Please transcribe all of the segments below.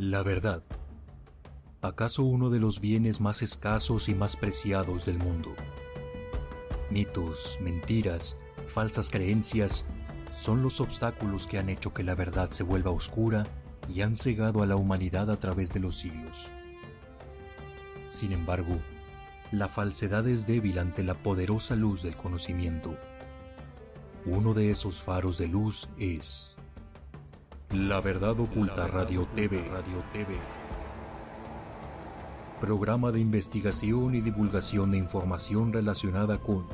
La verdad. ¿Acaso uno de los bienes más escasos y más preciados del mundo? Mitos, mentiras, falsas creencias son los obstáculos que han hecho que la verdad se vuelva oscura y han cegado a la humanidad a través de los siglos. Sin embargo, la falsedad es débil ante la poderosa luz del conocimiento. Uno de esos faros de luz es La Verdad Oculta Radio TV. TV. Programa de investigación y divulgación de información relacionada con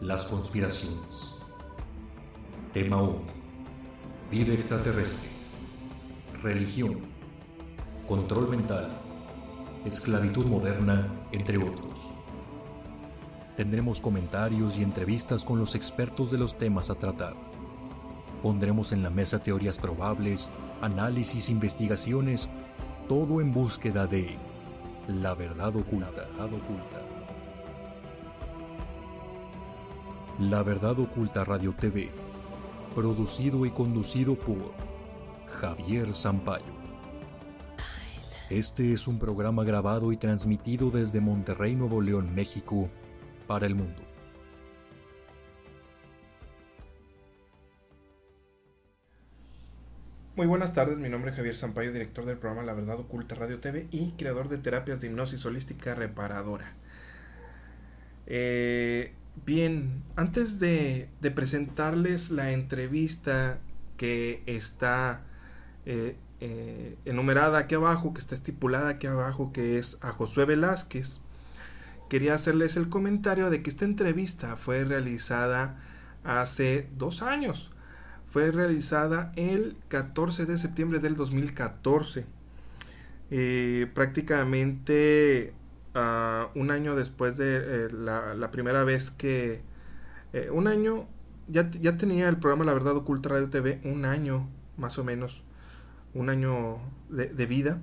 las conspiraciones. Tema 1. Vida extraterrestre. Religión. Control mental. Esclavitud moderna, entre otros. Tendremos comentarios y entrevistas con los expertos de los temas a tratar. Pondremos en la mesa teorías probables, análisis, investigaciones, todo en búsqueda de la verdad oculta. La Verdad Oculta Radio TV, producido y conducido por Javier Sampaio. Este es un programa grabado y transmitido desde Monterrey, Nuevo León, México, para el mundo. Muy buenas tardes, mi nombre es Javier Sampaio, director del programa La Verdad Oculta Radio TV y creador de terapias de hipnosis holística reparadora. Eh, bien, antes de, presentarles la entrevista que está eh, eh, enumerada aquí abajo, que está estipulada aquí abajo, que es a Josué Velázquez, quería hacerles el comentario de que esta entrevista fue realizada hace dos años fue realizada el 14 de septiembre del 2014. Eh, prácticamente ah, un año después de eh, la, primera vez que... Eh, un año, ya, ya, tenía el programa La Verdad Oculta Radio TV, un año más o menos, un año de, de vida.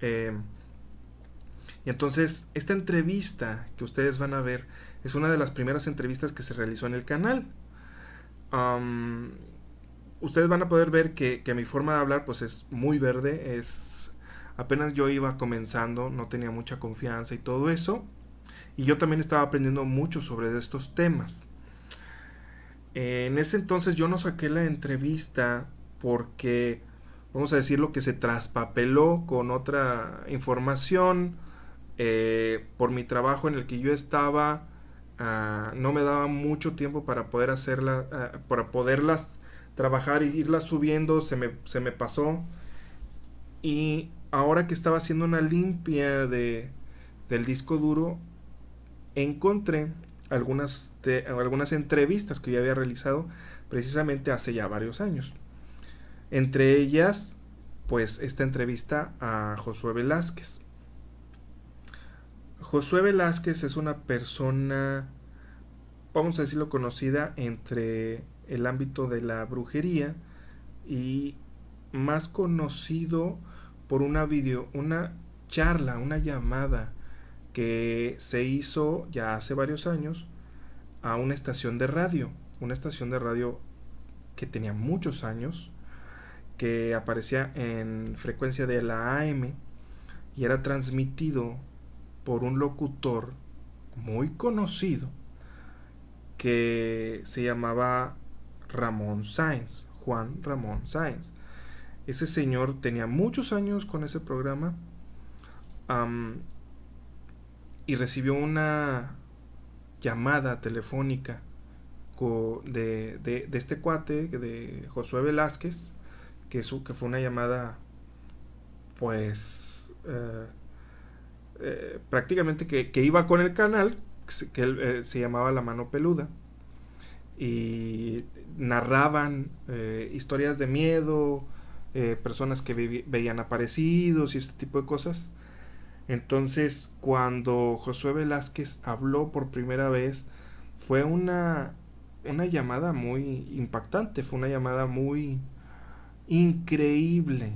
y entonces esta entrevista que ustedes van a ver es una de las primeras entrevistas que se realizó en el canal ustedes van a poder ver que, mi forma de hablar pues es muy verde, es apenas yo iba comenzando, no tenía mucha confianza y todo eso, y yo también estaba aprendiendo mucho sobre estos temas. En ese entonces yo no saqué la entrevista porque, vamos a decir, lo que se traspapeló con otra información eh, por mi trabajo en el que yo estaba. Ah, no me daba mucho tiempo para poder hacerla, ah, para poderlas trabajar y irla subiendo se me, se me pasó. Y ahora que estaba haciendo una limpia de, del disco duro, encontré algunas, algunas entrevistas que yo había realizado precisamente hace ya varios años. Entre ellas, pues esta entrevista a Josué Velázquez. Josué Velázquez es una persona, vamos a decirlo, conocida entre el ámbito de la brujería y más conocido por una video, una charla, una llamada que se hizo ya hace varios años a una estación de radio, una estación de radio que tenía muchos años, que aparecía en frecuencia de la AM y era transmitido por un locutor muy conocido que se llamaba Ramón Sáenz, Juan Ramón Sáenz. Ese señor tenía muchos años con ese programa y recibió una llamada telefónica de, de, este cuate, de Josué Velázquez, que, fue una llamada, pues, eh, eh, prácticamente que, iba con el canal, que, eh, se llamaba La Mano Peluda y narraban eh, historias de miedo, eh, personas que veían aparecidos y este tipo de cosas. Entonces, cuando Josué Velázquez habló por primera vez, fue una, una llamada muy impactante, fue una llamada muy increíble,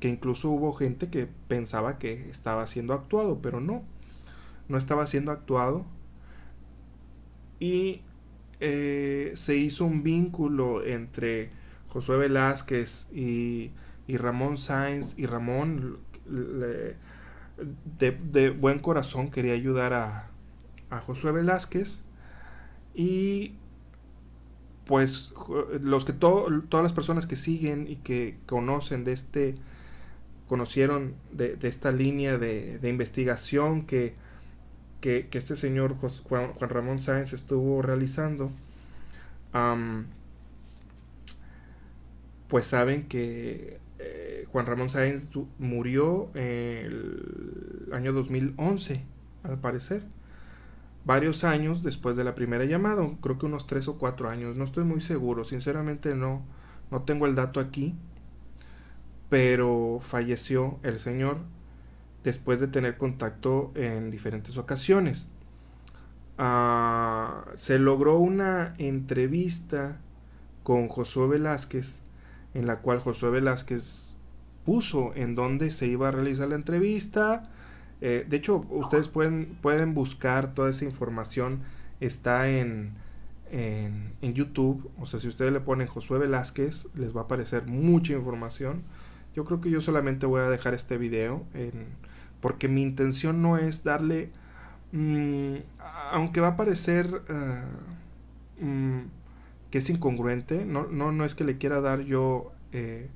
que incluso hubo gente que pensaba que estaba siendo actuado, pero no, no estaba siendo actuado. Y eh, se hizo un vínculo entre Josué Velázquez y y Ramón Sáenz y Ramón de, buen corazón quería ayudar a, a Josué Velázquez. Y pues los que todas las personas que siguen y que conocen de este conocieron de, esta línea de, investigación que, que, este señor Juan, Ramón Sáenz estuvo realizando pues saben que eh, Juan Ramón Sáenz murió en el año 2011 al parecer varios años después de la primera llamada, creo que unos tres o cuatro años, no estoy muy seguro, sinceramente no, no tengo el dato aquí, pero falleció el señor después de tener contacto en diferentes ocasiones. Ah, se logró una entrevista con Josué Velázquez, en la cual Josué Velázquez puso en dónde se iba a realizar la entrevista, eh, de hecho, ustedes pueden, pueden buscar toda esa información. Está en, en, YouTube. O sea, si ustedes le ponen Josué Velázquez, les va a aparecer mucha información. Yo creo que yo solamente voy a dejar este video. Porque mi intención no es darle... Mm, aunque va a parecer eh, mm, que es incongruente. No, no, no es que le quiera dar yo eh,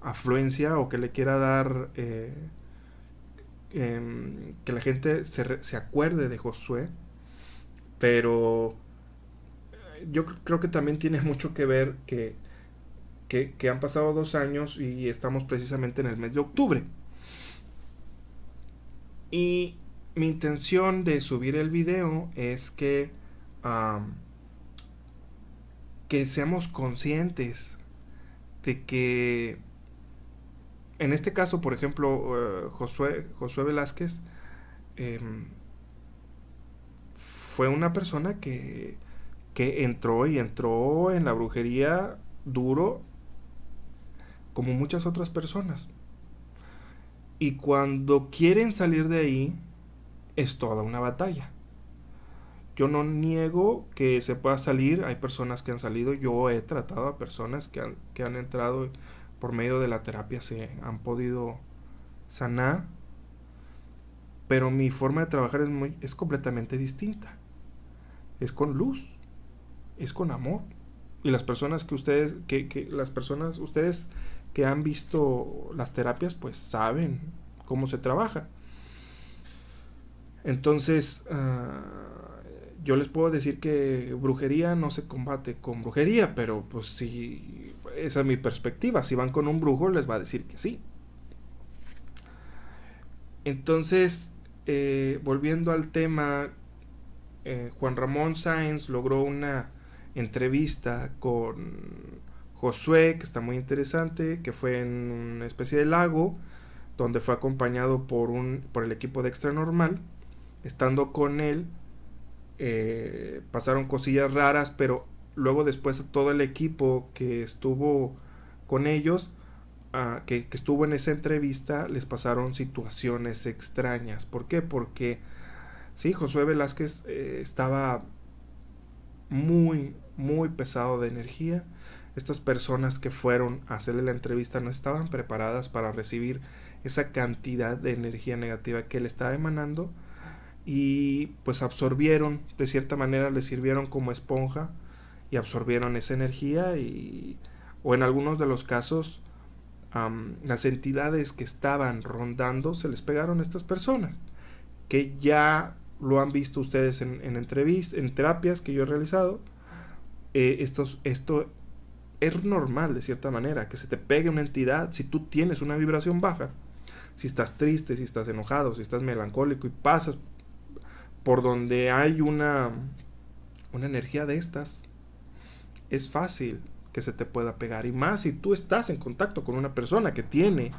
afluencia o que le quiera dar... Em, que la gente se, acuerde de Josué, pero eh, yo creo que también tiene mucho que ver que, que, han pasado dos años y estamos precisamente en el mes de octubre. Y mi intención de subir el video es que, que seamos conscientes de que en este caso, por ejemplo, eh, Josué, Josué Velázquez em, fue una persona que, que entró y entró en la brujería duro como muchas otras personas. Y cuando quieren salir de ahí, es toda una batalla. Yo no niego que se pueda salir, hay personas que han salido, yo he tratado a personas que han, que han entrado por medio de la terapia se han podido sanar, pero mi forma de trabajar es, muy, es completamente distinta. Es con luz, es con amor. Y las personas que ustedes, que, las personas, ustedes que han visto las terapias, pues saben cómo se trabaja. Entonces, ah, yo les puedo decir que brujería no se combate con brujería, pero pues si esa es mi perspectiva. Si van con un brujo, les va a decir que sí. Entonces, eh, volviendo al tema, eh, Juan Ramón Sáenz logró una entrevista con Josué, que está muy interesante, que fue en una especie de lago, donde fue acompañado por, un, por el equipo de Extra Normal. Estando con él, eh, pasaron cosillas raras, pero luego después todo el equipo que estuvo con ellos, ah, que, estuvo en esa entrevista, les pasaron situaciones extrañas. ¿Por qué? Porque sí, Josué Velázquez eh, estaba muy, muy pesado de energía. Estas personas que fueron a hacerle la entrevista no estaban preparadas para recibir esa cantidad de energía negativa que él estaba emanando y pues absorbieron, de cierta manera le sirvieron como esponja y absorbieron esa energía y o en algunos de los casos las entidades que estaban rondando se les pegaron a estas personas que ya lo han visto ustedes en, en entrevistas, en terapias que yo he realizado. Eh, esto es normal de cierta manera, que se te pegue una entidad si tú tienes una vibración baja. Si estás triste, si estás enojado, si estás melancólico y pasas por donde hay una, una energía de estas, es fácil que se te pueda pegar. Y más si tú estás en contacto con una persona que tiene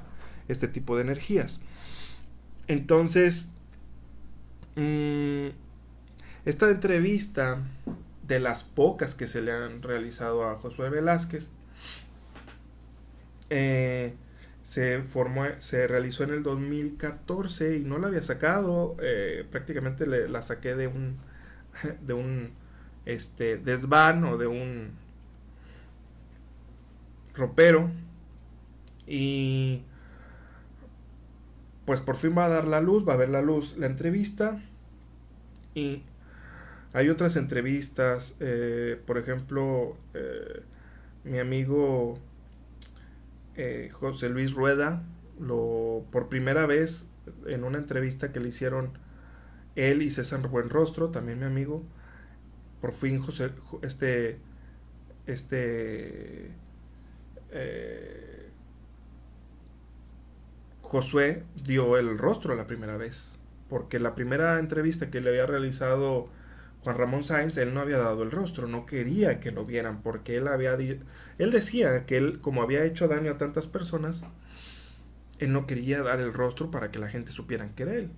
este tipo de energías. Entonces, mm, esta entrevista de las pocas que se le han realizado a Josué Velázquez, eh, se formó, se realizó en el 2014 y no la había sacado, eh, prácticamente la saqué de un, de un este, desván o de un ropero Y pues por fin va a dar la luz, va a ver la luz la entrevista. Y hay otras entrevistas, eh, por ejemplo, eh, mi amigo eh, José Luis Rueda, lo, por primera vez en una entrevista que le hicieron él y César Buenrostro, también mi amigo, por fin José, este, este, Josué dio el rostro la primera vez, porque la primera entrevista que le había realizado Juan Ramón Sáenz, él no había dado el rostro, no quería que lo vieran, porque él había, él decía que él, como había hecho daño a tantas personas, él no quería dar el rostro para que la gente supieran que era él.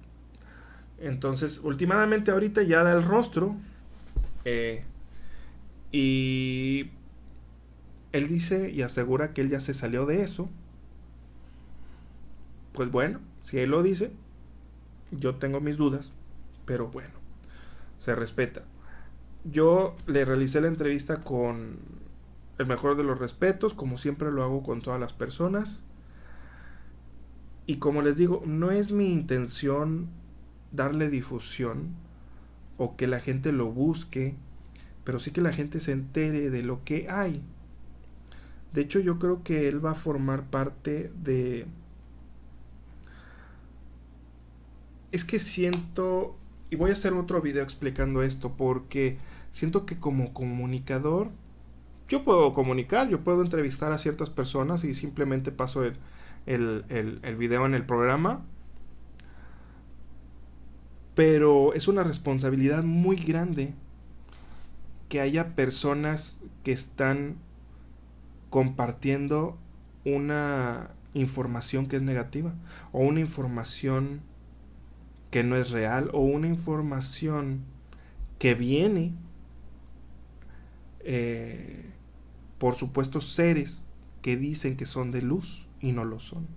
Entonces, últimamente ahorita ya da el rostro. Eh, y él dice y asegura que él ya se salió de eso. Pues bueno, si él lo dice, yo tengo mis dudas, pero bueno, se respeta. Yo le realicé la entrevista con el mejor de los respetos, como siempre lo hago con todas las personas. Y como les digo, no es mi intención darle difusión o que la gente lo busque, pero sí que la gente se entere de lo que hay. De hecho, yo creo que él va a formar parte de... Es que siento, y voy a hacer otro video explicando esto, porque siento que como comunicador, yo puedo comunicar, yo puedo entrevistar a ciertas personas y simplemente paso el, el, el video en el programa. Pero es una responsabilidad muy grande que haya personas que están compartiendo una información que es negativa o una información que no es real o una información que viene eh, por supuesto seres que dicen que son de luz y no lo son.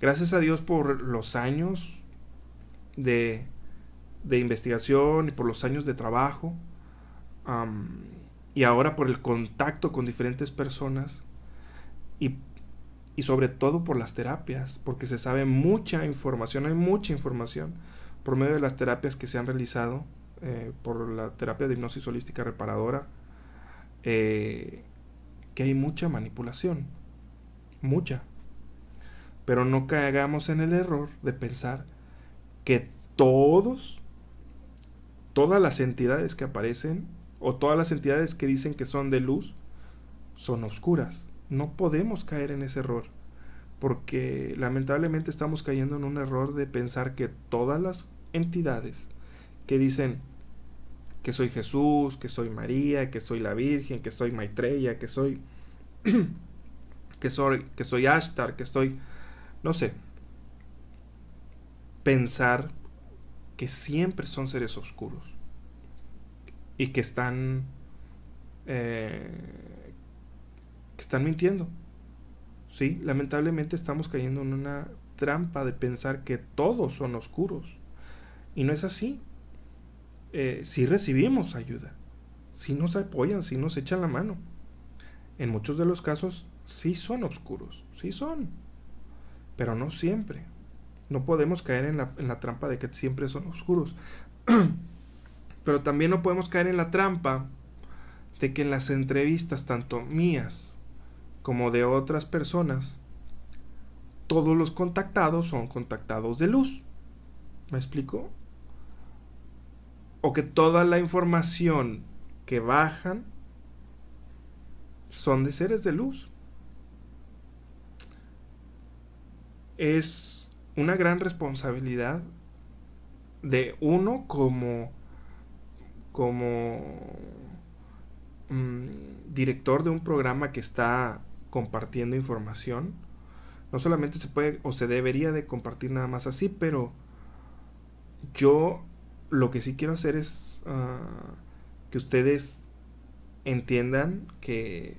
Gracias a Dios por los años, de, investigación y por los años de trabajo y ahora por el contacto con diferentes personas y, sobre todo por las terapias, porque se sabe mucha información, hay mucha información por medio de las terapias que se han realizado, eh, por la terapia de hipnosis holística reparadora, eh, que hay mucha manipulación, mucha. Pero no caigamos en el error de pensar que todos, todas las entidades que aparecen, o todas las entidades que dicen que son de luz, son oscuras. No podemos caer en ese error, porque lamentablemente estamos cayendo en un error de pensar que todas las entidades que dicen que soy Jesús, que soy María, que soy la Virgen, que soy Maitreya, que soy que soy que soy Ashtar, que soy no sé, pensar que siempre son seres oscuros y que están eh, están mintiendo. Sí, lamentablemente estamos cayendo en una trampa de pensar que todos son oscuros y no es así. Eh, si recibimos ayuda, si nos apoyan, si nos echan la mano. En muchos de los casos sí son oscuros, sí son, pero no siempre. No podemos caer en la, trampa de que siempre son oscuros. Pero también no podemos caer en la trampa de que en las entrevistas, tanto mías como de otras personas, todos los contactados son contactados de luz. ¿Me explico? O que toda la información que bajan son de seres de luz. Es una gran responsabilidad de uno como como mm, director de un programa que está compartiendo información no solamente se puede o se debería de compartir nada más así pero yo lo que sí quiero hacer es ah, que ustedes entiendan que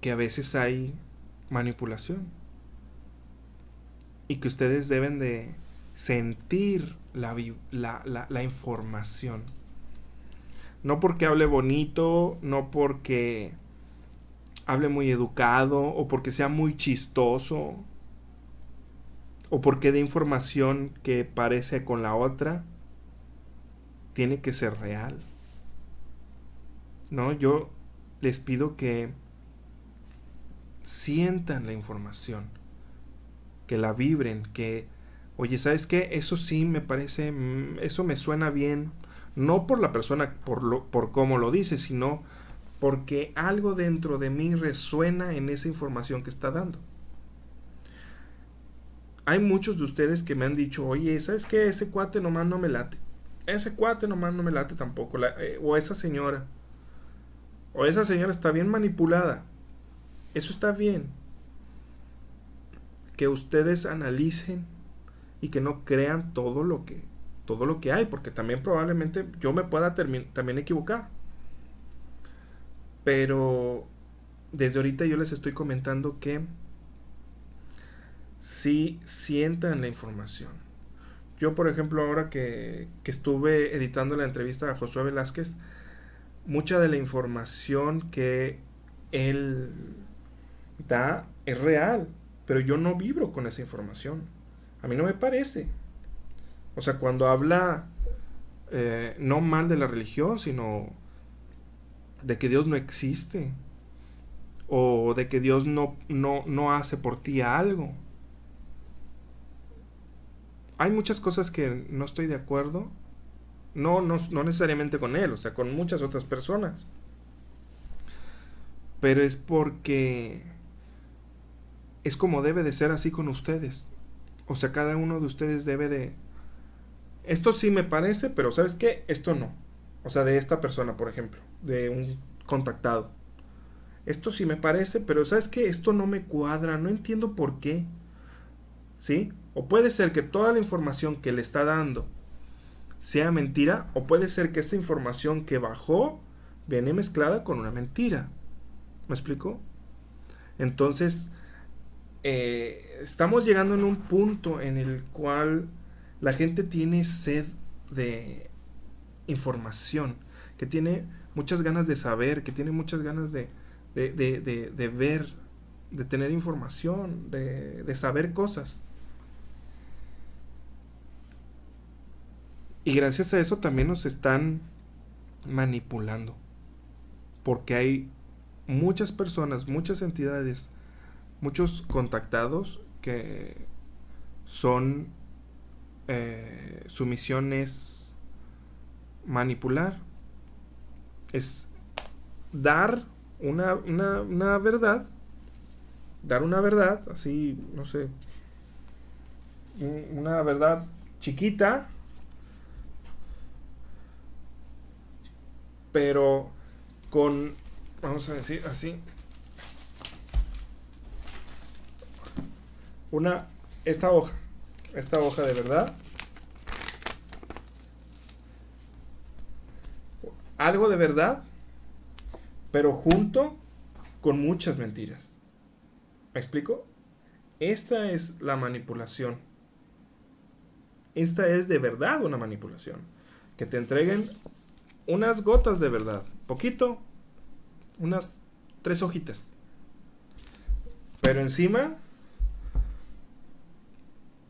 que a veces hay manipulación y que ustedes deben de sentir la, la, información. No porque hable bonito, no porque hable muy educado o porque sea muy chistoso o porque dé información que parece con la otra, tiene que ser real. No, yo les pido que sientan la información, que la vibren, que, oye, ¿sabes qué? Eso sí me parece, mm, eso me suena bien, no por la persona, por, lo, por cómo lo dice, sino porque algo dentro de mí resuena en esa información que está dando. Hay muchos de ustedes que me han dicho, oye, ¿sabes qué? Ese cuate nomás no me late. Ese cuate nomás no me late tampoco. Eh, o esa señora. O esa señora está bien manipulada. Eso está bien. Que ustedes analicen y que no crean todo lo que todo lo que hay, porque también probablemente yo me pueda también equivocar. Pero desde ahorita yo les estoy comentando que si sientan la información. Yo, por ejemplo, ahora que, que estuve editando la entrevista a Josué Velázquez, mucha de la información que él da es real, pero yo no vibro con esa información. A mí no me parece. O sea, cuando habla eh, no mal de la religión, sino de que Dios no existe. O de que Dios no, no, no hace por ti algo. Hay muchas cosas que no estoy de acuerdo. No, no, no necesariamente con él, o sea, con muchas otras personas. Pero es porque es como debe de ser así con ustedes. O sea, cada uno de ustedes debe de... Esto sí me parece, pero ¿sabes qué? Esto no. O sea, de esta persona, por ejemplo, de un contactado. Esto sí me parece, pero ¿sabes qué? Esto no me cuadra, no entiendo por qué. ¿Sí? O puede ser que toda la información que le está dando sea mentira, o puede ser que esa información que bajó viene mezclada con una mentira. ¿Me explico? Entonces, eh, estamos llegando en un punto en el cual la gente tiene sed de información, que tiene muchas ganas de saber, que tiene muchas ganas de, de, de, ver, de tener información, de, saber cosas. Y gracias a eso también nos están manipulando. Porque hay muchas personas, muchas entidades muchos contactados que son eh, es manipular. Es dar una, una, verdad dar una verdad así no sé una verdad chiquita pero con vamos a decir así una, esta hoja, esta hoja de verdad, algo de verdad, pero junto con muchas mentiras. ¿Me explico? Esta es la manipulación. Esta es de verdad una manipulación. Que te entreguen unas gotas de verdad. Poquito. Unas tres hojitas. Pero encima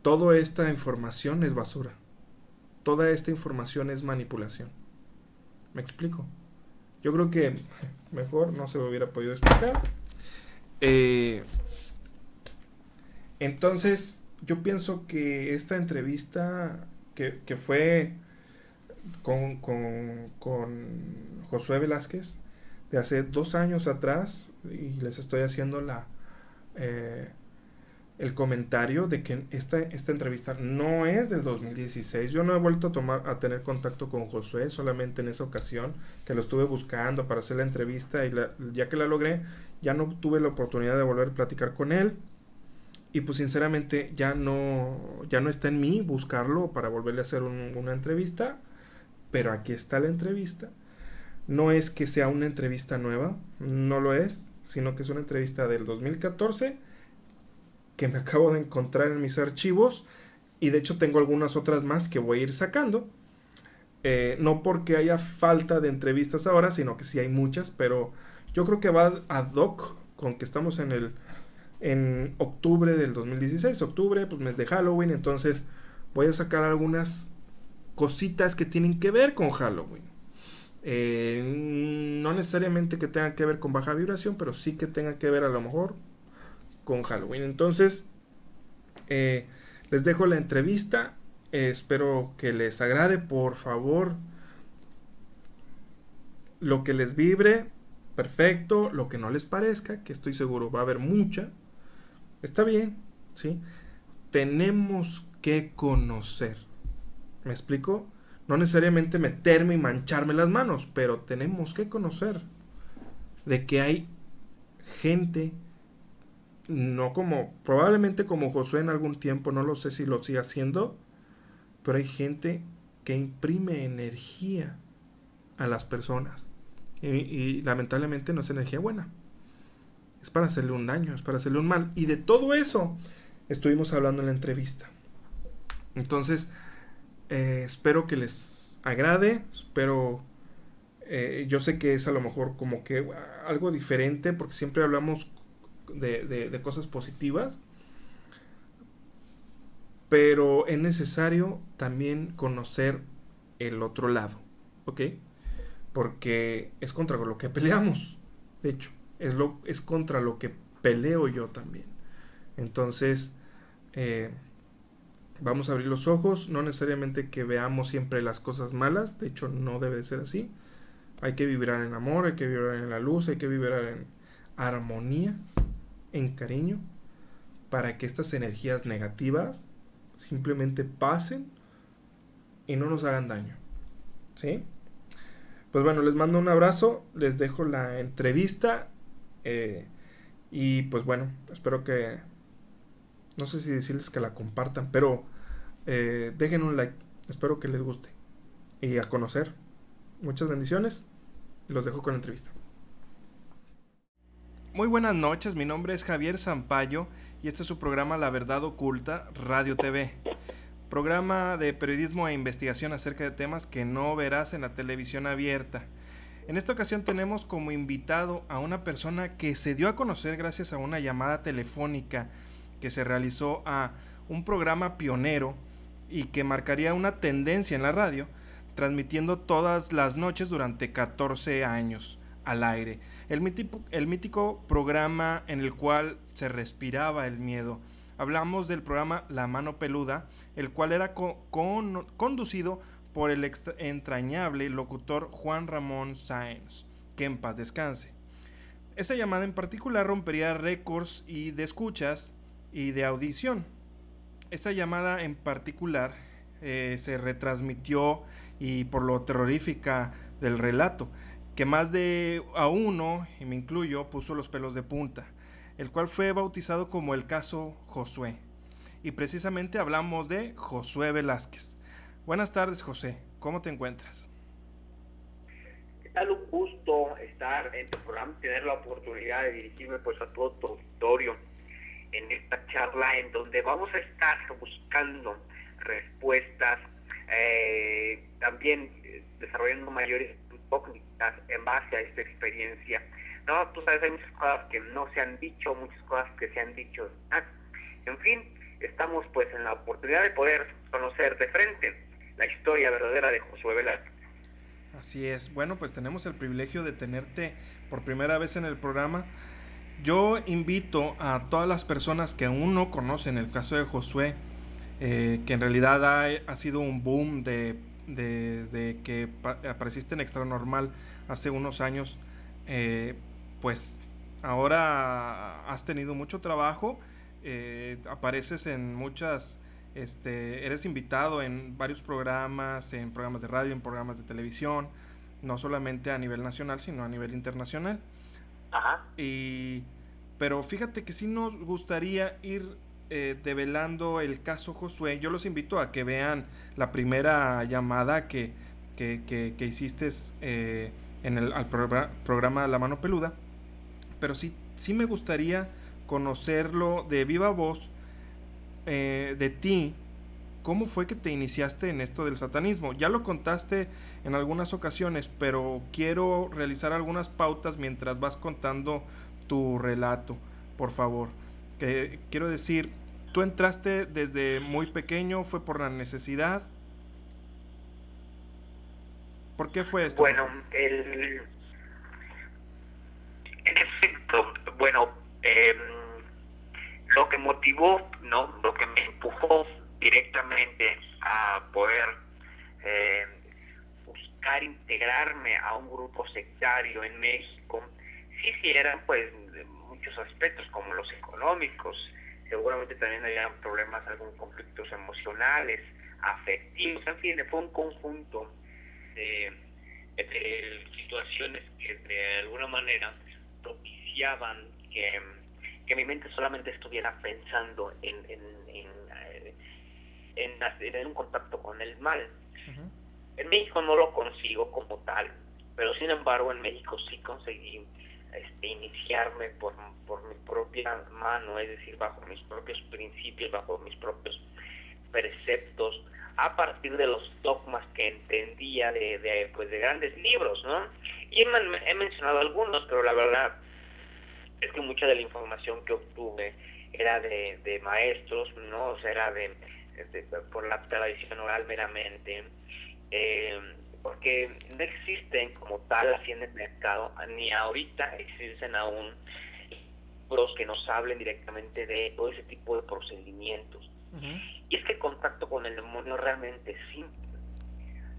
Toda esta información es basura. Toda esta información es manipulación. ¿Me explico? Yo creo que mejor no se me hubiera podido explicar. Eh, entonces, yo pienso que esta entrevista que, fue con, Josué Velázquez de hace dos años atrás, y les estoy haciendo la, eh, el comentario de que esta, esta entrevista no es del 2016. Yo no he vuelto a, tomar, a tener contacto con Josué, solamente en esa ocasión que lo estuve buscando para hacer la entrevista y ya que la logré, ya no tuve la oportunidad de volver a platicar con él. Y pues sinceramente ya no, ya no está en mí buscarlo para volverle a hacer una entrevista. Pero aquí está la entrevista. No es que sea una entrevista nueva, no lo es, sino que es una entrevista del 2014 que me acabo de encontrar en mis archivos y de hecho tengo algunas otras más que voy a ir sacando. Eh, no porque haya falta de entrevistas ahora, sino que sí hay muchas, pero yo creo que va ad hoc con que estamos en el en octubre del 2016, octubre, pues mes de Halloween, entonces voy a sacar algunas cositas que tienen que ver con Halloween. Eh, no necesariamente que tengan que ver con baja vibración, pero sí que tengan que ver a lo mejor con Halloween. Entonces, eh, les dejo la entrevista. espero que les agrade, por favor. Lo que les vibre, perfecto. Lo que no les parezca, que estoy seguro va a haber mucha. Está bien, ¿sí? Tenemos que conocer. ¿Me explico? No necesariamente meterme y mancharme las manos, pero tenemos que conocer de que hay gente, no como, probablemente como Josué en algún tiempo, no lo sé si lo sigue haciendo, pero hay gente que imprime energía a las personas. Y, lamentablemente no es energía buena. Es para hacerle un daño, es para hacerle un mal. Y de todo eso estuvimos hablando en la entrevista. Entonces, eh, espero que les agrade, espero... Eh, yo sé que es a lo mejor como que algo diferente porque siempre hablamos de, de cosas positivas, pero es necesario también conocer el otro lado, ¿ok? Porque es contra lo que peleamos, de hecho, es, lo, es contra lo que peleo yo también. Entonces, eh, vamos a abrir los ojos, no necesariamente que veamos siempre las cosas malas, de hecho no debe de ser así. Hay que vibrar en amor, hay que vibrar en la luz, hay que vibrar en armonía, en cariño, para que estas energías negativas simplemente pasen y no nos hagan daño. ¿Sí? Pues bueno, les mando un abrazo, les dejo la entrevista eh, y pues bueno, espero que, no sé si decirles que la compartan, pero eh, dejen un like. Espero que les guste. Y a conocer. Muchas bendiciones. Y los dejo con la entrevista. Muy buenas noches, mi nombre es Javier Zampayo y este es su programa La Verdad Oculta, Radio TV. Programa de periodismo e investigación acerca de temas que no verás en la televisión abierta. En esta ocasión tenemos como invitado a una persona que se dio a conocer gracias a una llamada telefónica que se realizó a un programa pionero y que marcaría una tendencia en la radio, transmitiendo todas las noches durante 14 años al aire. El mítico, programa en el cual se respiraba el miedo. Hablamos del programa La Mano Peluda, el cual era conducido por el entrañable locutor Juan Ramón Sáenz, que en paz descanse. Esa llamada en particular rompería récords y de escuchas y de audición esa llamada en particular eh, se retransmitió y por lo terrorífica del relato, que más de a uno, y me incluyo, puso los pelos de punta, el cual fue bautizado como el caso Josué. Y precisamente hablamos de Josué Velázquez. Buenas tardes, José. ¿Cómo te encuentras? ¿Qué tal? Un gusto estar en tu programa, tener la oportunidad de dirigirme pues a todo tu auditorio en esta charla en donde vamos a estar buscando respuestas, eh, también eh, desarrollando mayores en base a esta experiencia. No, tú sabes, hay muchas cosas que no se han dicho, muchas cosas que se han dicho. En fin, estamos pues en la oportunidad de poder conocer de frente la historia verdadera de Josué Velázquez. Así es. Bueno, pues tenemos el privilegio de tenerte por primera vez en el programa. Yo invito a todas las personas que aún no conocen el caso de Josué, eh, que en realidad ha, sido un boom de, que apareciste en Extra Normal hace unos años, eh, pues ahora has tenido mucho trabajo, eh, apareces en muchas, este, eres invitado en varios programas, en programas de radio, en programas de televisión, no solamente a nivel nacional, sino a nivel internacional. Y, pero fíjate que sí nos gustaría ir eh, develando el caso Josué. Yo los invito a que vean la primera llamada que, que, hiciste eh, en el al programa La Mano Peluda. Pero sí, sí me gustaría conocerlo de viva voz eh, de ti ¿Cómo fue que te iniciaste en esto del satanismo? Ya lo contaste en algunas ocasiones, pero quiero realizar algunas pautas mientras vas contando tu relato, por favor. Que quiero decir, tú entraste desde muy pequeño, fue por la necesidad. ¿Por qué fue esto? Bueno, el, en efecto, bueno, em, lo que motivó, ¿no? Lo que me empujó directamente a poder eh, buscar integrarme a un grupo sectario en México, sí, sí eran pues muchos aspectos como los económicos, seguramente también había problemas, algunos conflictos emocionales, afectivos, en fin, fue un conjunto de, situaciones que de alguna manera propiciaban que, que mi mente solamente estuviera pensando en, en, en, eh, en, un contacto con el mal. En México no lo consigo como tal, pero sin embargo en México sí conseguí este, iniciarme por, por mi propia mano, es decir, bajo mis propios principios, bajo mis propios preceptos, a partir de los dogmas que entendía de, pues, de grandes libros, ¿no? Y he, mencionado algunos, pero la verdad es que mucha de la información que obtuve era de, de maestros, ¿no? O sea, era de, por la tradición oral meramente. Eh, porque no existen como tal así en el mercado, ni ahorita existen aún libros que nos hablen directamente de todo ese tipo de procedimientos. Y es que el contacto con el demonio realmente es simple.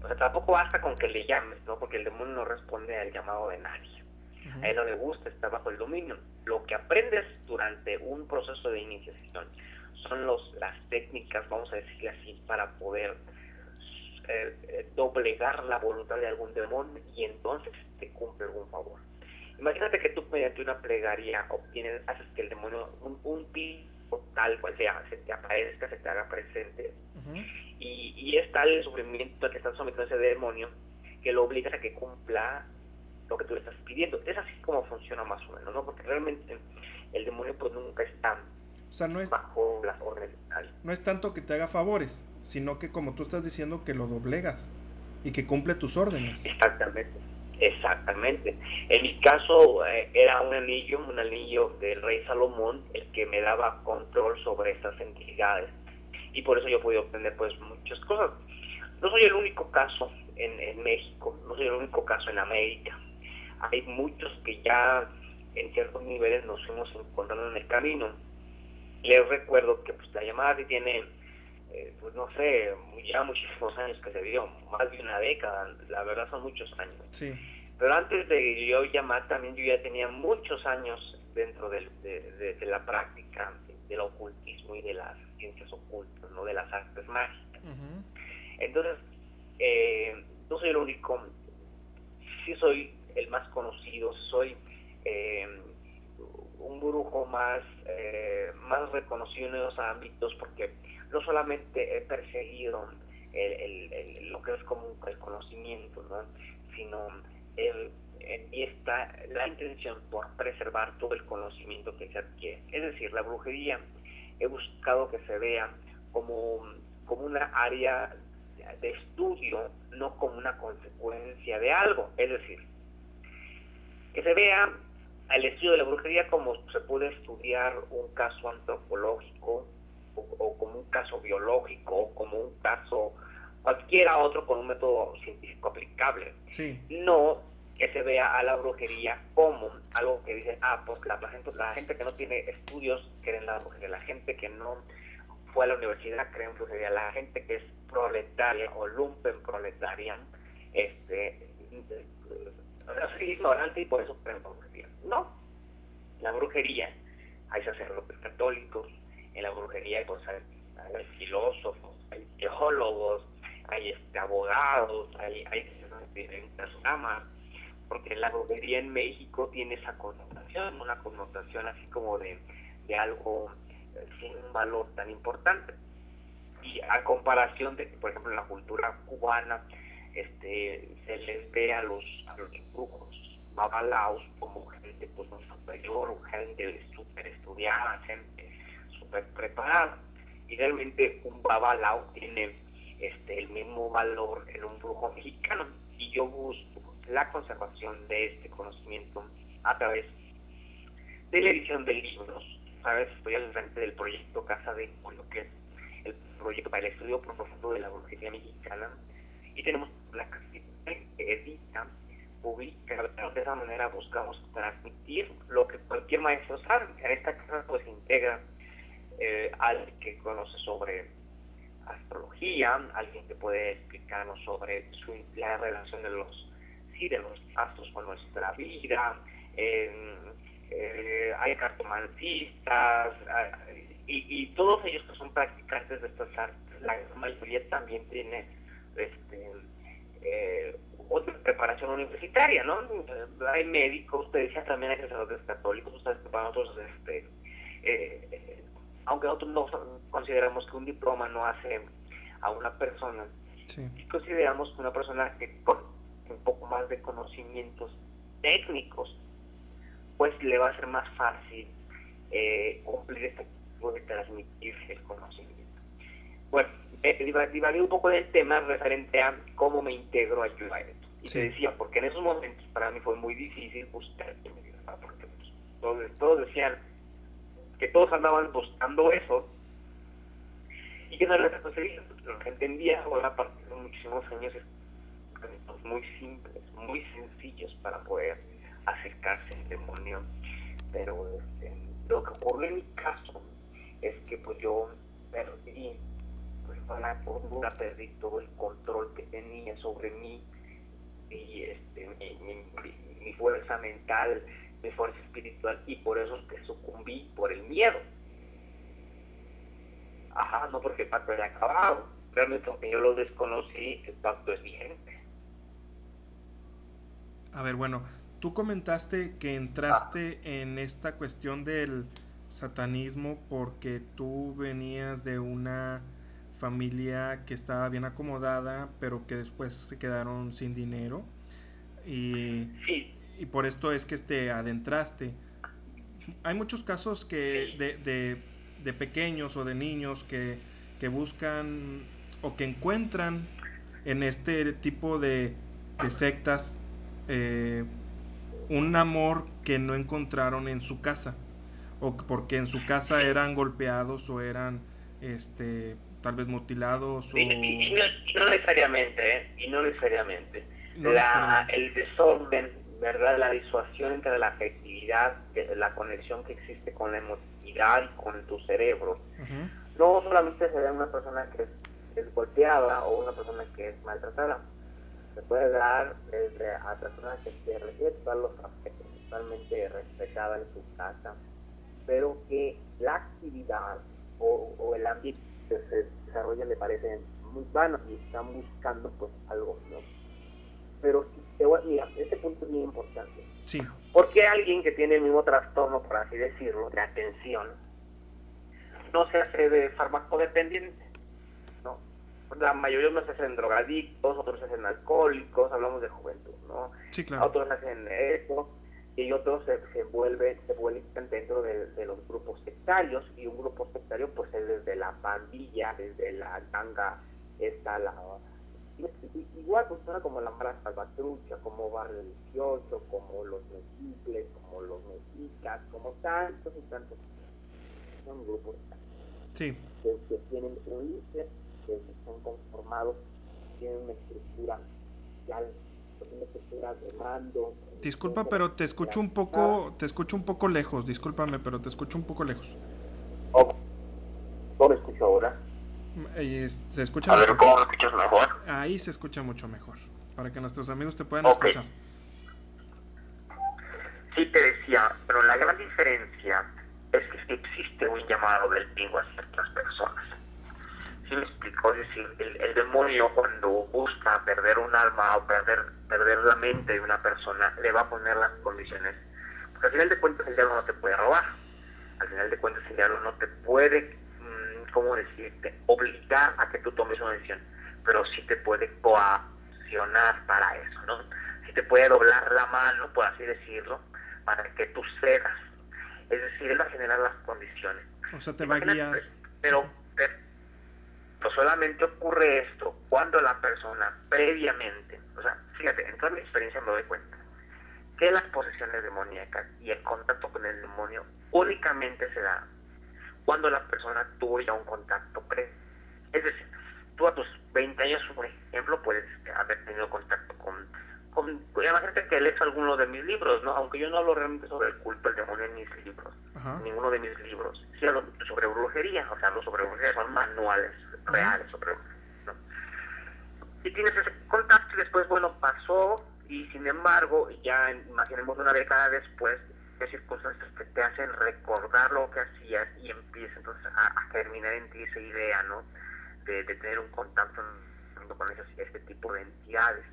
O sea, tampoco basta con que le llames, ¿no? Porque el demonio no responde al llamado de nadie. A él no le gusta, está bajo el dominio. Lo que aprendes durante un proceso de iniciación son los, las técnicas, vamos a decirle así, para poder eh, eh, doblegar la voluntad de algún demonio y entonces te cumple algún favor. Imagínate que tú mediante una plegaria obtienes, haces que el demonio, un, un tal cual sea, se te aparezca, se te haga presente. y, y es tal el sufrimiento al que estás sometiendo ese demonio que lo obligas a que cumpla lo que tú le estás pidiendo. Es así como funciona más o menos, ¿no? Porque realmente el demonio pues nunca está o sea, no es, bajo las órdenes. No es tanto que te haga favores, sino que como tú estás diciendo que lo doblegas y que cumple tus órdenes. Exactamente, exactamente. En mi caso eh, era un anillo, un anillo del rey Salomón, el que me daba control sobre estas entidades. Y por eso yo pude obtener pues muchas cosas. No soy el único caso en, en México, no soy el único caso en América. Hay muchos que ya en ciertos niveles nos fuimos encontrando en el camino les recuerdo que pues la llamada tiene, eh, pues no sé, ya muchísimos años que se dio, más de una década, la verdad son muchos años. Sí. Pero antes de yo llamar también yo ya tenía muchos años dentro de, de, la práctica del ocultismo y de las ciencias ocultas, no de las artes mágicas. Entonces, eh, no soy el único, sí soy el más conocido, soy eh, un brujo más, eh, más reconocido en esos ámbitos porque no solamente he perseguido el, lo que es como el conocimiento, ¿no? sino el, en está la intención por preservar todo el conocimiento que se adquiere. Es decir, la brujería he buscado que se vea como, como una área de estudio, no como una consecuencia de algo. Es decir, que se vea al estudio de la brujería como se puede estudiar un caso antropológico o, como un caso biológico o como un caso cualquiera otro con un método científico aplicable. No que se vea a la brujería como algo que dice, ah, pues la, gente, la gente que no tiene estudios cree en la brujería, la gente que no fue a la universidad cree en brujería, la gente que es proletaria o lumpen proletaria, este, es ignorante y por eso creen en brujería. No, la brujería hay sacerdotes católicos, en la brujería hay, pues, hay, filósofos, hay teólogos, hay este, abogados, hay, hay diferentes ramas, porque la brujería en México tiene esa connotación, una connotación así como de, de algo eh, sin un valor tan importante. Y a comparación de, por ejemplo, en la cultura cubana, este, se les ve a los, a los brujos babalaos como gente pues, superior, gente súper estudiada, gente súper preparada. Y realmente un babalao tiene este, el mismo valor en un brujo mexicano. Y yo busco la conservación de este conocimiento a través televisión de libros, ¿sabes? Estoy al frente del proyecto Casa de lo que es el proyecto para el estudio profundo de la brujería mexicana, y tenemos la que edita, publica, de esa manera buscamos transmitir lo que cualquier maestro sabe. En esta casa pues integra eh, alguien que conoce sobre astrología, alguien que puede explicarnos sobre la relación de los, sí, de los astros con nuestra vida, eh, hay cartomancistas, y, y, todos ellos que son practicantes de estas artes, la mayoría también tiene este, eh, otra preparación universitaria, ¿no? Hay médicos, usted decía también hay sacerdotes católicos, ustedes que para nosotros este, eh, aunque nosotros no consideramos que un diploma no hace a una persona, sí. consideramos que una persona que con un poco más de conocimientos técnicos, pues le va a ser más fácil eh, cumplir este tipo de transmitir el conocimiento. Bueno, eh, divagué un poco del tema referente a cómo me integro a esto. Y te decía, porque en esos momentos para mí fue muy difícil buscar que me porque todos, todos decían, que todos andaban buscando eso y que no era conseguía. Lo que entendía ahora a partir de muchísimos años es muy simples, muy sencillos para poder acercarse al demonio. Pero este, lo que ocurrió en mi caso es que pues yo perdí, pues la fortuna perdí todo el control que tenía sobre mí y este, mi fuerza mental mi fuerza espiritual y por eso es que sucumbí por el miedo. Ajá, no porque el pacto haya acabado. Realmente aunque yo lo desconocí, el pacto es vigente. A ver, bueno, tú comentaste que entraste ah. en esta cuestión del satanismo porque tú venías de una familia que estaba bien acomodada, pero que después se quedaron sin dinero. Y sí y por esto es que te adentraste. Hay muchos casos que de, de, pequeños o de niños que, que, buscan o que encuentran en este tipo de, de sectas eh, un amor que no encontraron en su casa o porque en su casa eran golpeados o eran este tal vez mutilados o... y, no, necesariamente ¿eh? y no necesariamente la, el desorden ¿verdad? La disuasión entre la afectividad, la conexión que existe con la emotividad y con tu cerebro. No solamente se ve una persona que es, golpeada o una persona que es maltratada. Se puede dar desde a personas que se todos los aspectos, totalmente respetada en su casa, pero que la actividad o, el ambiente que se desarrolla le parece muy vano y están buscando pues algo, ¿no? Pero si mira, este punto es muy importante. Sí. Porque alguien que tiene el mismo trastorno, por así decirlo, de atención, no se hace de dependiente ¿no? La mayoría no se hacen drogadictos, otros se hacen alcohólicos, hablamos de juventud, ¿no? Sí, claro. Otros hacen eso y otros se, se vuelven se vuelven dentro de, de, los grupos sectarios y un grupo sectario pues es desde la pandilla, desde la ganga, está la igual funciona como la Mara Salvatrucha, como Barrio 18, como los Mexicles, como los Mexicas, como tantos y tantos. Son grupos sí. que, tienen un líder, que son conformados, tienen una estructura social, una estructura de mando. Disculpa, pero te escucho un poco, te escucho un poco lejos, discúlpame, pero te escucho un poco lejos. ¿Cómo me escucho ahora? Se escucha A ver, ¿cómo me escuchas mejor? Ahí se escucha mucho mejor. Para que nuestros amigos te puedan escuchar. Sí, te decía, pero la gran diferencia es que existe un llamado del pingo a ciertas personas. ¿Sí me explico? Es decir, el, demonio cuando busca perder un alma o perder, perder la mente de una persona, le va a poner las condiciones. Porque al final de cuentas el diablo no te puede robar. Al final de cuentas el diablo no te puede ¿cómo decirte? Obligar a que tú tomes una decisión, pero sí te puede coaccionar para eso, ¿no? Sí te puede doblar la mano, por así decirlo, para que tú cedas. Es decir, él va a generar las condiciones. O sea, te va a guiar. Pero, pero, solamente ocurre esto cuando la persona previamente, o sea, fíjate, en toda mi experiencia me doy cuenta que las posesiones demoníacas y el contacto con el demonio únicamente se da cuando la persona tuvo ya un contacto pre. Es decir, tú a tus 20 años, por ejemplo, puedes haber tenido contacto con, con imagínate que lees alguno de mis libros, ¿no? Aunque yo no hablo realmente sobre el culto del demonio en mis libros, ninguno de mis libros. Sí hablo sobre brujería, o sea, hablo sobre brujería, son manuales reales sobre ¿no? Y tienes ese contacto y después, bueno, pasó y sin embargo, ya imaginemos una década después, hay circunstancias que te hacen recordar lo que hacías y empieza entonces a, terminar en ti esa idea, ¿no? De, tener un contacto con este tipo de entidades.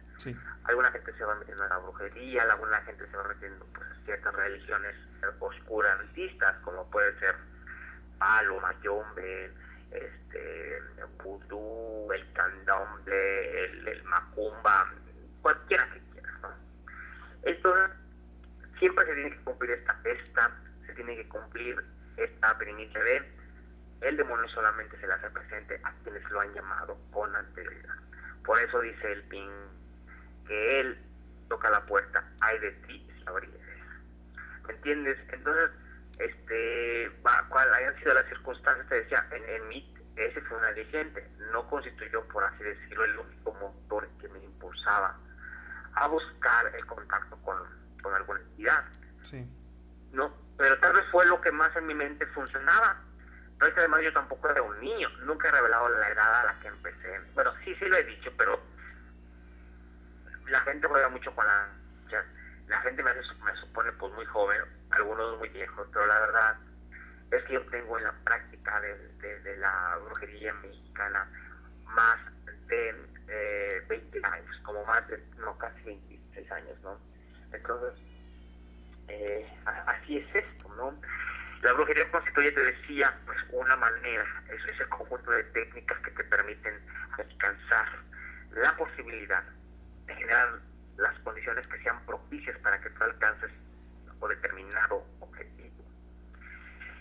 Alguna gente se va metiendo en la brujería, alguna gente se va metiendo pues, en ciertas religiones oscurantistas, como puede ser palo, mayombe, este, vudú, el candomble, el, el macumba, cualquiera que entonces, siempre se tiene que cumplir esta, esta se tiene que cumplir esta primicia de el demonio solamente se le hace presente a quienes lo han llamado con anterioridad. Por eso dice el pin que él toca la puerta, hay de ti si abrieres. ¿Me entiendes? Entonces, este, cuál hayan sido las circunstancias, te decía, en, en mí ese fue un aligente, no constituyó, por así decirlo, el único motor que me impulsaba a buscar el contacto con, con alguna entidad. Sí. ¿No? Pero tal vez fue lo que más en mi mente funcionaba. Pero es que además yo tampoco era un niño, nunca he revelado la edad a la que empecé. Bueno, sí, sí lo he dicho, pero la gente juega mucho con la... la gente me, hace, me supone pues muy joven, algunos muy viejos, pero la verdad es que yo tengo en la práctica de, de la brujería mexicana más de eh, 20 años, como más de, no, casi 26 años, ¿no? Entonces, eh, así es esto, ¿no? La brujería constituye, te decía, pues una manera, es ese conjunto de técnicas que te permiten alcanzar la posibilidad de generar las condiciones que sean propicias para que tú alcances o determinado objetivo.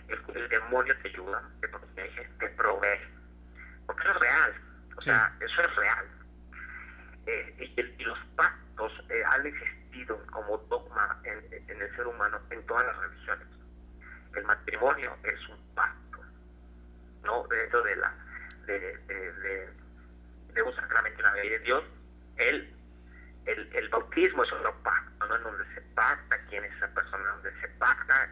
El, el demonio te ayuda, te protege, te provee, porque eso es real, o sea, eso es real. Eh, y, los pactos eh, han existido como dogma en, el ser humano en todas las religiones. El matrimonio es un pacto, ¿no? Dentro de la de, de, un sacramento en la ley de Dios, el, el, bautismo es otro pacto, ¿no? En donde se pacta quién es esa persona, donde se pacta,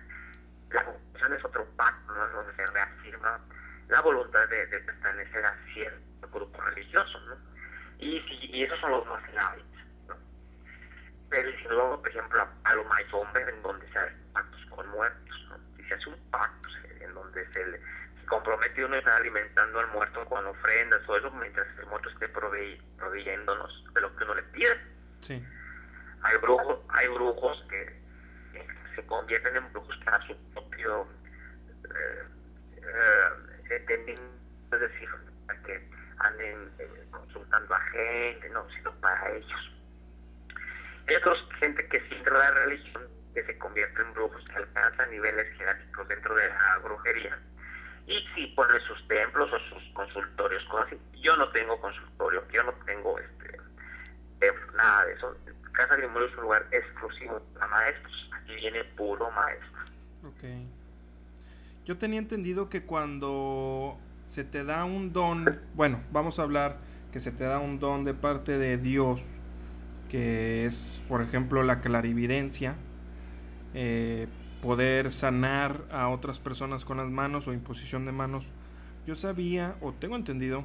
la confesión es otro pacto, ¿no? En donde se reafirma la voluntad de, pertenecer a cierto grupo religioso, ¿no? Y, y esos son los más graves. Pero luego, por ejemplo, a, lo más hombre, en donde se hacen pactos con muertos, ¿no? Si se hace un pacto en donde se le compromete uno a estar alimentando al muerto con ofrendas o eso, mientras el muerto esté proveyéndonos de lo que uno le pide. Sí. Hay brujos, hay brujos que, se convierten en brujos para su propio eh, eh, es decir, que anden eh, consultando a gente, no, sino para ellos. Hay otros gente que sin la religión, que se convierte en brujos, que alcanzan niveles jerárquicos dentro de la brujería, y sí ponen sus templos o sus consultorios, cosas así. Yo no tengo consultorio, yo no tengo este nada de eso. Casa Grimorio es un lugar exclusivo para maestros. Aquí viene puro maestro. Ok. Yo tenía entendido que cuando se te da un don, bueno, vamos a hablar que se te da un don de parte de Dios, que es, por ejemplo, la clarividencia, eh, poder sanar a otras personas con las manos o imposición de manos. Yo sabía o tengo entendido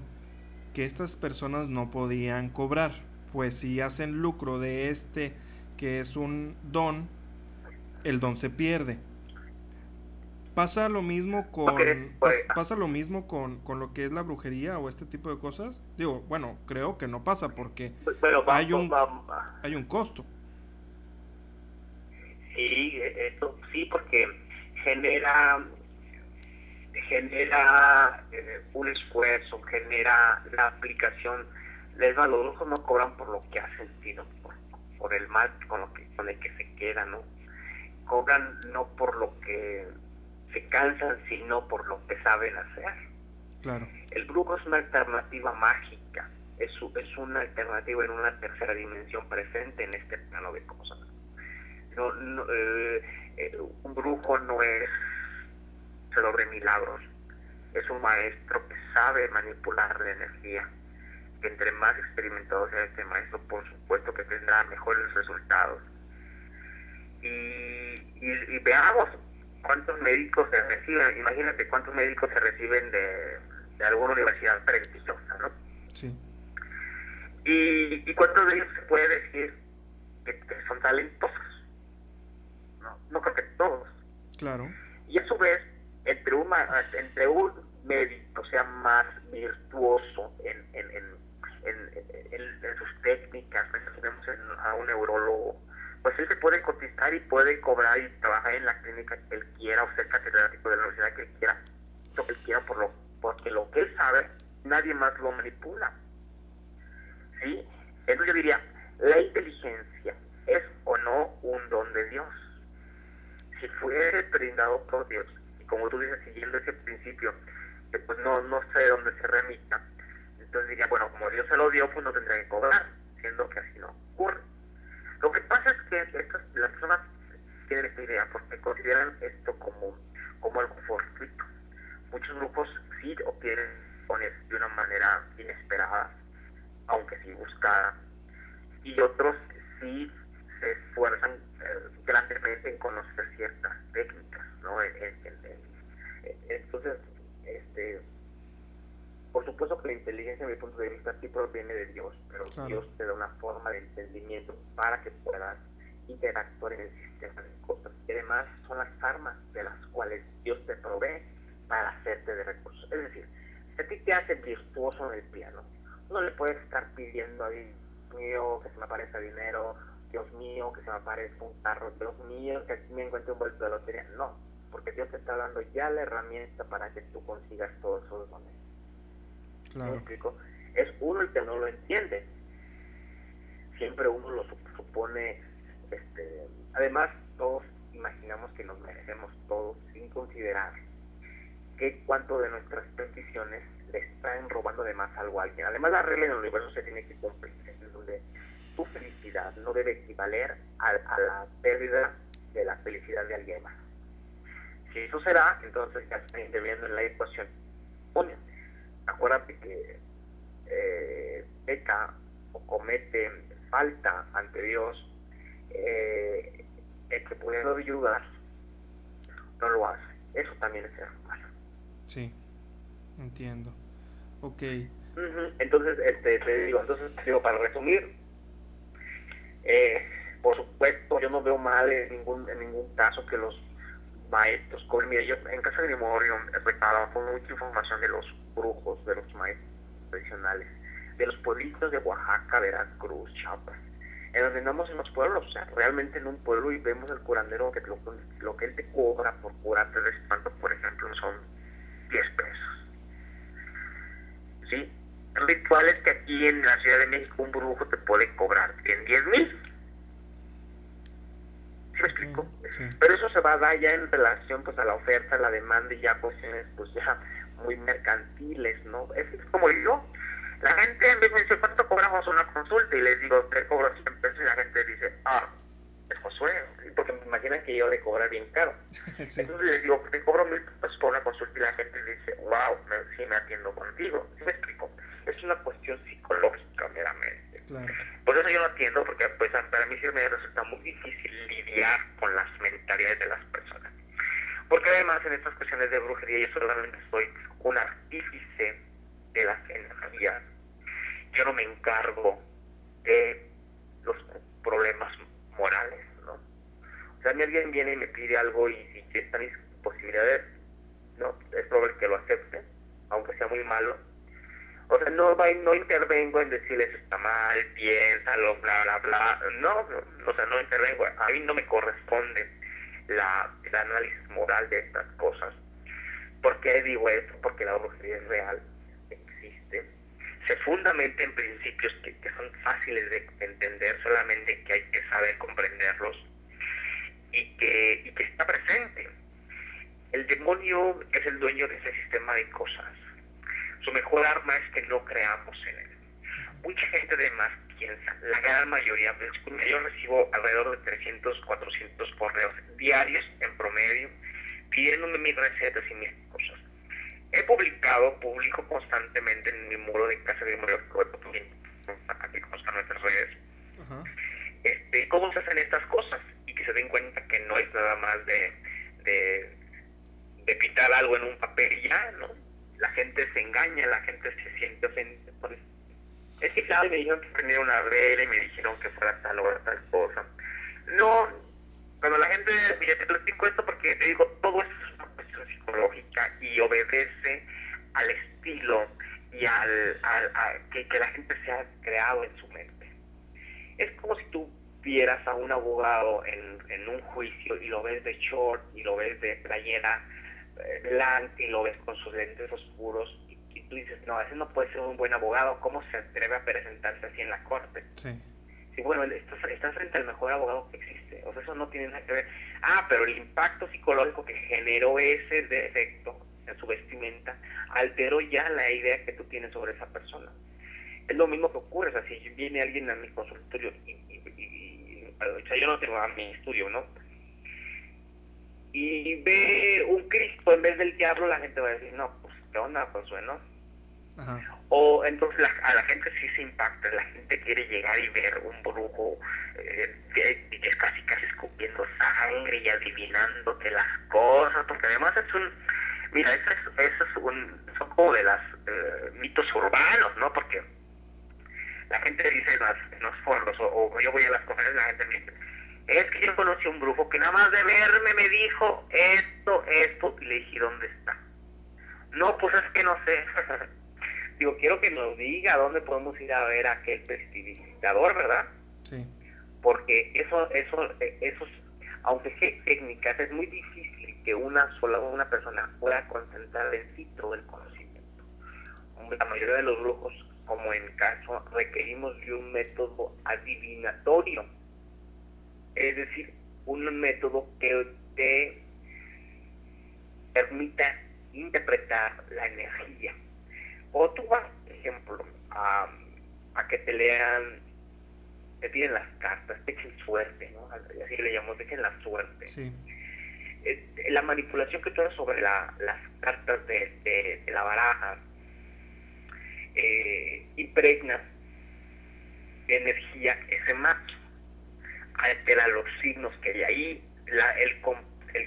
que estas personas no podían cobrar, pues si hacen lucro de este que es un don, el don se pierde. ¿Pasa lo mismo con pues, pasa lo mismo con, con, lo que es la brujería o este tipo de cosas? Digo, bueno, creo que no pasa porque hay un hay un costo. Sí, esto sí porque genera genera eh, un esfuerzo, genera la aplicación. Les va, los no cobran por lo que hacen, sino por, por el mal con lo que con el que se queda, ¿no? Cobran no por lo que se cansan sino por lo que saben hacer. Claro. El brujo es una alternativa mágica, es, es una alternativa en una tercera dimensión presente en este plano de cosas. No, eh, eh, un brujo no es sobre milagros, es un maestro que sabe manipular la energía. Entre más experimentado sea este maestro, por supuesto que tendrá mejores resultados. Y, y, veamos cuántos médicos se reciben, imagínate cuántos médicos se reciben de, de alguna universidad prestigiosa, ¿no? Sí. Y, y cuántos de ellos se puede decir que, son talentosos. No, no creo que todos. Claro. Y a su vez, entre un, entre un médico sea más virtuoso en, en, en, en sus técnicas, tenemos a un neurólogo, pues él se puede cotizar y puede cobrar y trabajar en la clínica que él quiera o ser catedrático de la universidad que él quiera, lo que él quiera por lo, porque lo que él sabe, nadie más lo manipula. ¿Sí? Entonces yo diría, la inteligencia es o no un don de Dios. Si fuese brindado por Dios, y como tú dices, siguiendo ese principio, que pues no, no sé dónde se remita, entonces diría, bueno, como Dios se lo dio, pues no tendrá que cobrar, siendo que así no ocurre. Lo que pasa es que estas, las personas tienen esta idea porque consideran esto como, como algo fortuito. Muchos grupos sí obtienen poner de una manera inesperada, aunque sí buscada, y otros sí se esfuerzan eh, grandemente en conocer ciertas técnicas, ¿no? entonces, este, por supuesto que la inteligencia, desde mi punto de vista, sí proviene de Dios, pero Dios te da una forma de entendimiento para que puedas interactuar en el sistema de cosas. Y además son las armas de las cuales Dios te provee para hacerte de recursos. Es decir, si a ti te hace virtuoso en el piano, no le puedes estar pidiendo a Dios mío que se me aparezca dinero, Dios mío que se me aparezca un carro, Dios mío que aquí me encuentre un vuelto de lotería. No, porque Dios te está dando ya la herramienta para que tú consigas todos esos dones. Claro. Es uno el que no lo entiende. Siempre uno lo supone, este, además todos imaginamos que nos merecemos todos sin considerar que cuánto de nuestras peticiones le están robando de más algo a alguien. Además, la regla en el universo se tiene que cumplir, donde tu felicidad no debe equivaler a, la pérdida de la felicidad de alguien más. Si eso será, entonces ya está interviniendo en la ecuación. Bueno, acuérdate que eh, peca o comete falta ante Dios, eh, el que puede ayudar no lo hace. Eso también es ser malo. Sí, entiendo. Ok. Entonces, este, te digo, entonces, digo, para resumir, eh, por supuesto, yo no veo mal en ningún, en ningún caso que los maestros. Mira, yo en Casa de Grimorio con mucha información de los brujos, de los maestros tradicionales, de los pueblitos de Oaxaca, Veracruz, Chiapas, en donde andamos en los pueblos, o sea, realmente en un pueblo y vemos el curandero que lo, lo que él te cobra por curarte de espanto, por ejemplo, son 10 pesos. ¿Sí? Rituales que aquí en la Ciudad de México un brujo te puede cobrar en 10 mil. ¿Sí me explico? Pero eso se va a dar ya en relación pues a la oferta, a la demanda y ya cuestiones pues ya muy mercantiles, ¿no? Es, como yo. La gente en vez me dice, ¿cuánto cobramos una consulta? Y les digo, te cobro 100 pesos y la gente dice, ah, es Josué, porque me imaginan que yo le cobrar bien caro. Entonces les digo, te cobro mil pesos por una consulta y la gente dice, wow, me, sí me atiendo contigo. ¿Sí me explico? Es una cuestión psicológica meramente. Por eso yo no atiendo, porque pues para mí sí me resulta muy difícil lidiar con las mentalidades de las personas. Porque además en estas cuestiones de brujería yo solamente soy un artífice de las energías. Yo no me encargo de los problemas morales, ¿no? O sea, si alguien viene y me pide algo y si están mis posibilidades, ¿no? Es probable que lo acepte, aunque sea muy malo. O sea, no, no intervengo en decirles está mal, piénsalo, bla, bla, bla. No, no, o sea, no intervengo. A mí no me corresponde la, el análisis moral de estas cosas. ¿Por qué digo esto? Porque la brujería es real, existe. Se fundamenta en principios que, que son fáciles de entender, solamente que hay que saber comprenderlos y que, y que está presente. El demonio es el dueño de ese sistema de cosas. Su mejor arma es que no creamos en él. Mucha gente además piensa. La gran mayoría, yo recibo alrededor de 300, 400 correos diarios en promedio pidiéndome mis recetas y mis cosas. He publicado, publico constantemente en mi muro de casa de Mayor que consta nuestras redes, este, cómo se hacen estas cosas y que se den cuenta que no es nada más de, de, de pitar algo en un papel y ya, ¿no? La gente se engaña, la gente se siente ofendida por eso es que claro, me dijeron que prendieron una vela y me dijeron que fuera tal o tal cosa. No, cuando la gente, mire, te platico esto porque te digo, todo esto es una cuestión psicológica y obedece al estilo y al, al que, que la gente se ha creado en su mente. Es como si tú vieras a un abogado en, en un juicio y lo ves de short y lo ves de playera eh, blanca y lo ves con sus lentes oscuros tú dices, no, ese no puede ser un buen abogado, ¿cómo se atreve a presentarse así en la corte? Sí. Sí, bueno, estás, estás frente al mejor abogado que existe, o sea, eso no tiene nada que ver. Ah, pero el impacto psicológico que generó ese defecto en su vestimenta alteró ya la idea que tú tienes sobre esa persona. Es lo mismo que ocurre, o sea, si viene alguien a mi consultorio y, y, o sea, yo no tengo a mi estudio, ¿no? Y ve un Cristo en vez del diablo, la gente va a decir, no, ¿qué onda, pues bueno o entonces a la gente sí se impacta, la gente quiere llegar y ver un brujo eh, que, es casi casi escupiendo sangre y adivinándote las cosas, porque además es un, mira, eso es, eso es un, son como de las eh, mitos urbanos, ¿no? Porque la gente dice en los, foros, o, yo voy a las conferencias, la gente me dice, es que yo conocí a un brujo que nada más de verme me dijo esto, esto, y le dije, ¿dónde está? No, pues es que no sé. digo, quiero que nos diga dónde podemos ir a ver a aquel prestidigitador, ¿verdad? Sí. Porque eso, eso, esos, aunque sea técnicas, es muy difícil que una sola una persona pueda concentrar en sí todo el conocimiento. La mayoría de los brujos, como en caso, requerimos de un método adivinatorio, es decir, un método que te permita interpretar la energía o tú vas, por ejemplo, a, que te lean, te piden las cartas, te echen suerte, ¿no? Así le llamamos, te echen la suerte. Sí. Eh, la manipulación que tú haces sobre las cartas de, la baraja eh, impregna de energía ese match, altera los signos que hay ahí, la, el,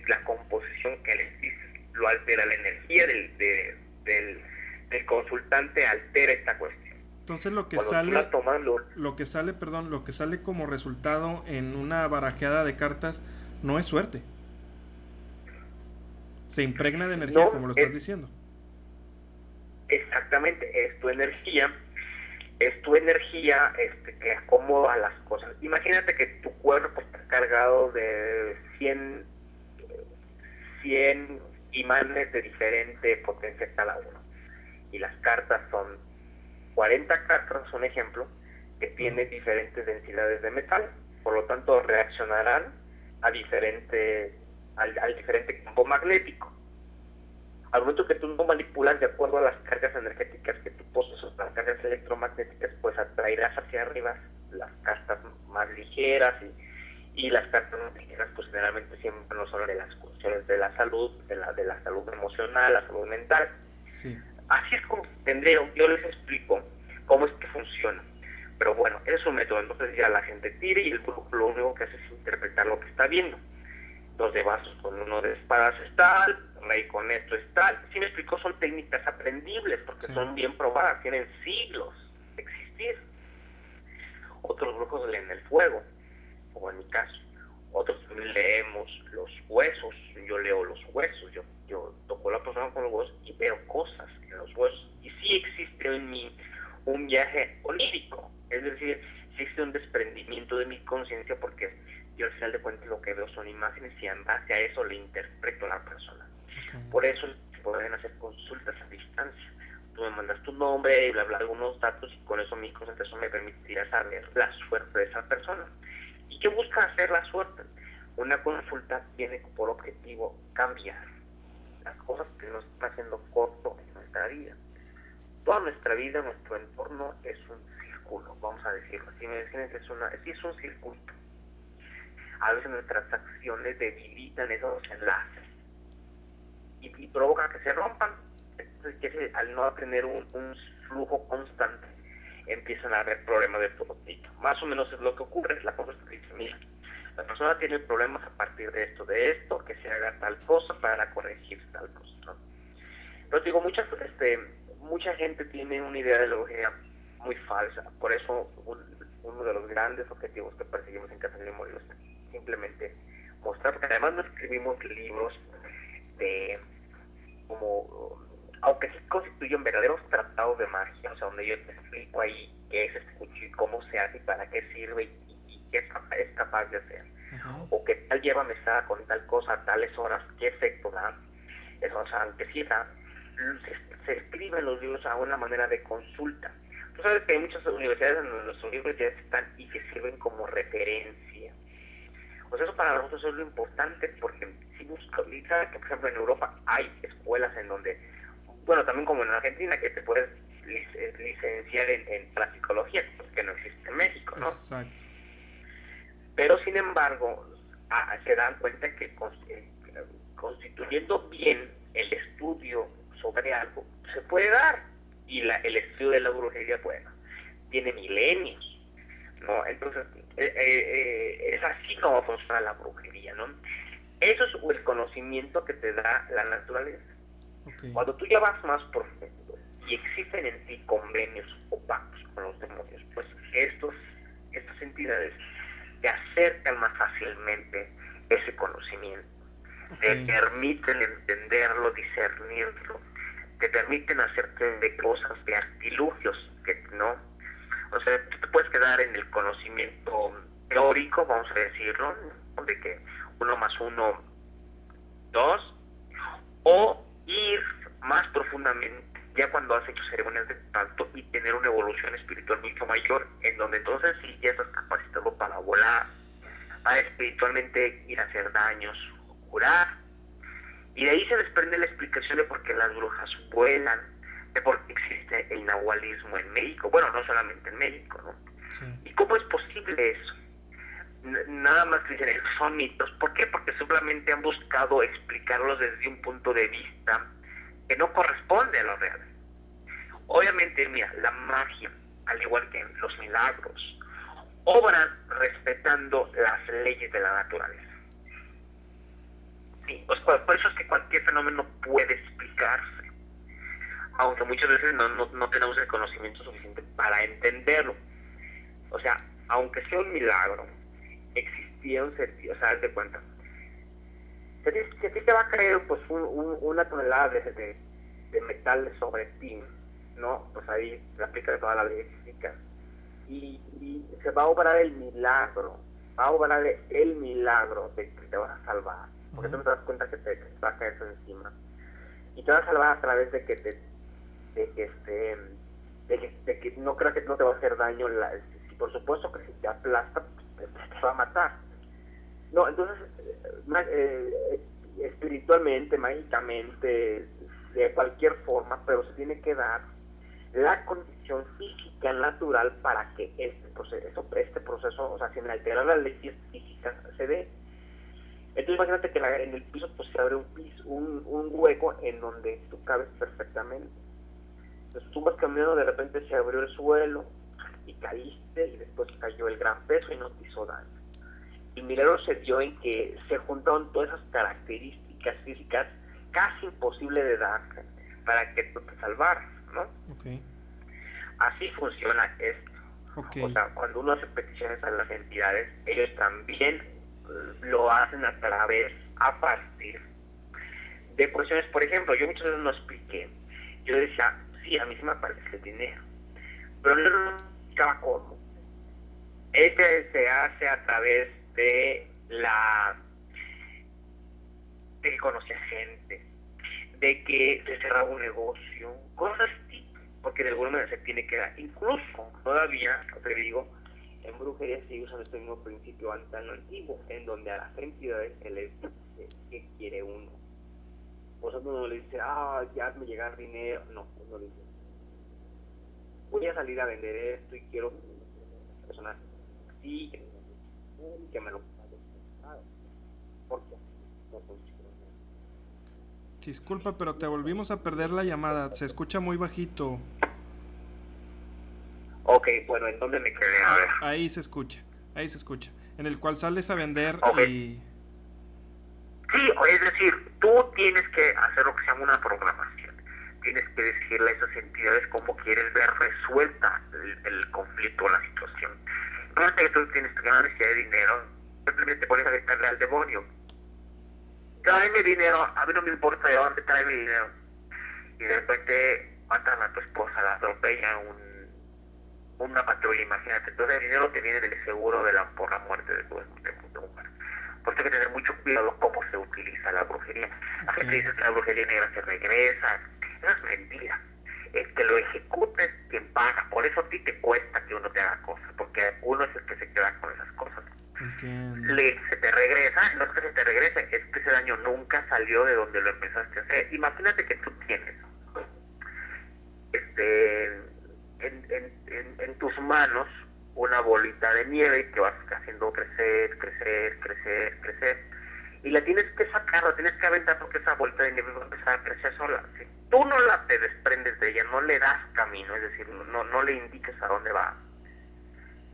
la composición que les dices, lo altera la energía del, del el consultante altera esta cuestión. Entonces lo que sale lo que sale, perdón, lo que sale como resultado en una barajeada de cartas no es suerte. Se impregna de energía como lo estás diciendo. Exactamente, es tu energía, es tu energía este, que acomoda las cosas. Imagínate que tu cuerpo está cargado de 100, 100 imanes de diferente potencia cada uno. Y las cartas son 40 cartas, un ejemplo, que tienen diferentes densidades de metal, por lo tanto reaccionarán a diferente, al, diferente campo magnético. Al momento que tú no manipulas de acuerdo a las cargas energéticas que tú posees, las cargas electromagnéticas, pues atraerás hacia arriba las cartas más ligeras y, y las cartas ligeras pues generalmente siempre no son de las cuestiones de la salud, de la, de la salud emocional, la salud mental. Sí. Así es como tendría, yo les explico cómo es que funciona. Pero bueno, es un método, entonces ya la gente tira y el grupo lo único que hace es interpretar lo que está viendo. Dos de vasos con uno de espadas es tal, rey con esto es tal. Si me explico, son técnicas aprendibles porque son bien probadas, tienen siglos de existir. Otros grupos leen el fuego, como en mi caso. Otros leemos los huesos, yo leo los huesos, yo, yo toco la persona con los huesos y veo cosas en los huesos. Y sí existe en mí un viaje onírico, es decir, existe un desprendimiento de mi conciencia porque yo al final de cuentas lo que veo son imágenes y en base a eso le interpreto a la persona. Por eso se pueden hacer consultas a distancia. Tú me mandas tu nombre y bla, bla, algunos datos y con eso mi concentración me permitirá saber la suerte de esa persona. ¿Y qué busca hacer la suerte? Una consulta tiene por objetivo cambiar las cosas que nos están haciendo corto en nuestra vida. Toda nuestra vida, nuestro entorno es un círculo, vamos a decirlo así. es, una, sí es un circuito. A veces nuestras acciones debilitan esos enlaces y, y provocan que se rompan. Entonces, al no tener un flujo constante, empiezan a haber problemas de todo tipo. Más o menos es lo que ocurre, la cosa dice, mira, la persona tiene problemas a partir de esto, de esto, que se haga tal cosa para corregir tal cosa. ¿no? Pero digo, muchas, este, mucha gente tiene una idea de logía muy falsa. Por eso uno de los grandes objetivos que perseguimos en Casa de Morir es simplemente mostrar, porque además no escribimos libros de como aunque se constituyen verdaderos tratados de magia, o sea, donde yo te explico ahí qué es este cuchillo y cómo se hace y para qué sirve y, qué es capaz, de hacer. O que tal lleva mesada con tal cosa a tales horas, qué efecto da. Eso, o sea, aunque sí se, se escriben los libros a una manera de consulta. Tú sabes que hay muchas universidades en donde los libros ya están y que sirven como referencia. Pues eso para nosotros es lo importante porque si buscas, sabes que por ejemplo en Europa hay escuelas en donde bueno, también como en Argentina, que te puedes eh, licenciar en, la psicología, que no existe en México, ¿no? Exacto. Pero sin embargo, se dan cuenta que eh, constituyendo bien el estudio sobre algo, se puede dar. Y la, el estudio de la brujería, bueno, tiene milenios, ¿no? Entonces, eh, es así como funciona la brujería, ¿no? Eso es el conocimiento que te da la naturaleza. Cuando tú ya vas más profundo y existen en ti convenios o pactos con los demonios, pues estos, estas entidades te acercan más fácilmente ese conocimiento, te permiten entenderlo, discernirlo, te permiten hacerte de cosas, de artilugios que no. O sea, tú te puedes quedar en el conocimiento teórico, vamos a decirlo, de que uno más uno, dos, o ir más profundamente ya cuando has hecho ceremonias de tanto y tener una evolución espiritual mucho mayor, en donde entonces sí ya estás capacitado para volar, para espiritualmente ir a hacer daños, curar. Y de ahí se desprende la explicación de por qué las brujas vuelan, de por qué existe el nahualismo en México, bueno, no solamente en México, ¿no? ¿Y cómo es posible eso? Nada más que dicen, son mitos. ¿Por qué? Porque simplemente han buscado explicarlos desde un punto de vista que no corresponde a lo real. Obviamente, mira, la magia, al igual que los milagros, obran respetando las leyes de la naturaleza. Sí, por, eso es que cualquier fenómeno puede explicarse, aunque muchas veces no, no tenemos el conocimiento suficiente para entenderlo. O sea, aunque sea un milagro, existía un sentido, o sea, de cuenta. Si a, ti, te va a caer pues una tonelada de, de, metal sobre ti, ¿no? Pues ahí se aplica toda la ley física. Y, se va a obrar el milagro, va a obrar el milagro de que te vas a salvar, porque tú no te das cuenta que te, va a caer eso encima. Y te vas a salvar a través de que te, de que este, de que, no creas que no te va a hacer daño, la, por supuesto que si te aplasta, te va a matar. No, entonces, eh, espiritualmente, mágicamente, de cualquier forma, pero se tiene que dar la condición física natural para que este proceso, este proceso, o sea, sin alterar las leyes físicas, se dé. Entonces imagínate que en el piso pues se abre un piso, un, un hueco en donde tú cabes perfectamente. Entonces tú vas caminando, de repente se abrió el suelo, y caíste y después cayó el gran peso y no te hizo daño. El milagro se dio en que se juntaron todas esas características físicas casi imposible de dar para que tú te salvaras, ¿no? Así funciona esto. O sea, cuando uno hace peticiones a las entidades, ellos también eh, lo hacen a través, a partir de cuestiones, por ejemplo, yo muchas veces no expliqué, yo decía, sí, a mí sí me aparece el dinero, pero no cómo. Este se hace a través de la de que conocía gente, de que se cerraba un negocio, cosas así, porque de alguna manera se tiene que dar. Incluso todavía, te digo, en brujería se usa este mismo principio tan antiguo, en donde a las entidades se les dice que quiere uno. Vosotros no le dice, ah, ya me llega dinero, no, no le dice voy a salir a vender esto y quiero personas así, que me lo porque Disculpa, pero te volvimos a perder la llamada. Se escucha muy bajito. Ok, bueno, ¿en dónde me quedé? A ver. Ahí se escucha, ahí se escucha. En el cual sales a vender Ok. y... Sí, es decir, tú tienes que hacer lo que se llama una programación. Tienes que decirle a esas entidades cómo quieres ver resuelta el, el conflicto o la situación. No que tú tienes ganar necesidad de dinero, simplemente te pones a gritarle al demonio. Tráeme dinero, a mí no me importa de dónde tráeme dinero. Y de repente matan a tu esposa, la atropellan un, una patrulla, imagínate. Entonces el dinero te viene del seguro de la, por la muerte de tu, de tu mujer. Por eso hay que tener mucho cuidado cómo se utiliza la brujería. La gente dice que la brujería negra se regresa. Eso es mentira. El que lo ejecute es quien paga. Por eso a ti te cuesta que uno te haga cosas, porque uno es el que se queda con esas cosas. Entiendo. Le, se te regresa, no es que se te regrese, es que ese daño nunca salió de donde lo empezaste a hacer. Imagínate que tú tienes este, en, en, en, en tus manos una bolita de nieve que vas haciendo crecer, crecer, crecer, crecer. Y la tienes que sacar, la tienes que aventar porque esa bolita de nieve va a empezar a crecer sola. Si tú no la te desprendes de ella, no le das camino, es decir, no, no le indiques a dónde va,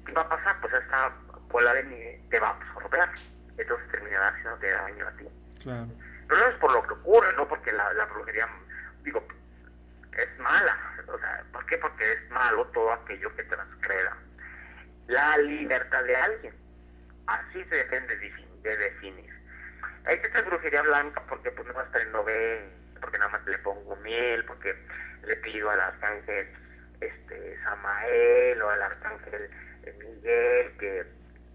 ¿qué va a pasar? Pues esta bola de nieve te va a absorber. Entonces terminará haciéndote daño a ti. Claro. Pero no es por lo que ocurre, no porque la, la brujería, digo, es mala. O sea, ¿por qué? Porque es malo todo aquello que transgreda la libertad de alguien. Así se depende de, de definir. Hay que hacer brujería blanca porque pues no va a estar en novena, porque nada más le pongo miel, porque le pido al arcángel este Samael o al arcángel Miguel que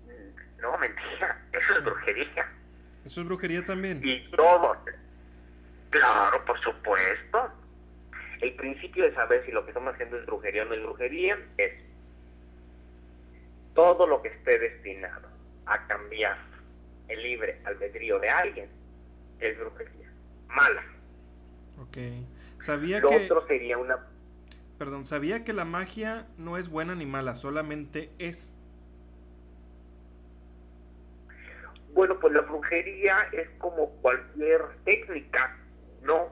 mm, no mentira, eso es brujería. ¿Eso es brujería también? Y todo. Claro, por supuesto. El principio de saber si lo que estamos haciendo es brujería o no es brujería es todo lo que esté destinado a cambiar el libre albedrío de alguien es brujería. Mala. Ok. Sabía Lo que... otro sería una... Perdón, sabía que la magia no es buena ni mala, solamente es. Bueno, pues la brujería es como cualquier técnica, ¿no?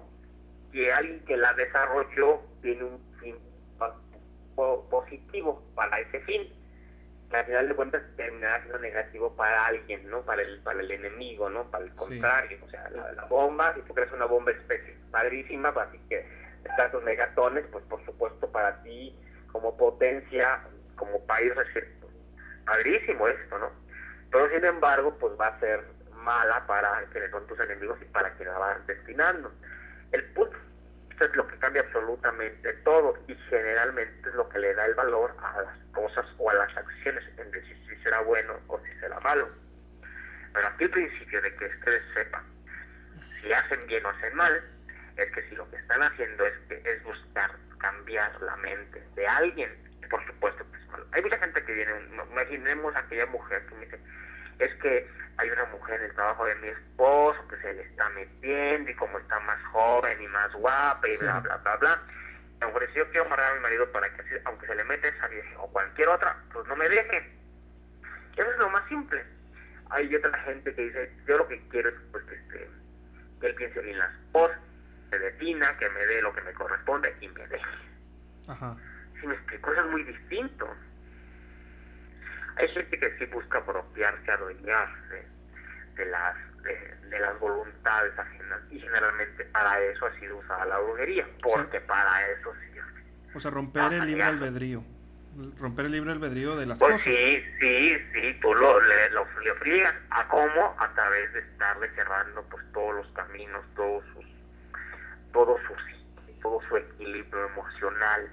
Que alguien que la desarrolló tiene un fin positivo para ese fin. Que al final de cuentas terminará siendo negativo para alguien, ¿no? Para el, para el enemigo, ¿no? Para el contrario. O sea, la, la bomba, si tú crees una bomba especie padrísima, pues, así que tantos megatones, pues por supuesto para ti como potencia, como país, es pues, padrísimo esto, ¿no? Pero sin embargo, pues va a ser mala para quienes son tus enemigos y para quienes la vas destinando. El punto es lo que cambia absolutamente todo y generalmente es lo que le da el valor a las cosas o a las acciones, en decir si será bueno o si será malo. Pero aquí el principio de que ustedes sepan si hacen bien o hacen mal, es que si lo que están haciendo es, es buscar cambiar la mente de alguien, por supuesto que es malo. Hay mucha gente que viene, imaginemos aquella mujer que me dice, es que hay una mujer en el trabajo de mi esposo que se le está metiendo y como está más joven y más guapa y bla, Sí. bla, bla, bla. A lo mejor si yo quiero amarrar a mi marido para que, aunque se le mete esa vieja o cualquier otra, pues no me deje. Eso es lo más simple. Hay otra gente que dice, yo lo que quiero es pues, que, este, que él piense bien las cosas, se defina, que me dé lo que me corresponde y me deje. Ajá. Si me explico, eso es muy distinto. Hay gente que sí busca apropiarse, adueñarse de las, de, de las voluntades ajenas y generalmente para eso ha sido usada la brujería, porque para eso sirve. O sea, romper el libre albedrío. Romper el libre albedrío de las Pues cosas. sí, sí, sí, tú lo, le, lo, le. ¿A cómo? A través de estarle cerrando pues todos los caminos, todos sus, todo su todo su equilibrio emocional.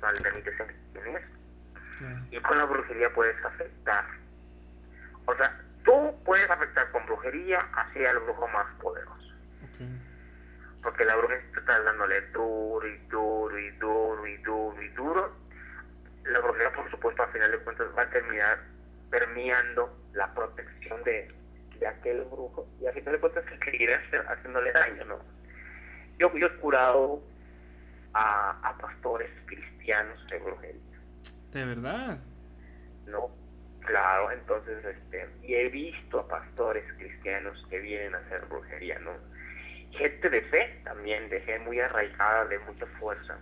No le permite ser quien es. Y con la brujería puedes afectar. O sea, tú puedes afectar con brujería hacia el brujo más poderoso. Porque la brujería tú estás dándole duro y duro y duro y duro y duro. La brujería, por supuesto, al final de cuentas va a terminar permeando la protección de, de aquel brujo. Y al final de cuentas seguirá hacer- haciéndole daño, ¿no? Yo, yo he curado a, pastores cristianos de brujería. ¿De verdad? No, claro, entonces, este, y he visto a pastores cristianos que vienen a hacer brujería, ¿no? Gente de fe también, de fe muy arraigada, de mucha fuerza,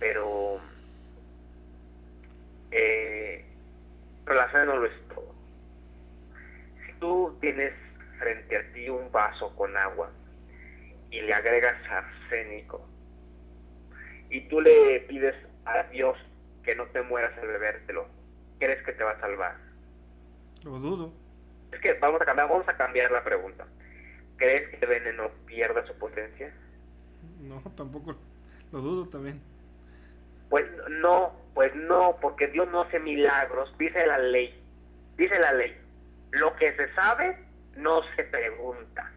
pero, eh, pero la fe no lo es todo. Si tú tienes frente a ti un vaso con agua y le agregas arsénico, y tú le pides a Dios que no te mueras al bebértelo, ¿crees que te va a salvar? Lo dudo. Es que vamos a cambiar, vamos a cambiar la pregunta. ¿Crees que el veneno pierda su potencia? No, tampoco lo dudo también. Pues no, pues no, porque Dios no hace milagros, dice la ley, dice la ley. Lo que se sabe no se pregunta.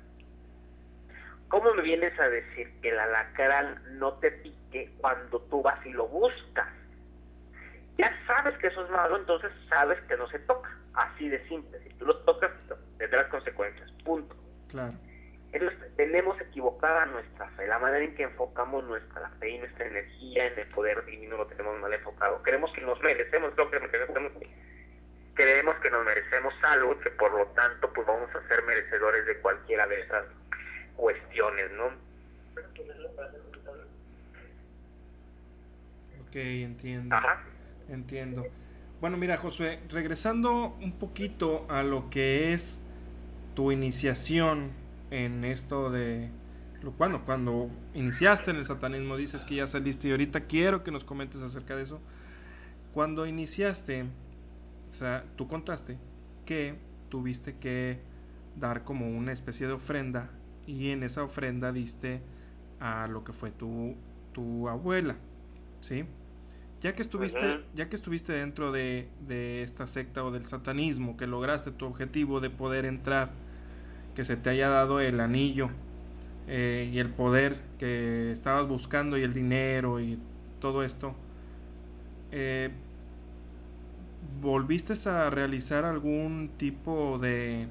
¿Cómo me vienes a decir que el alacrán no te pique cuando tú vas y lo buscas? Ya sabes que eso es malo, entonces sabes que no se toca. Así de simple. Si tú lo tocas, tendrás consecuencias. Punto. Claro. Entonces, tenemos equivocada nuestra fe, la manera en que enfocamos nuestra fe y nuestra energía en el poder divino lo tenemos mal enfocado. Creemos que nos merecemos lo que merecemos. Creemos que nos merecemos salud, que por lo tanto pues vamos a ser merecedores de cualquiera de esas cuestiones, ¿no? Ok, entiendo. Entiendo. Bueno, mira, Josué, regresando un poquito a lo que es tu iniciación en esto de... Bueno, cuando iniciaste en el satanismo, dices que ya saliste y ahorita quiero que nos comentes acerca de eso. Cuando iniciaste, o sea, tú contaste que tuviste que dar como una especie de ofrenda y en esa ofrenda diste a lo que fue tu, tu abuela, ¿sí? Ya que estuviste, ya que estuviste dentro de, de, esta secta o del satanismo, que lograste tu objetivo de poder entrar, que se te haya dado el anillo eh, y el poder que estabas buscando y el dinero y todo esto, eh, ¿volviste a realizar algún tipo de,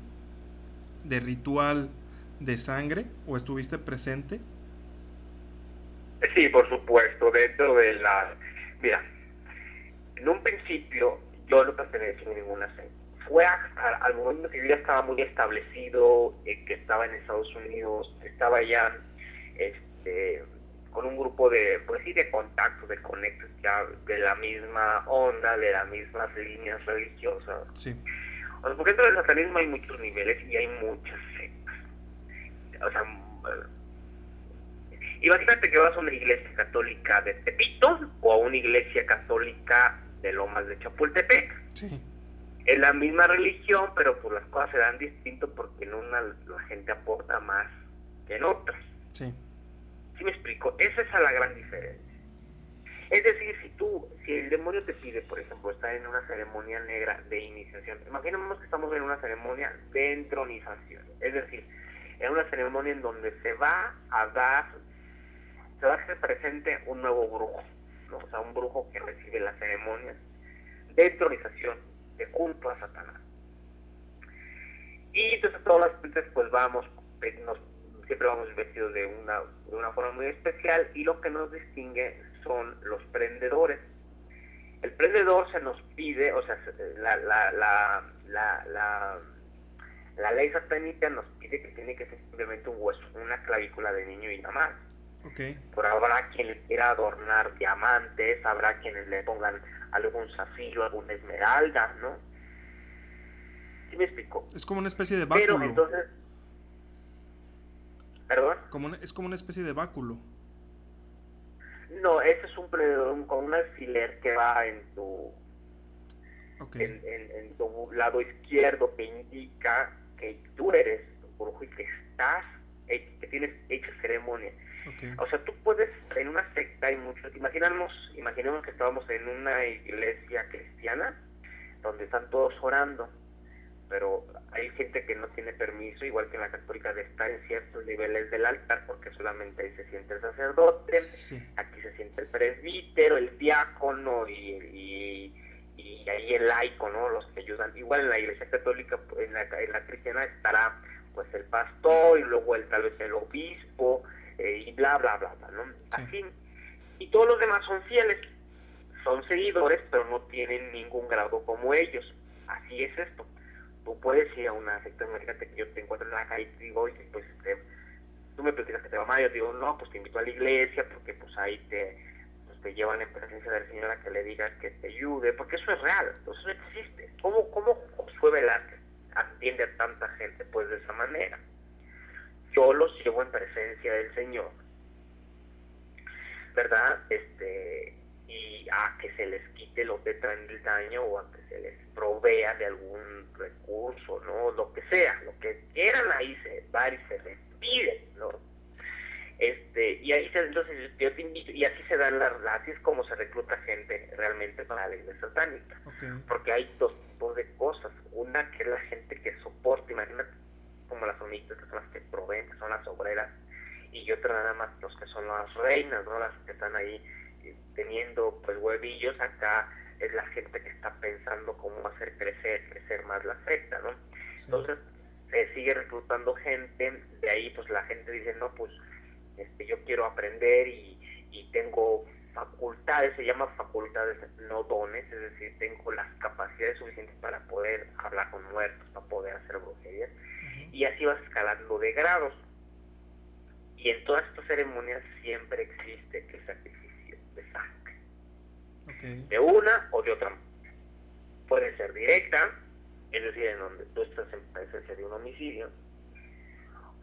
de ritual de sangre o estuviste presente? Sí, por supuesto, dentro de la... Mira, en un principio yo no pertenecía a ninguna secta. Fue al momento que yo ya estaba muy establecido, eh, que estaba en Estados Unidos, estaba ya este, con un grupo de, pues sí, de contactos, de conectos ya de la misma onda, de las mismas líneas religiosas. Sí. porque dentro del satanismo hay muchos niveles y hay muchas o sea, imagínate que vas a una iglesia católica de Tepito o a una iglesia católica de Lomas de Chapultepec. Sí. Es la misma religión, pero pues las cosas se dan distinto porque en una la gente aporta más que en otras. Sí. ¿Sí me explico? Esa es la gran diferencia. Es decir, si tú, si el demonio te pide, por ejemplo, estar en una ceremonia negra de iniciación, imaginemos que estamos en una ceremonia de entronización. Es decir, en una ceremonia en donde se va a dar, se va a hacer presente un nuevo brujo, o sea, un brujo que recibe las ceremonias de entronización, de culto a Satanás. Y entonces todas las gentes pues vamos, siempre vamos vestidos de una, de una forma muy especial y lo que nos distingue son los prendedores. El prendedor se nos pide, o sea, la, la, la, la la ley satánica nos pide que tiene que ser simplemente un hueso, una clavícula de niño y nada más. Okay. Pero habrá quien quiera adornar diamantes, habrá quienes le pongan algún zafiro, alguna esmeralda, ¿no? ¿Sí me explico? Es como una especie de báculo. Pero entonces... ¿Perdón? Como es como una especie de báculo. No, ese es un, un, con un alfiler que va en tu... En, en, tu lado izquierdo que indica que tú eres brujo y que estás, que tienes hecha ceremonia. O sea, tú puedes, en una secta hay muchos, imaginamos, imaginemos que estábamos en una iglesia cristiana donde están todos orando, pero hay gente que no tiene permiso, igual que en la católica, de estar en ciertos niveles del altar, porque solamente ahí se siente el sacerdote, aquí se siente el presbítero, el diácono y y ahí el laico, ¿no? Los que ayudan. Igual en la iglesia católica, en la, en la cristiana estará pues el pastor y luego el, tal vez el obispo eh, y bla, bla, bla, bla, ¿no? Así, Y todos los demás son fieles, son seguidores, pero no tienen ningún grado como ellos. Así es esto. Tú puedes ir a una secta, imagínate que yo te encuentro en la calle y te digo, oye, pues este, tú me platicas que te va mal, yo digo, no, pues te invito a la iglesia, porque pues ahí te, pues, te llevan en presencia del Señor a que le digas que te ayude, porque eso es real, eso existe. ¿Cómo, cómo Josué Velázquez atiende a tanta gente pues de esa manera? Yo los llevo en presencia del Señor, ¿verdad? Este, y a que se les quite lo que traen el daño o a que se les provea de algún recurso, ¿no? Lo que sea, lo que quieran ahí se va y se les pide, ¿no? Este, y ahí se, entonces yo te invito, y así se dan las, así es como se recluta gente realmente para la iglesia satánica. Porque hay dos tipos de cosas. Una que es la gente que soporta, imagínate como las onitas, que son las que proveen, que son las obreras, y otra nada más los que son las reinas, ¿no? Las que están ahí teniendo pues huevillos acá es la gente que está pensando cómo hacer crecer, crecer más la secta, ¿no? Entonces se sigue reclutando gente, de ahí pues la gente dice, no, pues este, yo quiero aprender y, y tengo facultades, se llama facultades, no dones, es decir, tengo las capacidades suficientes para poder hablar con muertos, para poder hacer brujerías, y así vas escalando de grados. Y en todas estas ceremonias siempre existe el sacrificio de sangre. De una o de otra Puede ser directa, es decir, en donde tú estás en presencia de un homicidio,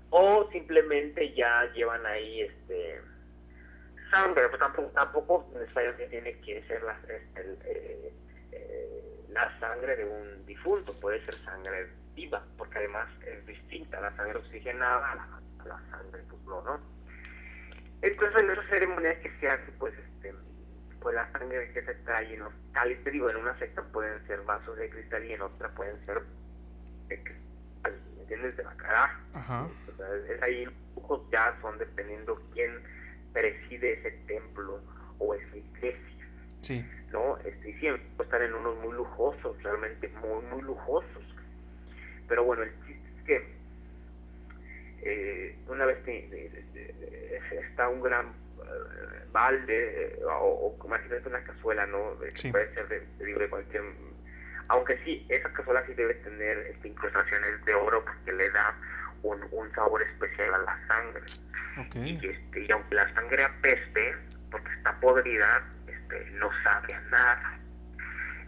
o simplemente ya llevan ahí este sangre, pero tampoco, tampoco necesariamente tiene que ser la, este, eh, eh, la sangre de un difunto, puede ser sangre viva, porque además es distinta la sangre oxigenada a la, sangre pues, ¿no? Entonces en esas ceremonias que se hacen, pues este, pues la sangre que se trae en los cálices, digo, en una secta pueden ser vasos de cristal y en otra pueden ser de cristal, ¿me entiendes? De. Ajá. es ahí lujos ya son dependiendo quién preside ese templo o esa iglesia. Sí. ¿No? Este, y siempre estar en unos muy lujosos, realmente muy, muy lujosos. Pero bueno, el chiste es que eh, una vez que está un gran eh, balde eh, o, o imagínate una cazuela, ¿no? Puede ser de, de, cualquier... Aunque sí, esa cazuela sí debe tener este, incrustaciones de oro porque le da un, un sabor especial a la sangre. Y, este, y aunque la sangre apeste, porque está podrida, este, no sabe a nada.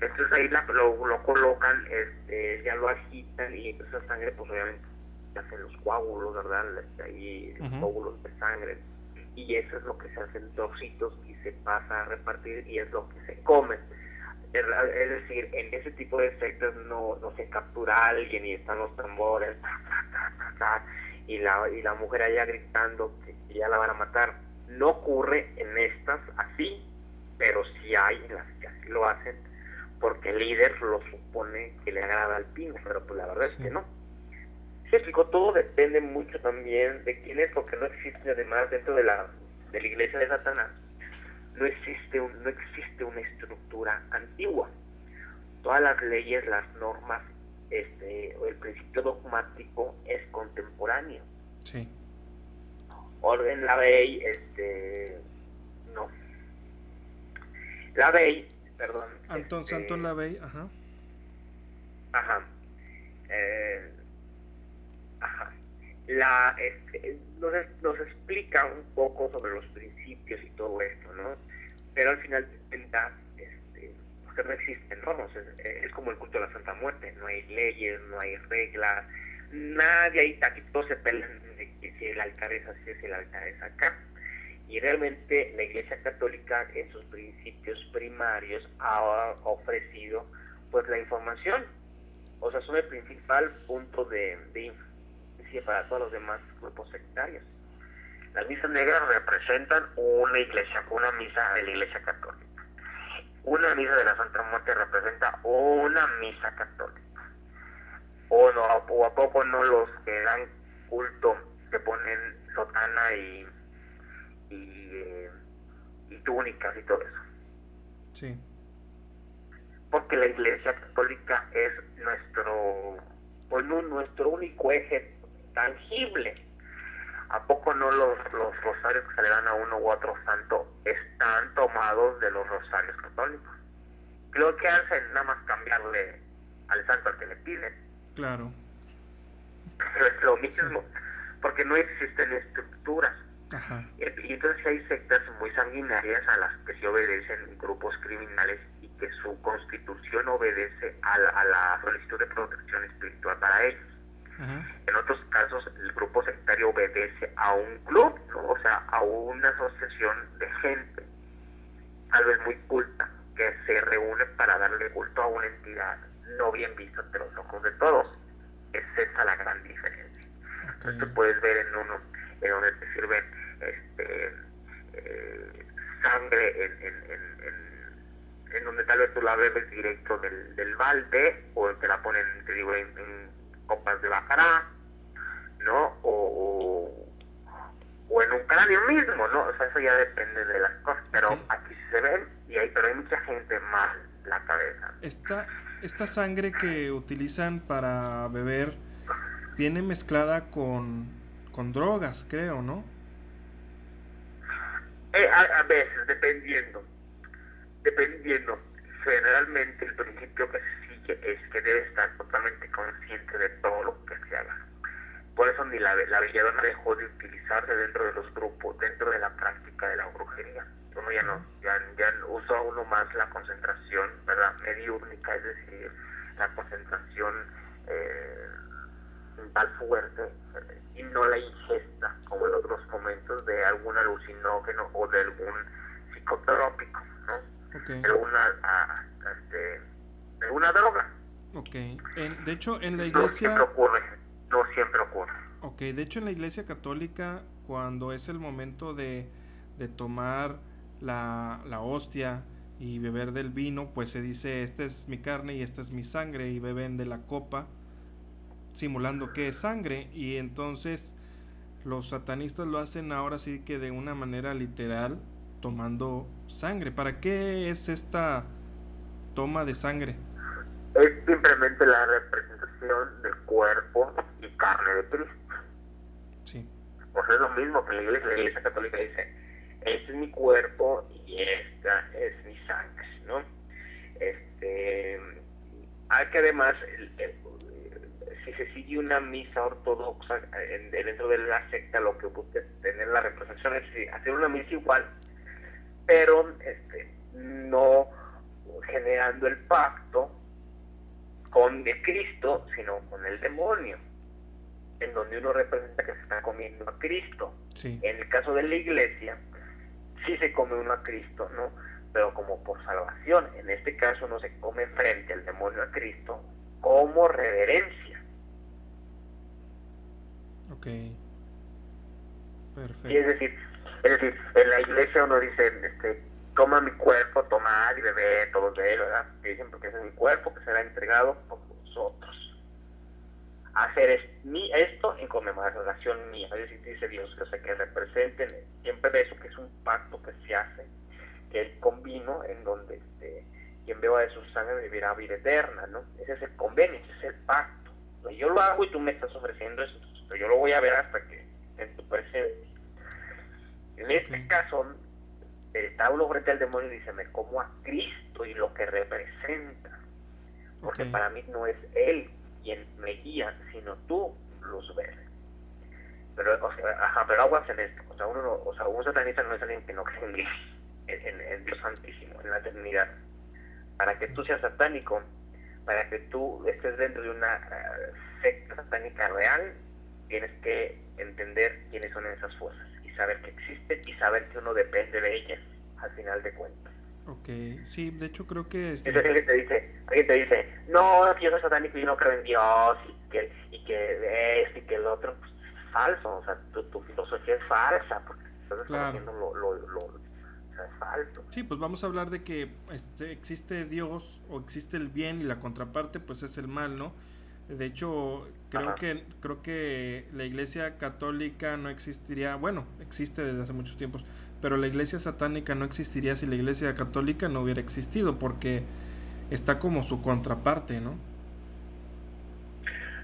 Entonces ahí la, lo, lo, colocan, este, ya lo agitan y esa sangre pues obviamente hacen los coágulos, ¿verdad? Ahí los coágulos de sangre y eso es lo que se hace en trocitos y se pasa a repartir y es lo que se come. Es decir, en ese tipo de efectos no, no se captura a alguien y están los tambores y, la, y la mujer allá gritando que ya la van a matar. No ocurre en estas así, pero sí hay en las que así lo hacen porque el líder lo supone que le agrada al pino, pero pues la verdad es que no todo depende mucho también de quién es, porque no existe además dentro de la, de la iglesia de Satanás, no existe, un, no existe una estructura antigua. Todas las leyes, las normas, este, el principio dogmático es contemporáneo. Sí. Orden la ley, este, no. La ley, perdón. Antón este, Santo la ley, ajá. Ajá. Eh, Ajá. La, este, nos, nos, explica un poco sobre los principios y todo esto, ¿no? Pero al final cuentas, este, porque no existen normas, es, como el culto de la Santa Muerte, no hay leyes, no hay reglas, nadie ahí, aquí todos se pelean de que si el altar es así, si el altar es acá. Y realmente la Iglesia Católica en sus principios primarios ha ofrecido pues la información. O sea, son el principal punto de, de para todos los demás grupos sectarios. Las misas negras representan una iglesia, una misa de la iglesia católica. Una misa de la Santa Muerte representa una misa católica. O, no, o a poco no los que dan culto se ponen sotana y, y, eh, y túnicas y todo eso. Sí. Porque la iglesia católica es nuestro, pues, nuestro único eje tangible. ¿A poco no los, los rosarios que se le dan a uno u otro santo están tomados de los rosarios católicos? Lo que hacen nada más cambiarle al santo al que le piden. Claro. Pero es lo mismo, porque no existen estructuras. Ajá. Y entonces hay sectas muy sanguinarias a las que se obedecen grupos criminales y que su constitución obedece a la, a la solicitud de protección espiritual para ellos. En otros casos, el grupo sectario obedece a un club, o sea, a una asociación de gente, tal vez muy culta, que se reúne para darle culto a una entidad no bien vista ante los ojos de todos. Es esa la gran diferencia. Entonces puedes ver en uno en donde te sirven este, eh, sangre en, en, en, en, donde tal vez tú la bebes directo del, del balde o te la ponen, te digo, en copas de bacará, ¿no? O, o, en un cráneo mismo, ¿no? O sea, eso ya depende de las cosas, pero aquí se ven y hay, pero hay mucha gente mal la cabeza. Esta, esta sangre que utilizan para beber viene mezclada con, con drogas, creo, ¿no? Eh, a, a veces, dependiendo. Dependiendo. Generalmente el principio que se es que debe estar totalmente consciente de todo lo que se haga. Por eso ni la, la belladona dejó de utilizarse dentro de los grupos, dentro de la práctica de la brujería. Uno ya no, ya, ya usa uno más la concentración, ¿verdad? Mediúnica, es decir, la concentración eh, mental fuerte y no la ingesta, como en otros momentos, de algún alucinógeno o de algún psicotrópico, ¿no? Okay. a, este, de una droga. Ok, de hecho en la iglesia... No siempre ocurre, no siempre ocurre. Ok, de hecho en la iglesia católica cuando es el momento de, de tomar la, la hostia y beber del vino, pues se dice, esta es mi carne y esta es mi sangre y beben de la copa simulando que es sangre y entonces los satanistas lo hacen ahora sí que de una manera literal tomando sangre. ¿Para qué es esta toma de sangre? es simplemente la representación del cuerpo y carne de Cristo. Sí. Pues es lo mismo que la iglesia, la iglesia católica dice, este es mi cuerpo y esta es mi sangre, ¿no? Este, hay que además, si se sigue una misa ortodoxa dentro de la secta, lo que busca es tener la representación, es hacer una misa igual, pero este, no generando el pacto con el Cristo, sino con el demonio, en donde uno representa que se está comiendo a Cristo. En el caso de la iglesia, sí se come uno a Cristo, ¿no? Pero como por salvación. En este caso no se come frente al demonio a Cristo como reverencia. Ok. Perfecto. Y es decir, es decir, en la iglesia uno dice, este, toma mi cuerpo, tomar y beber, todos de él, ¿verdad? Que dicen porque ese es mi cuerpo que será entregado por vosotros. Hacer es, mi, esto en conmemoración mía, es decir, dice Dios, que, o sea, que representen siempre eso, que es un pacto que se hace, que él convino en donde este, quien beba de su sangre vivirá vida eterna, ¿no? Ese es el convenio, ese es el pacto. Yo lo hago y tú me estás ofreciendo eso, yo lo voy a ver hasta que en tu presencia. En este caso, el Pablo frente al demonio dice, me como a Cristo y lo que representa. Porque para mí no es Él quien me guía, sino tú los ves. Pero, o sea, ajá, pero aguas en esto. O sea, uno o sea, un satanista no es alguien que no cree en, en, Dios Santísimo, en la eternidad. Para que tú seas satánico, para que tú estés dentro de una eh, secta satánica real, tienes que entender quiénes son esas fuerzas saber que existe y saber que uno depende de ellas al final de cuentas. Ok, sí, de hecho creo que... Es alguien te dice, alguien te dice, no, yo soy satánico y no creo en Dios y que, y que esto y que el otro, pues es falso, o sea, tu, tu filosofía es falsa, porque estás claro. lo, lo, lo, o sea, es falso. Sí, pues vamos a hablar de que este, existe Dios o existe el bien y la contraparte pues es el mal, ¿no? De hecho, creo que creo que la Iglesia católica no existiría, bueno, existe desde hace muchos tiempos, pero la Iglesia satánica no existiría si la Iglesia católica no hubiera existido, porque está como su contraparte, ¿no?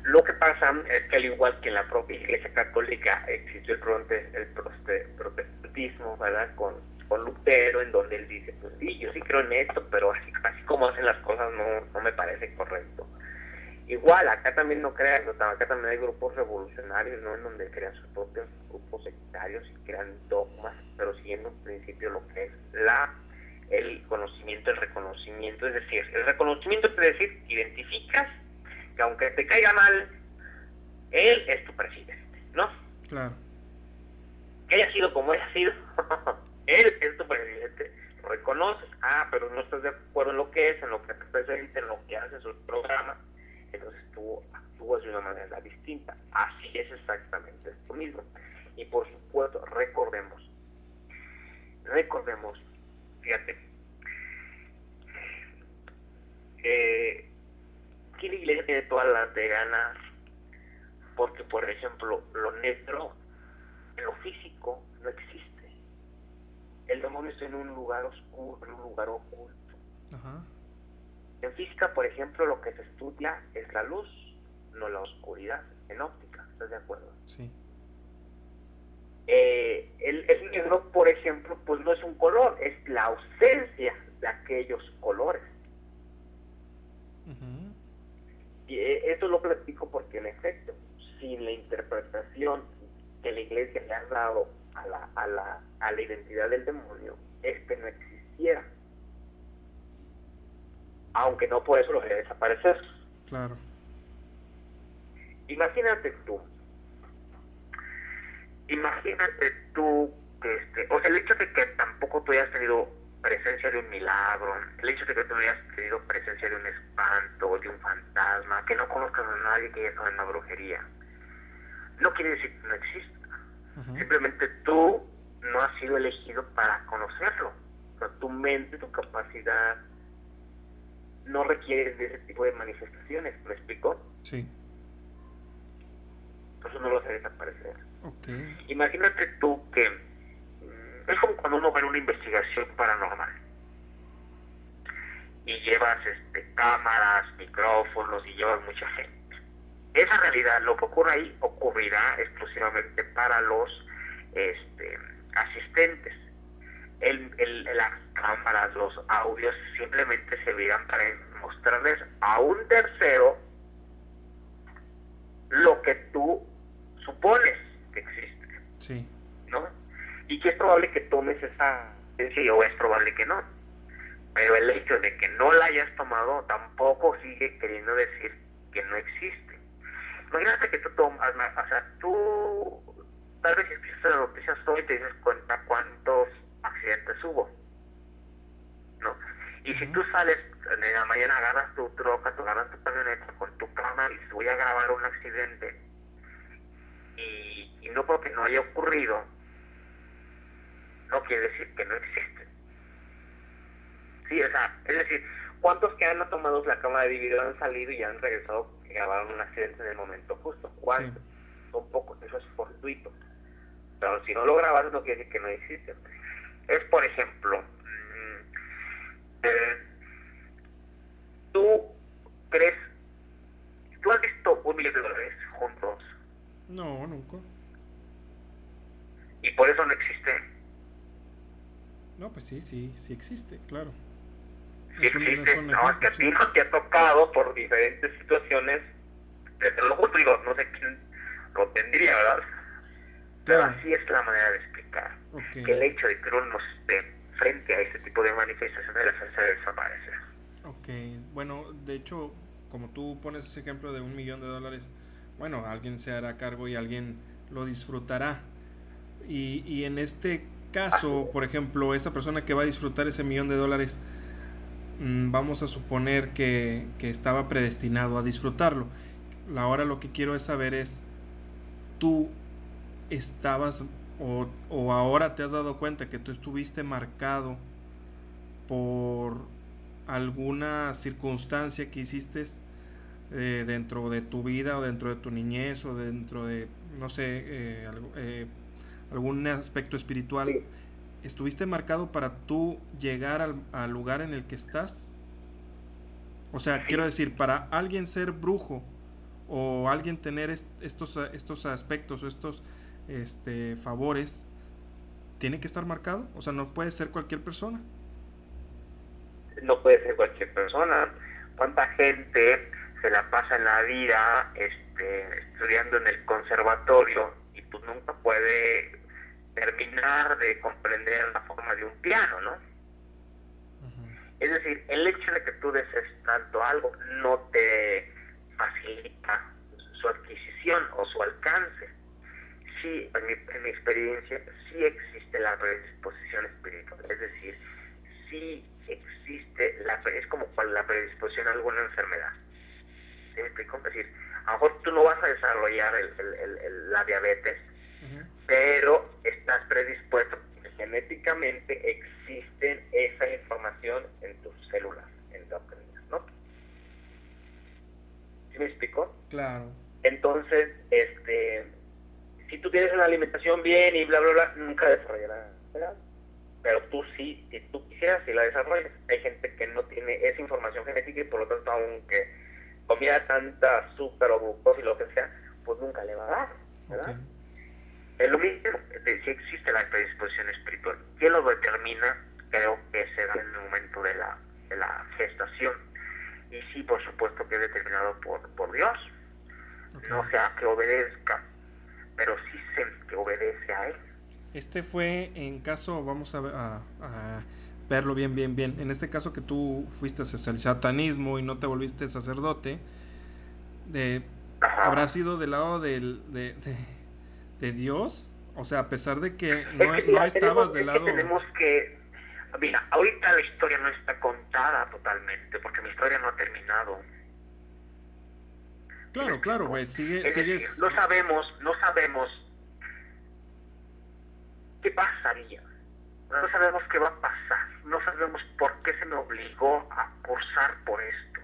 Lo que pasa es que al igual que en la propia Iglesia Católica existió el, el protestantismo, ¿verdad? Con, con Lutero, en donde él dice, pues sí, yo sí creo en esto, pero así, así como hacen las cosas no, no me parece correcto. Igual, acá también no crean, acá también hay grupos revolucionarios, ¿no? En donde crean sus propios grupos sectarios y crean dogmas, pero siguiendo en principio lo que es la el conocimiento, el reconocimiento, es decir, el reconocimiento es decir, identificas que aunque te caiga mal, él es tu presidente, ¿no? Claro. Que haya sido como haya sido, él es tu presidente, lo reconoces, ah, pero no estás de acuerdo en lo que es, en lo que te presenta, en lo que hace su programa, entonces tú actúas de una manera distinta. Así es exactamente esto mismo. Y por supuesto, recordemos, recordemos, fíjate, eh, que la iglesia tiene todas las de ganas, porque por ejemplo, lo negro, lo físico, no existe. El demonio está en un lugar oscuro, en un lugar oculto. En física, por ejemplo, lo que se estudia es la luz, no la oscuridad, en óptica, ¿estás de acuerdo? Sí. Eh, el, negro, por ejemplo, pues no es un color, es la ausencia de aquellos colores. Y eh, esto lo platico porque, en efecto, sin la interpretación que la iglesia le ha dado a la, a la, a la identidad del demonio, este no existiera aunque no por eso lo debe desaparecer. Claro. Imagínate tú, imagínate tú, que este, o sea, el hecho de que tampoco tú hayas tenido presencia de un milagro, el hecho de que tú hayas tenido presencia de un espanto, de un fantasma, que no conozcas a nadie que haya estado en la brujería, no quiere decir que no exista. Simplemente tú no has sido elegido para conocerlo. O sea, tu mente, tu capacidad, no requiere de ese tipo de manifestaciones, ¿me explico? Sí. Eso no lo hace desaparecer. Okay. Imagínate tú que mm, es como cuando uno va a una investigación paranormal y llevas este, cámaras, micrófonos y llevas mucha gente. Esa realidad, lo que ocurre ahí, ocurrirá exclusivamente para los este, asistentes el, el, las cámaras, los audios simplemente servirán para mostrarles a un tercero lo que tú supones que existe. Sí. ¿No? Y que es probable que tomes esa o es probable que no. Pero el hecho de que no la hayas tomado tampoco sigue queriendo decir que no existe. Imagínate que tú tomas, o sea, tú tal vez escuchas la noticia hoy te das cuenta cuántos accidentes hubo. ¿No? Y si tú sales en la mañana, agarras tu troca, tú agarras tu camioneta con tu cámara y voy a grabar un accidente, y, y no porque no haya ocurrido, no quiere decir que no existe. Sí, o sea, es decir, ¿cuántos que han tomado la cámara de video han salido y han regresado y grabaron un accidente en el momento justo? ¿Cuántos? Son pocos, eso es fortuito. Pero si no lo grabas no quiere decir que no existe es, por ejemplo, mm, eh, tú crees, tú has visto un millón de dólares juntos. No, nunca. Y por eso no existe. No, pues sí, sí, sí existe, claro. Sí existe, no, es que a ti no te ha tocado por diferentes situaciones, desde lo justo digo, no sé quién lo tendría, ¿verdad? Pero así es la manera de explicar. Que el hecho de que uno no esté frente a este tipo de manifestaciones las hace desaparecer. Ok, bueno, de hecho, como tú pones ese ejemplo de un millón de dólares, bueno, alguien se hará cargo y alguien lo disfrutará. Y, y en este caso, por ejemplo, esa persona que va a disfrutar ese millón de dólares, mm, vamos a suponer que, que estaba predestinado a disfrutarlo. Ahora lo que quiero es saber es, tú estabas o, o, ahora te has dado cuenta que tú estuviste marcado por alguna circunstancia que hiciste eh, dentro de tu vida o dentro de tu niñez o dentro de, no sé, eh, eh, algún aspecto espiritual, ¿estuviste marcado para tú llegar al, al, lugar en el que estás? O sea, quiero decir, para alguien ser brujo o alguien tener estos, estos aspectos o estos este, favores, tiene que estar marcado? O sea, no puede ser cualquier persona. No puede ser cualquier persona. ¿Cuánta gente se la pasa en la vida este, estudiando en el conservatorio y pues nunca puede terminar de comprender la forma de un piano, ¿no? Es decir, el hecho de que tú desees tanto algo no te facilita su adquisición o su alcance. Sí, en mi, en mi experiencia, sí existe la predisposición espiritual, es decir, sí existe, la, es como la predisposición a alguna enfermedad. ¿Sí me explico? Es decir, a lo mejor tú no vas a desarrollar la diabetes, pero estás predispuesto genéticamente existen esa información en tus células endocrinas, ¿no? ¿Sí me explico? Claro. Entonces, este, si tú tienes una alimentación bien y bla, bla, bla, nunca desarrollarás pero tú sí, si tú quisieras, si la desarrollas. Hay gente que no tiene esa información genética y por lo tanto, aunque comiera tanta azúcar o glucosa y lo que sea, pues nunca le va a dar, ¿verdad? Es lo mismo, si existe la predisposición espiritual. ¿Quién lo determina? Creo que se da en el momento de la, de la gestación. Y sí, por supuesto que es determinado por, por Dios. No sea que obedezca, pero sí que obedece a Él. Este fue en caso, vamos a, a, a verlo bien, bien, bien. En este caso que tú fuiste hacia el satanismo y no te volviste sacerdote, de, habrá sido del lado del, de de Dios? O sea, a pesar de que no, no estabas del lado... tenemos que... Mira, ahorita la historia no está contada totalmente, porque mi historia no ha terminado. Claro, claro, güey, sigue, no sabemos, no sabemos qué pasaría. No sabemos qué va a pasar. No sabemos por qué se me obligó a cursar por esto.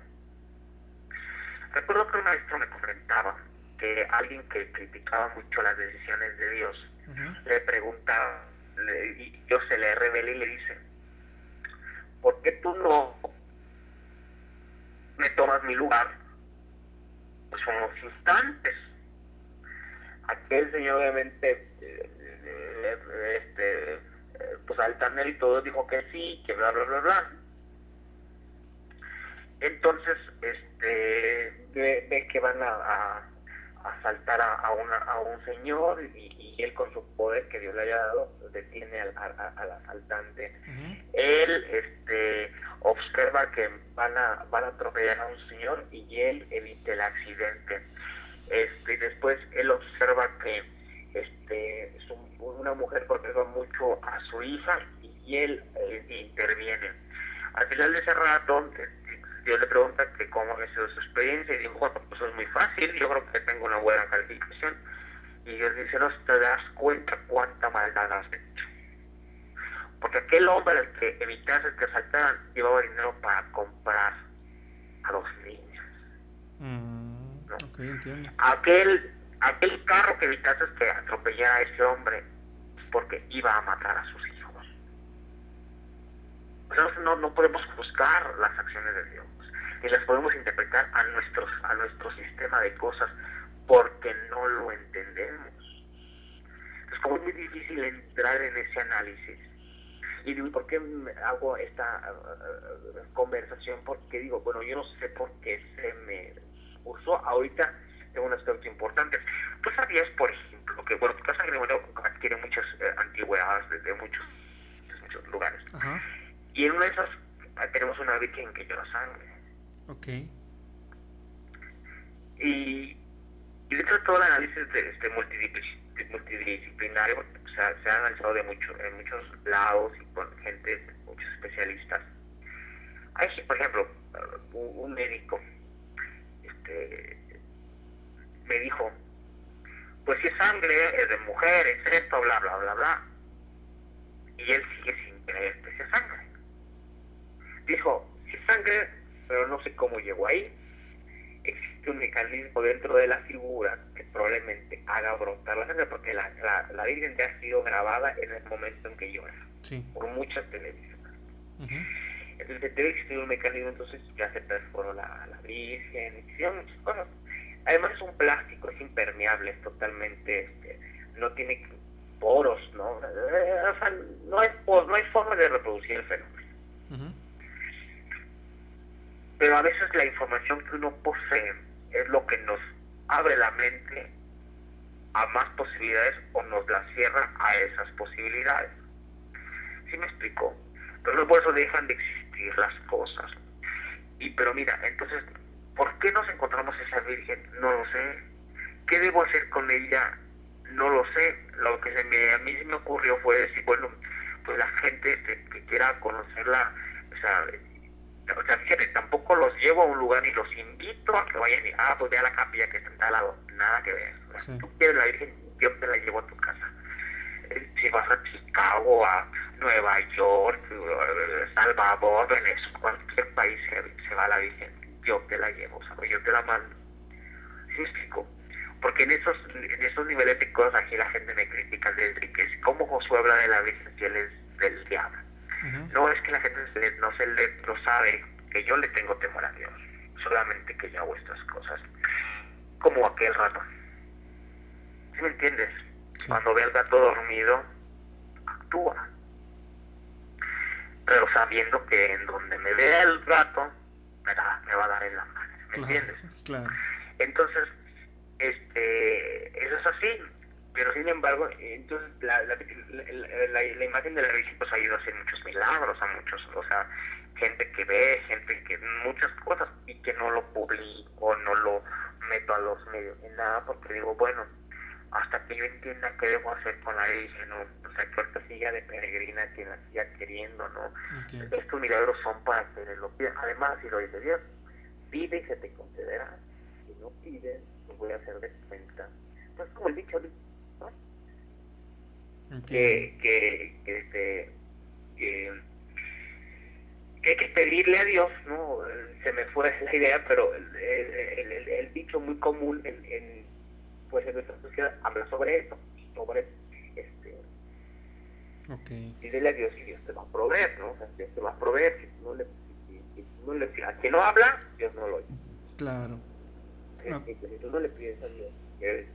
Recuerdo que un maestro me comentaba que alguien que criticaba mucho las decisiones de Dios le pregunta, y Dios se le revela y le dice, ¿por qué tú no me tomas mi lugar? Pues son los instantes. Aquel señor obviamente, eh, este, pues altanero y todo dijo que sí, que bla, bla, bla, bla. Entonces, este, ve, que van a asaltar a, a, una, a un señor y, él con su poder que Dios le haya dado detiene al, al asaltante. Él este, observa que van a, van a atropellar a un señor y él evita el accidente. Este, después él observa que este, una mujer protege mucho a su hija y él eh, interviene. Al final de ese rato, yo le pregunta que cómo ha sido su experiencia y digo, bueno, pues es muy fácil, yo creo que tengo una buena calificación. Y él dice, no te das cuenta cuánta maldad has hecho. Porque aquel hombre al que evitase que asaltaran llevaba dinero para comprar a los niños. Mm, entiendo. Aquel, aquel carro que evitase que atropellara a ese hombre porque iba a matar a sus hijos. Nosotros no, no podemos juzgar las acciones de Dios y las podemos interpretar a, nuestros, a nuestro sistema de cosas porque no lo entendemos. Es como muy difícil entrar en ese análisis. Y digo, ¿por qué hago esta uh, uh, conversación? Porque digo, bueno, yo no sé por qué se me usó ahorita en un aspecto importante. Tú sabías, por ejemplo, que, bueno, Casa Gregorio adquiere muchas eh, antigüedades desde muchos, muchos lugares. Y en una de esas ah, tenemos una virgen que llora sangre. Ok. Y, y dentro de todo el análisis de este multidisciplinario, o sea, se ha analizado de mucho, en muchos lados y con gente, muchos especialistas. Hay, por ejemplo, un médico este, me dijo, pues si es sangre, es de mujeres, esto, bla, bla, bla, bla. Y él sigue sin creer que sea sangre. Dijo, si es sangre, pero no sé cómo llegó ahí. Existe un mecanismo dentro de la figura que probablemente haga brotar la sangre, porque la, la, Virgen ya ha sido grabada en el momento en que llora, por muchas televisiones. Entonces debe existir un mecanismo, entonces ya se perforó la, la Virgen, hicieron muchas cosas. Además es un plástico, es impermeable, es totalmente, este, no tiene poros, ¿no? Eh, o sea, no hay, no hay forma de reproducir el fenómeno. Pero a veces la información que uno posee es lo que nos abre la mente a más posibilidades o nos la cierra a esas posibilidades. ¿Sí me explico? Pero no por eso dejan de existir las cosas. Y pero mira, entonces, ¿por qué nos encontramos esa virgen? No lo sé. ¿Qué debo hacer con ella? No lo sé. Lo que se me, a mí se me ocurrió fue decir, bueno, pues la gente que, quiera conocerla, o sea, o sea, fíjate, tampoco los llevo a un lugar y los invito a que vayan y, ah, pues ve a la capilla que está al lado. Nada que ver. Tú quieres la Virgen, yo te la llevo a tu casa. Eh, si vas a Chicago, a Nueva York, eh, Salvador, Venezuela, cualquier país se, va a la Virgen, yo te la llevo, o sea, yo te la mando. ¿Sí explico? Porque en esos, en esos niveles de cosas aquí la gente me critica desde que es como Josué habla de la Virgen si él es del diablo. No es que la gente no se le, no sabe que yo le tengo temor a Dios, solamente que yo hago estas cosas. Como aquel rato. ¿Sí me entiendes? Cuando ve al gato dormido, actúa. Pero sabiendo que en donde me vea el gato, me, me va a dar en la mano. ¿Me entiendes? Claro. Entonces, este, eso es así pero sin embargo, entonces la, la, la, imagen de la Virgen pues ha ido a hacer muchos milagros a muchos, o sea, gente que ve, gente que muchas cosas y que no lo publico, no lo meto a los medios ni nada, porque digo, bueno, hasta que yo entienda qué debo hacer con la Virgen, ¿no? o sea, que ahorita siga de peregrina, que la siga queriendo, ¿no? Estos milagros son para que lo pidan. Además, si lo dice Dios, pide y se te concederá. Si no pides, lo voy a hacer de cuenta. Pues como el dicho, que, que, que, este, que, hay que pedirle a Dios, ¿no? Se me fue la idea, pero el, el, el, dicho muy común en, en, pues en nuestra sociedad habla sobre eso, sobre este okay. pídele a Dios y Dios te va a proveer, ¿no? O sea, Dios te va a proveer, si no le, si, no le a quien no habla, Dios no lo oye. Claro. Si, tú no le pides a Dios, que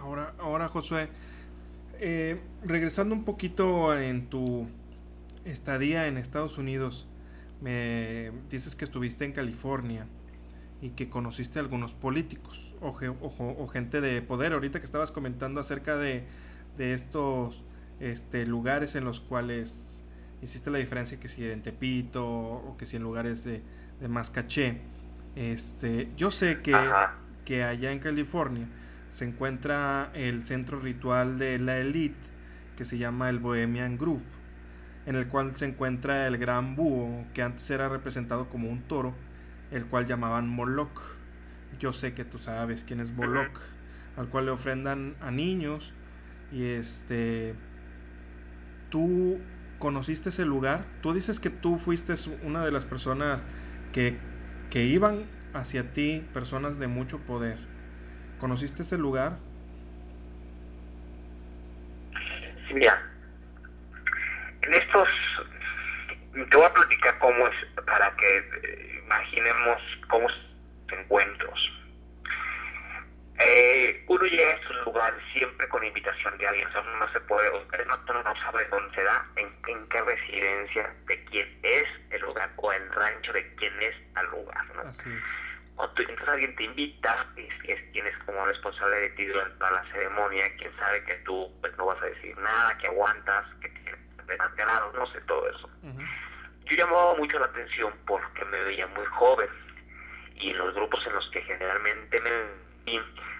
Ahora, ahora Josué, eh, regresando un poquito en tu estadía en Estados Unidos, me dices que estuviste en California y que conociste a algunos políticos o, o, gente de poder. Ahorita que estabas comentando acerca de, de estos este, lugares en los cuales hiciste la diferencia, que si en Tepito o que si en lugares de, de más caché. Este, yo sé que, que allá en California se encuentra el centro ritual de la élite que se llama el Bohemian Groove, en el cual se encuentra el gran búho que antes era representado como un toro, el cual llamaban Moloch. Yo sé que tú sabes quién es Moloch, al cual le ofrendan a niños y este tú conociste ese lugar. Tú dices que tú fuiste una de las personas que, que iban hacia ti, personas de mucho poder ¿Conociste este lugar? Sí, mira, en estos, te voy a platicar cómo es, para que eh, imaginemos cómo son encuentros. Eh, uno llega a estos lugares siempre con invitación de alguien, o sea, uno no se puede, uno no sabe dónde se da, en, en, qué residencia, de quién es el lugar o el rancho de quién es el lugar. ¿no? Así es o tú, entonces alguien te invita, es, es quien es como responsable de ti durante la ceremonia, quien sabe que tú pues no vas a decir nada, que aguantas, que tienes ganado, no sé, todo eso. Yo llamaba mucho la atención porque me veía muy joven y en los grupos en los que generalmente me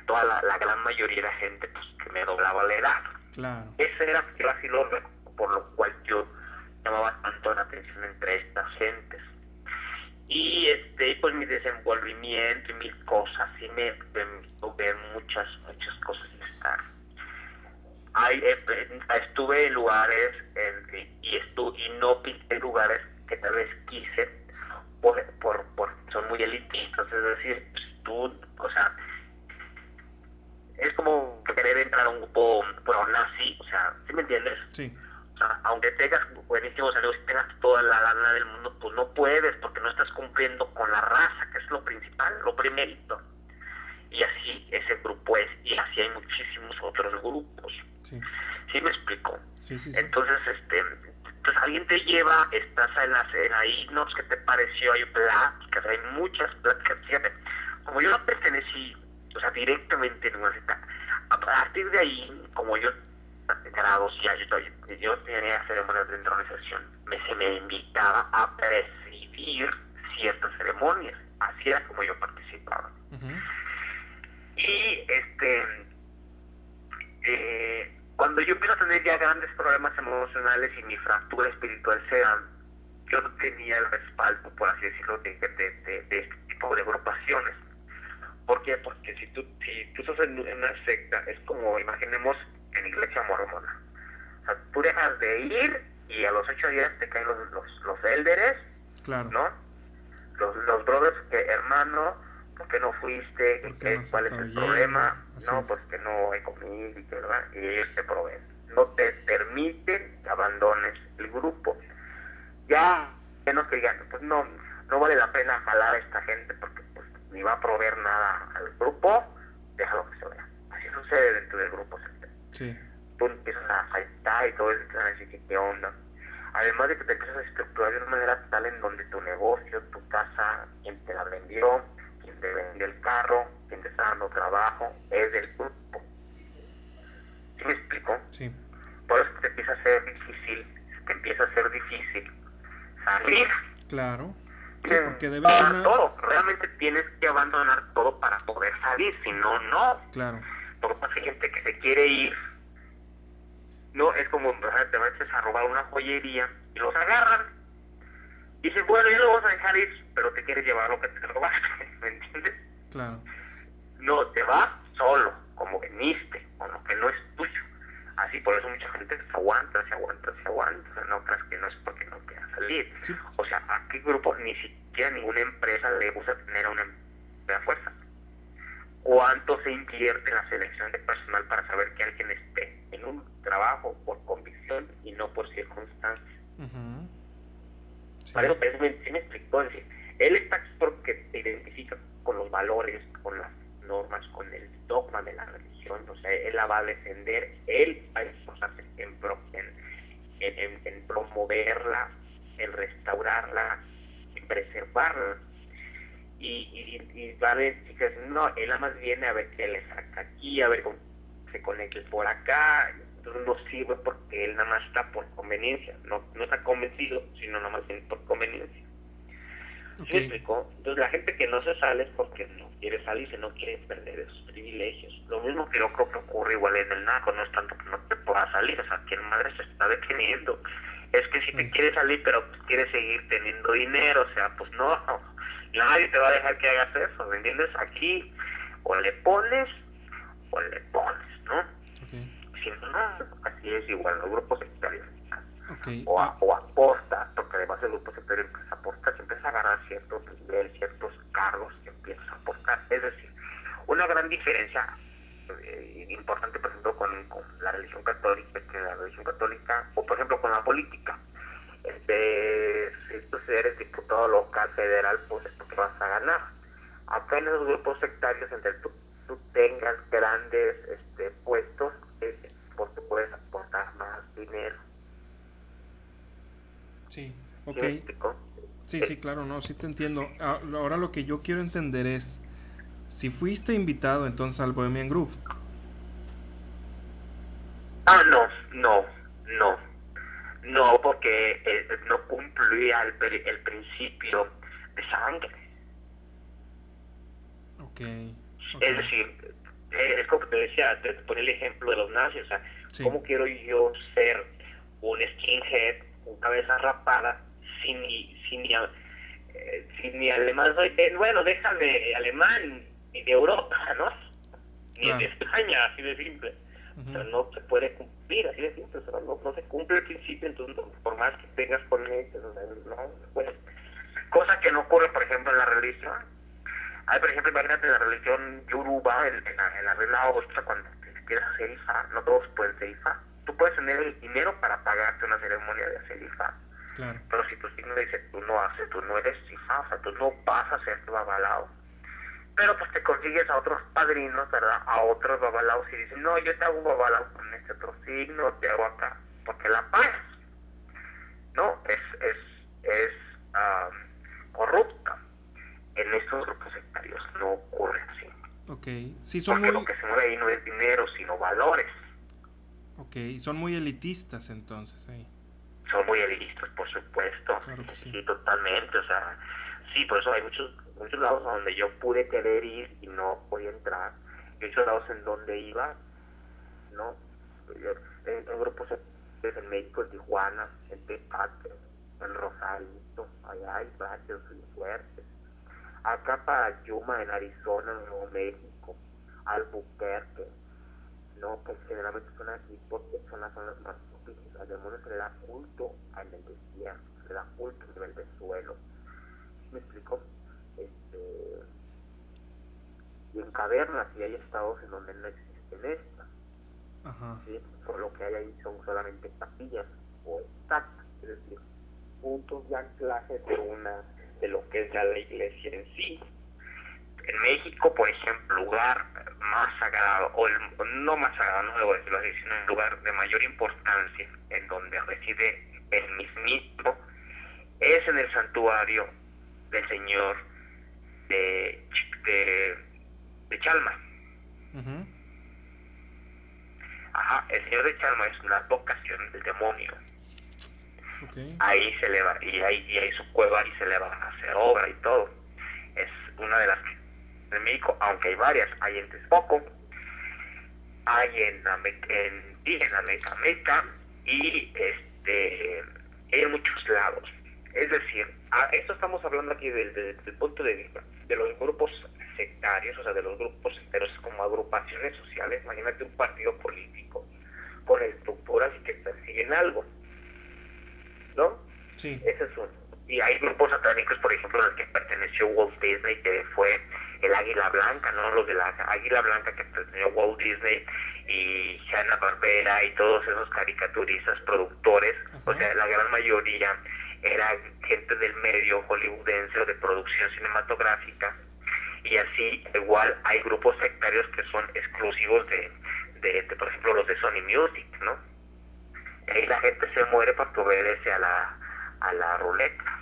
toda la, gran mayoría de la gente pues que me doblaba la edad. Claro. Ese era el así por lo cual yo llamaba tanto la atención entre estas gentes y este pues mi desenvolvimiento y mil cosas y me permitió ver muchas muchas cosas y estar eh, estuve en lugares y estuve y no pinté lugares que tal vez quise por, por, por son muy elitistas es decir pues, tú o sea es como querer entrar a un grupo pro nazi o sea ¿sí me entiendes? sí aunque tengas buenísimos amigos y tengas toda la lana del mundo, pues no puedes porque no estás cumpliendo con la raza, que es lo principal, lo primerito. Y así ese grupo es, y así hay muchísimos otros grupos. Sí, ¿Sí me explico? Sí, sí, Entonces, este, pues alguien te lleva, estás en la cena ahí, no, pues, ¿qué te pareció? Hay pláticas, hay muchas pláticas, fíjate, como yo no pertenecí, o sea, directamente en una cita, a partir de ahí, como yo grados ya yo, yo tenía ceremonias de entronización, me, se me invitaba a presidir ciertas ceremonias, así era como yo participaba. Y este eh, cuando yo empiezo a tener ya grandes problemas emocionales y mi fractura espiritual se yo no tenía el respaldo, por así decirlo, de, de, de, este tipo de agrupaciones. ¿Por qué? Porque si tú, si tú estás en una secta, es como, imaginemos, en iglesia mormona. O sea, tú dejas de ir y a los ocho días te caen los, los, los élderes, claro. ¿no? Los, los brothers que, hermano, ¿por qué no fuiste? ¿Cuál es el problema? no, pues que no hay comida y que, ¿verdad? Y ellos te proveen. No te permiten que abandones el grupo. Ya, menos que digan, pues no, no vale la pena jalar a esta gente porque pues ni va a proveer nada al grupo, déjalo que se vea. Así sucede dentro del grupo. Sí. Tú empiezas a faltar y todo eso, empiezan a decir qué onda. Además de que te empiezas a estructurar de una manera tal en donde tu negocio, tu casa, quien te la vendió, quien te vendió el carro, quien te está dando trabajo, es del grupo. ¿Sí me explico? Sí. Por eso te empieza a ser difícil, te empieza a ser difícil salir. Claro. Sí, porque debes todo. Realmente tienes que abandonar todo para poder salir, si no, no. Claro porque hay gente que se quiere ir, no es como te metes a robar una joyería y los agarran y dicen, bueno, ya lo vas a dejar ir, pero te quieres llevar lo que te robaste, ¿me entiendes? Claro. No, te vas solo, como veniste, con lo que no es tuyo. Así, por eso mucha gente se aguanta, se aguanta, se aguanta. O sea, no creas que no es porque no quiera salir. O sea, ¿a qué grupo? Ni siquiera ninguna empresa le gusta tener a una empresa fuerza cuánto se invierte en la selección de personal para saber que alguien esté en un trabajo por convicción y no por circunstancias. Para eso, me, me explicó, decir, él está aquí porque se identifica con los valores, con las normas, con el dogma de la religión, o sea, él la va a defender, él va a esforzarse en, en, en promoverla, en restaurarla, en preservarla y, y, va a ver chicas, no, él nada más viene a ver qué le saca aquí, a ver cómo se conecta por acá, entonces no sirve porque él nada más está por conveniencia, no, no está convencido, sino nada más viene por conveniencia. Entonces la gente que no se sale es porque no quiere salirse, no quiere perder esos privilegios. Lo mismo que yo creo que ocurre igual en el narco, no es tanto que no te pueda salir, o sea, que el madre se está deteniendo. Es que si te quiere salir, pero pues, quiere seguir teniendo dinero, o sea, pues no, Nadie te va a dejar que hagas eso, ¿me entiendes? Aquí o le pones o le pones, ¿no? Si no, así es igual, los grupos sectarios. O, o, aporta, porque además el grupo sectario empieza a aportar, se empieza a ganar ciertos niveles, ciertos cargos que empieza a aportar. Es decir, una gran diferencia eh, importante, por ejemplo, con, con, la religión católica, que la religión católica, o por ejemplo con la política este, si tú eres diputado local, federal, pues es porque vas a ganar. Acá en los grupos sectarios, entre tú, tú tengas grandes este, puestos, porque puedes aportar más dinero. Sí, ok. Sí, sí, claro, no, sí te entiendo. Ah, ahora lo que yo quiero entender es, si fuiste invitado entonces al Bohemian Group. Ah, no, no, no. No, porque eh, no cumplía el, el, principio de sangre. Okay, Es decir, eh, es como te decía, te ponía el ejemplo de los nazis, o sea, ¿cómo quiero yo ser un skinhead, un cabeza rapada, sin ni, sin ni, eh, sin ni alemán? bueno, déjame alemán de Europa, ¿no? Ni de España, así de simple no se puede cumplir, así de simple, no, no, se cumple el principio, entonces por más que tengas con no, bueno, cosa que no ocurre, por ejemplo, en la religión. Hay, por ejemplo, imagínate en la religión yoruba, en, la, en la regla 8, cuando quieres hacer IFA, no todos pueden ser IFA, tú puedes tener el dinero para pagarte una ceremonia de hacer IFA. Claro. Pero si tu signo dice, tú no haces, tú no eres IFA, o sea, tú no vas a ser tu babalao. Pero pues te consigues a otros padrinos, ¿verdad? A otros babalaos y dicen, no, yo te hago un babalao con este otro signo, te hago acá, porque la paz, ¿no? Es, es, es corrupta. En estos grupos sectarios no ocurre así. Ok, sí, son Porque muy... lo que se mueve ahí no es dinero, sino valores. Ok, son muy elitistas entonces ahí. Son muy elitistas, por supuesto. Claro que sí. sí, totalmente. O sea, sí, por eso hay muchos, muchos lados a donde yo pude querer ir y no podía entrar. Y muchos lados en donde iba, ¿no? En, grupos en México, en Tijuana, en Tecate, en Rosarito, allá hay varios fuertes. Acá para Yuma, en Arizona, en Nuevo México, Albuquerque, no, pues generalmente son aquí porque son las zonas más propicias. Al demonio se le da culto en el desierto, se le da culto a nivel de suelo. ¿Sí ¿Me explico? Y en cavernas y hay estados en donde no existen estas. Ajá. ¿sí? Por lo que hay ahí son solamente capillas o estacas, es decir, puntos de anclaje de una de lo que es ya la iglesia en sí. En México, por ejemplo, lugar más sagrado, o el, no más sagrado, no debo decirlo así, sino el lugar de mayor importancia en donde reside el mismito, es en el santuario del Señor de, de, de Chalma. Ujú. Ajá, el Señor de Chalma es una vocación del demonio. Ok. ahí se le va, y hay, y hay su cueva y se le va a hacer obra y todo. Es una de las que en México, aunque hay varias, hay en Texcoco, hay en, en, en América, América, y este en muchos lados. Es decir, a esto estamos hablando aquí del, del- del punto de vista de los grupos sectarios, o sea, de los grupos sectarios como agrupaciones sociales. Imagínate un partido político con estructuras y que persiguen algo. ¿No? Sí. Ese es uno. Y hay grupos satánicos, por ejemplo, al que perteneció Walt Disney, que fue el Águila Blanca, ¿no? Los de la Águila Blanca que perteneció Walt Disney y Hanna Barbera y todos esos caricaturistas, productores, o sea, la gran mayoría era gente del medio hollywoodense o de producción cinematográfica. Y así, igual, hay grupos sectarios que son exclusivos de, de, de, por ejemplo, los de Sony Music, ¿no? Y ahí la gente se muere porque obedece a la, a la ruleta.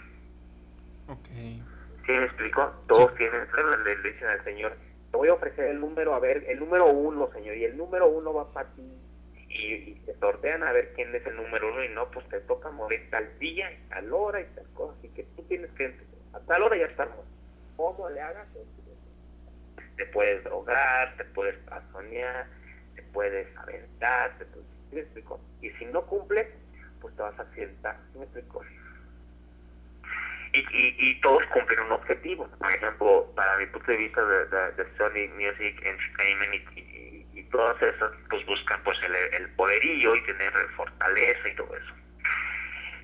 Ok. ¿Sí me explico? Todos tienen reglas, le dicen al señor, te voy a ofrecer el número, a ver, el número uno, señor, y el número uno va para ti. Y, se sortean a ver quién es el número uno y no, pues te toca morir tal día y tal hora y tal cosa. Así que tú tienes que, a tal hora ya muerto. ¿Cómo le hagas? Te puedes drogar, te puedes pasonear, te puedes aventar, te puedes. Y si no cumple, pues te vas a accidentar, ¿sí explico? y, y, todos cumplen un objetivo. Por ejemplo, para mi punto de vista de, de, Sony Music Entertainment y todas esas, pues buscan pues el, el poderío y tener fortaleza y todo eso.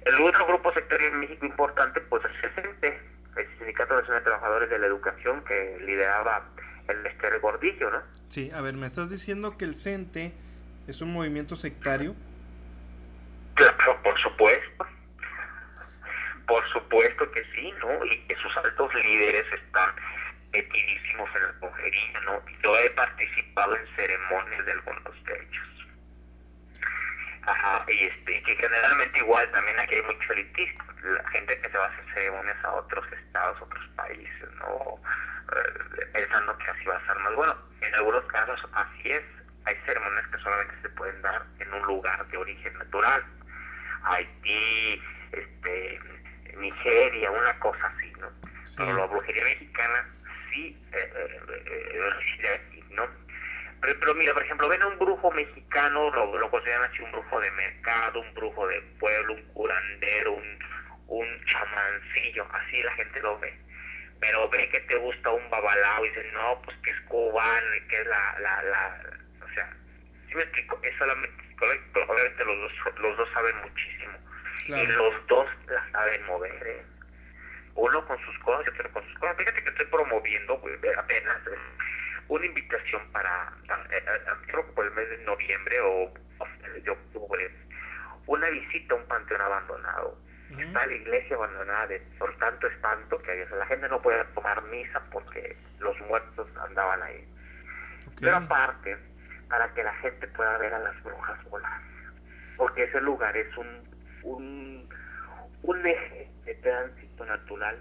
El otro grupo sectario en México importante pues es el CENTE, el Sindicato Nacional de Trabajadores de la Educación que lideraba el Esther Gordillo, ¿no? Sí, a ver, me estás diciendo que el CENTE es un movimiento sectario. Claro, por supuesto. Por supuesto que sí, ¿no? Y que sus altos líderes están metidísimos en la brujería, ¿no? Yo he participado en ceremonias de algunos de ellos. Ajá, y este, que generalmente igual también aquí hay mucho elitista, la gente que se va a hacer ceremonias a otros estados, otros países, ¿no? Eh, pensando que así va a ser más bueno. En algunos casos así es, hay ceremonias que solamente se pueden dar en un lugar de origen natural. Haití, este, Nigeria, una cosa así, ¿no? Sí. Pero la brujería mexicana sí eh, eh, eh, reside aquí, ¿no? Pero, pero mira, por ejemplo, ven a un brujo mexicano, lo, lo consideran así un brujo de mercado, un brujo de pueblo, un curandero, un, un chamancillo, así la gente lo ve. Pero ve que te gusta un babalao y dicen, no, pues que es cubano y que es la, la, la, o sea, ¿sí me explico? Es solamente psicológico, obviamente los dos, los dos saben muchísimo. Y los dos la saben mover, ¿eh? Uno con sus cosas y otro con sus cosas. Fíjate que estoy promoviendo güey, apenas eh, una invitación para, eh, eh, creo que por el mes de noviembre o, o de octubre, una visita a un panteón abandonado. Está la iglesia abandonada de, por tanto espanto que la gente no puede tomar misa porque los muertos andaban ahí. Pero aparte, para que la gente pueda ver a las brujas volar. Porque ese lugar es un, un, un eje de tránsito natural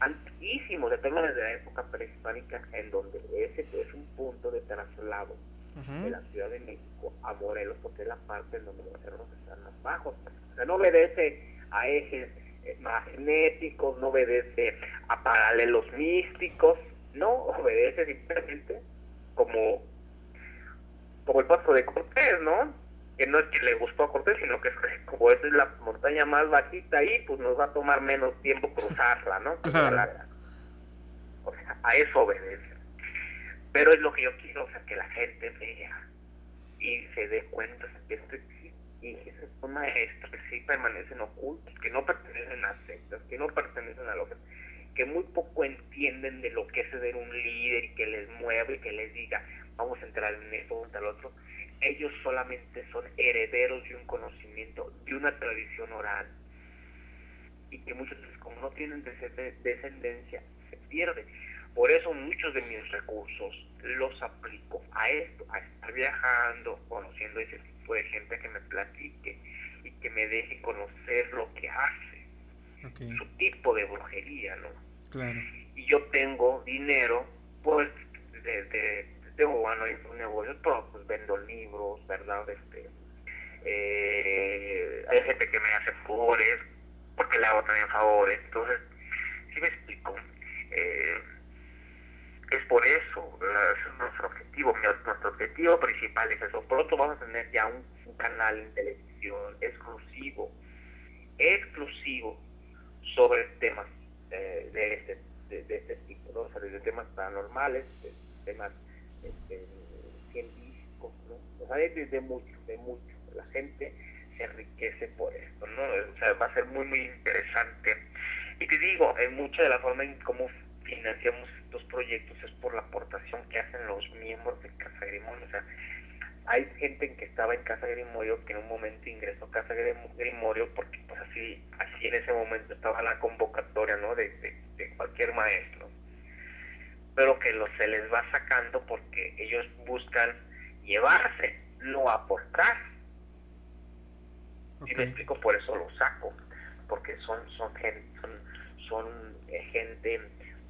antiquísimo, de desde la época prehispánica, en donde ese es un punto de traslado de la Ciudad de México a Morelos, porque es la parte en donde los cerros están más bajos. O sea, no obedece a ejes eh, magnéticos, no obedece a paralelos místicos, no obedece simplemente como, como el paso de Cortés, ¿no? Que no es que le gustó a Cortés, sino que es como esa es la montaña más bajita ahí, pues nos va a tomar menos tiempo cruzarla, ¿no? O sea, a eso obedece. Pero es lo que yo quiero, o sea, que la gente vea y se dé cuenta que esto existe y que son maestros que sí permanecen ocultos, que no pertenecen a sectas, que no pertenecen a lo que que muy poco entienden de lo que es ser un líder y que les mueve y que les diga vamos a entrar en esto o tal otro ellos solamente son herederos de un conocimiento de una tradición oral y que muchos como no tienen descendencia se pierden por eso muchos de mis recursos los aplico a esto, a estar viajando, conociendo ese tipo de gente que me platique y que me deje conocer lo que hace, su tipo de brujería, ¿no? Claro. Y yo tengo dinero, pues, de, de, tengo bueno, un negocio, todo, pues vendo libros, ¿verdad? Este, eh, hay gente que me hace favores, porque le hago también favores, entonces, si me explico, eh, es por eso, es nuestro objetivo. Nuestro objetivo principal es eso. Pronto vamos a tener ya un, canal en televisión exclusivo, exclusivo sobre temas eh, de, este, de, este tipo, ¿no? o sea, de temas paranormales, de temas este, científicos, ¿no? o sea, de, mucho, de mucho. La gente se enriquece por esto, ¿no? O sea, va a ser muy, muy interesante. Y te digo, en mucha de la forma en cómo financiamos estos proyectos es por la aportación que hacen los miembros de Casa Grimorio. O sea, hay gente que estaba en Casa Grimorio que en un momento ingresó a Casa Grimorio porque pues así, así en ese momento estaba la convocatoria ¿no? de, cualquier maestro. Pero que lo, se les va sacando porque ellos buscan llevarse, no aportar. Si me explico, por eso lo saco, porque son, son, gente, son, son eh, gente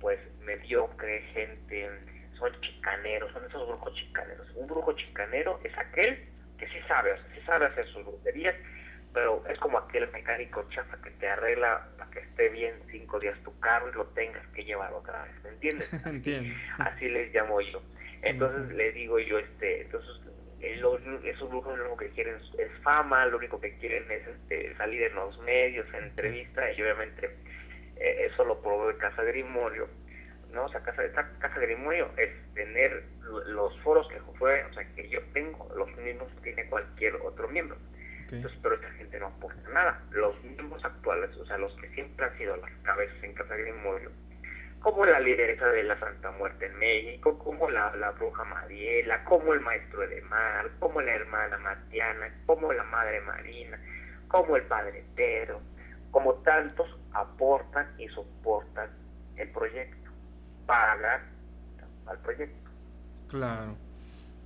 pues mediocre, gente, son chicaneros, son esos brujos chicaneros. Un brujo chicanero es aquel que sí sabe, o sea, sí sabe hacer sus brujerías, pero es como aquel mecánico chafa que te arregla para que esté bien cinco días tu carro y lo tengas que llevar otra vez, ¿me entiendes? Entiendo. Así les llamo yo. Entonces le digo yo, este, entonces los, esos brujos lo único que quieren es fama, lo único que quieren es este, salir en los medios, en entrevistas, y obviamente eh, eso lo de Casa Grimorio, ¿no? O sea, Casa, Casa Grimorio es tener los foros que fue, o sea, que yo tengo, los mismos que tiene cualquier otro miembro. Entonces, pero esta gente no aporta nada. Los miembros actuales, o sea, los que siempre han sido las cabezas en Casa Grimorio, como la lideresa de la Santa Muerte en México, como la, la bruja Mariela, como el maestro de mar, como la hermana Matiana, como la madre Marina, como el padre Pedro, como tantos aportan y soportan el proyecto, pagan al proyecto. Claro.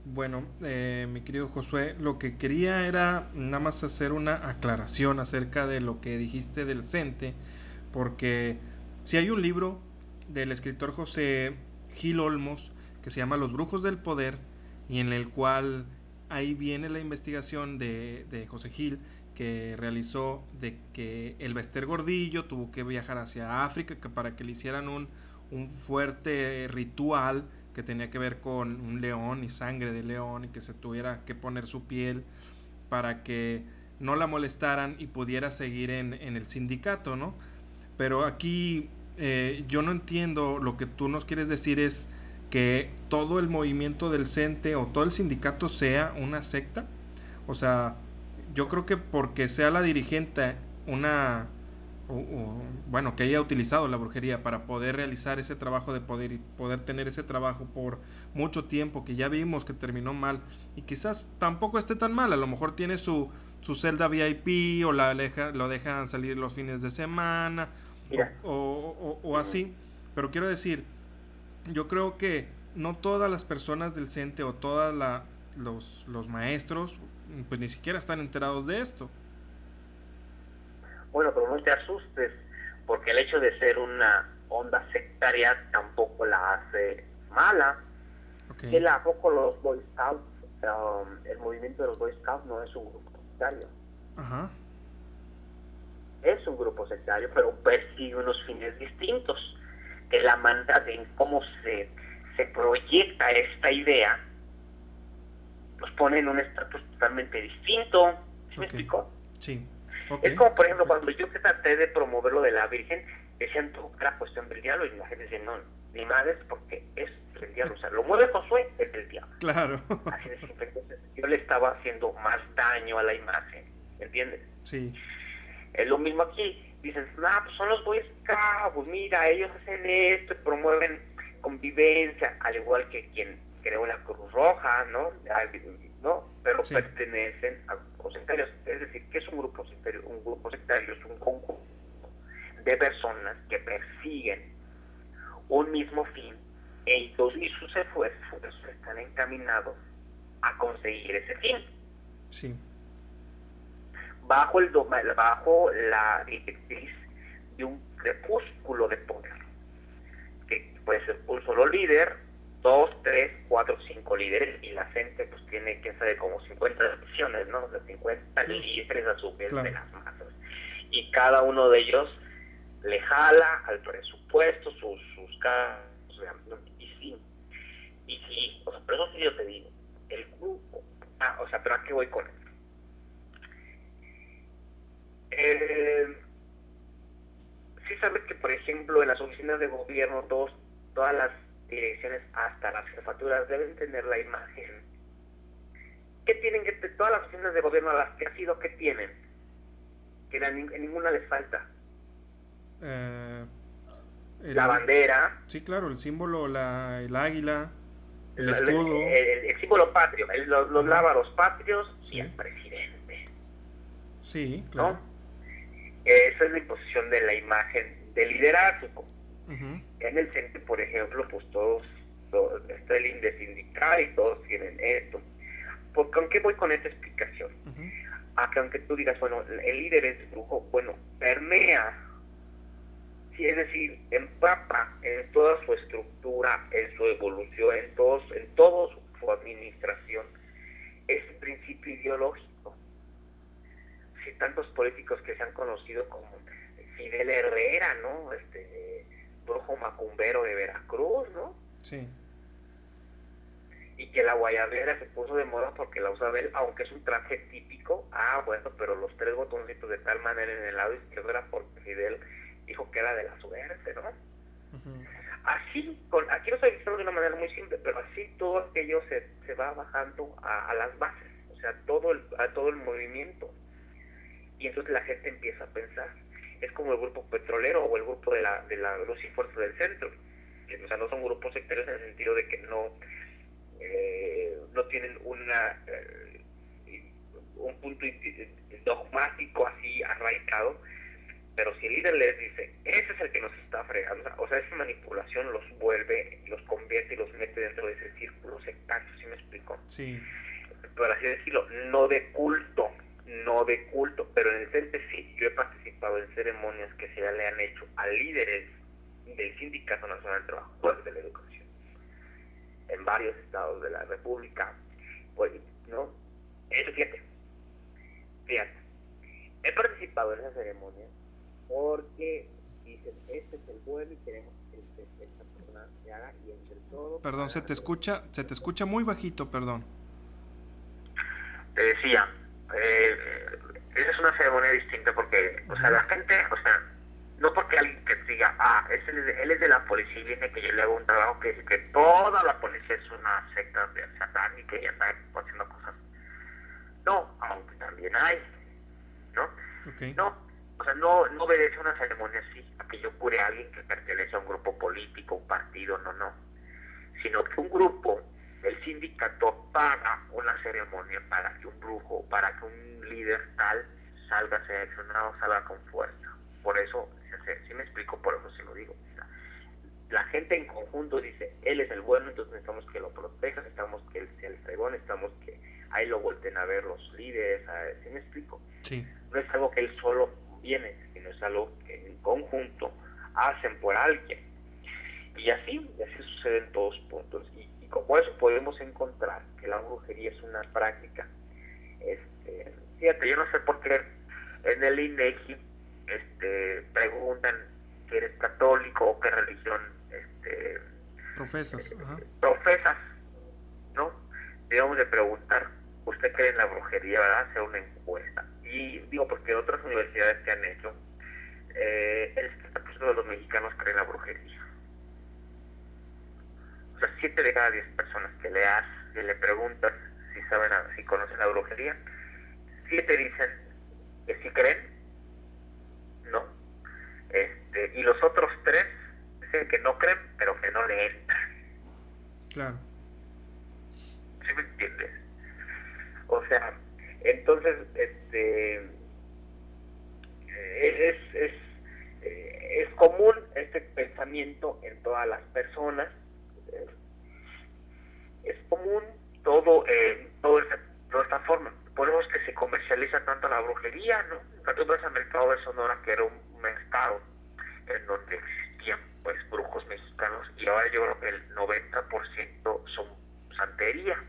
Bueno, eh, mi querido Josué, lo que quería era nada más hacer una aclaración acerca de lo que dijiste del CENTE, porque si hay un libro del escritor José Gil Olmos que se llama Los Brujos del Poder, y en el cual ahí viene la investigación de, de José Gil, que realizó de que el Bester Gordillo tuvo que viajar hacia África que para que le hicieran un, un fuerte ritual que tenía que ver con un león y sangre de león y que se tuviera que poner su piel para que no la molestaran y pudiera seguir en, en el sindicato, ¿no? Pero aquí eh, yo no entiendo, lo que tú nos quieres decir es que todo el movimiento del CENTE o todo el sindicato sea una secta. O sea, yo creo que porque sea la dirigente una bueno, que haya utilizado la brujería para poder realizar ese trabajo de poder y poder tener ese trabajo por mucho tiempo que ya vimos que terminó mal. Y quizás tampoco esté tan mal, a lo mejor tiene su, su celda VIP o la lo dejan salir los fines de semana o, o, así, pero quiero decir, yo creo que no todas las personas del CENTE o todos los, los maestros pues ni siquiera están enterados de esto. Bueno, pero no te asustes, porque el hecho de ser una onda sectaria tampoco la hace mala. Okay. ¿A poco los Boy Scouts, um, el movimiento de los Boy Scouts no es un grupo sectario? Ajá. Es un grupo sectario, pero persigue unos fines distintos. Que la manera de cómo se, se proyecta esta idea nos pone en un estatus totalmente distinto. ¿Sí me explico? Sí. Es como, por ejemplo, cuando yo traté de promover lo de la Virgen, decían que era cuestión del diablo y la gente decía, no, ni madres porque es el diablo. O sea, lo mueve Josué, es el diablo. Claro. Así de simple. Entonces, yo le estaba haciendo más daño a la imagen, ¿entiendes? Sí. Es lo mismo aquí. Dicen, ah, pues son los Boy Scouts, mira, ellos hacen esto, promueven convivencia, al igual que quien creó la Cruz Roja, ¿no? ¿No? Pero pertenecen a grupos sectarios. Es decir, ¿qué es un grupo sectario? Un grupo sectario es un conjunto de personas que persiguen un mismo fin e y sus esfuerzos están encaminados a conseguir ese fin. Sí. Bajo, el, bajo la directriz de un crepúsculo de poder, que puede ser un solo líder dos, tres, cuatro, cinco líderes y la gente pues tiene, quién sabe, como 50 decisiones, ¿no? De 50 líderes a su vez de las masas. Y cada uno de ellos le jala al presupuesto sus, sus casos, y sí, y sí, o sea, pero eso sí yo te digo, el grupo, ah, o sea, pero ¿a qué voy con esto? Eh, sí sabes que, por ejemplo, en las oficinas de gobierno, todos, todas las direcciones hasta las jefaturas deben tener la imagen. ¿Qué tienen que todas las oficinas de gobierno a las que ha sido que tienen? Que en ninguna les falta. Eh, la bandera. Sí, claro, el símbolo, la, el águila, el, escudo. El, símbolo patrio, los, los lábaros patrios y el presidente. Sí, claro. Esa es la imposición de la imagen de liderazgo. En el centro, por ejemplo, pues todos, está el índice sindical y todos tienen esto. Porque aunque voy con esta explicación, a que aunque tú digas, bueno, el líder es brujo, bueno, permea, sí, es decir, empapa en toda su estructura, en su evolución, en todos, en toda su administración, ese principio ideológico. Si tantos políticos que se han conocido como Fidel Herrera, ¿no? Este, brujo macumbero de Veracruz, ¿no? Sí. Y que la guayabera se puso de moda porque la usa él, aunque es un traje típico. Ah, bueno, pero los tres botoncitos de tal manera en el lado izquierdo era porque Fidel dijo que era de la suerte, ¿no? Así, con, aquí lo estoy diciendo de una manera muy simple, pero así todo aquello se, se va bajando a, las bases, o sea, todo el, a todo el movimiento. Y entonces la gente empieza a pensar, es como el grupo petrolero o el grupo de la, de la luz y fuerza del centro. O sea, no son grupos sectarios en el sentido de que no, eh, no tienen una eh, un punto dogmático así arraigado, pero si el líder les dice, ese es el que nos está fregando, o sea, esa manipulación los vuelve, los convierte y los mete dentro de ese círculo sectario, ¿sí me explico? Sí. Por así decirlo, no de culto, no de culto, pero en el CENTE sí, yo he participado en ceremonias que se le han hecho a líderes del Sindicato Nacional de Trabajo de la Educación en varios estados de la República. Pues, ¿no? Eso fíjate, fíjate, he participado en esa ceremonia porque dicen, este es el bueno y queremos que esta persona se haga y entre todo... Perdón, se te escucha, se te escucha muy bajito, perdón. Te decía, eh, esa es una ceremonia distinta porque, o sea, la gente, o sea, no porque alguien que diga, ah, es él es de la policía y viene que yo le hago un trabajo que dice que toda la policía es una secta de satánica y está haciendo cosas. No, aunque también hay, ¿no? No, o sea, no, no obedece a una ceremonia así, a que yo cure a alguien que pertenece a un grupo político, un partido, no, no. Sino que un grupo, el sindicato paga una ceremonia para que un brujo, para que un líder tal salga seleccionado, salga con fuerza. Por eso, si me explico, por eso se lo digo. La gente en conjunto dice, él es el bueno, entonces necesitamos que lo proteja, necesitamos que él sea el fregón, necesitamos que ahí lo volten a ver los líderes, ¿sí me explico? Sí. No es algo que él solo viene, sino es algo que en conjunto hacen por alguien. Y así, así sucede en todos puntos. Y, como eso podemos encontrar que la brujería es una práctica. Este, fíjate, yo no sé por qué en el INEGI este, preguntan si eres católico o qué religión este, profesas. profesas, ¿no? Debemos de preguntar, ¿usted cree en la brujería, verdad? Hacer una encuesta. Y digo, porque otras universidades que han hecho, eh, el 70% de los mexicanos creen en la brujería. O sea, 7 de cada 10 personas que le haces y le preguntas si saben, si conocen la brujería, 7 dicen que sí creen, no. Este, y los otros 3 dicen que no creen, pero que no le entran. Claro. ¿Sí me entiendes? O sea, entonces, este, eh, es, es, eh, es común este pensamiento en todas las personas. Es común todo, eh, todo toda esta forma. Por eso es que se comercializa tanto la brujería, ¿no? Tú ves al mercado de Sonora, que era un mercado en donde existían pues brujos mexicanos y ahora yo creo que el 90% son santería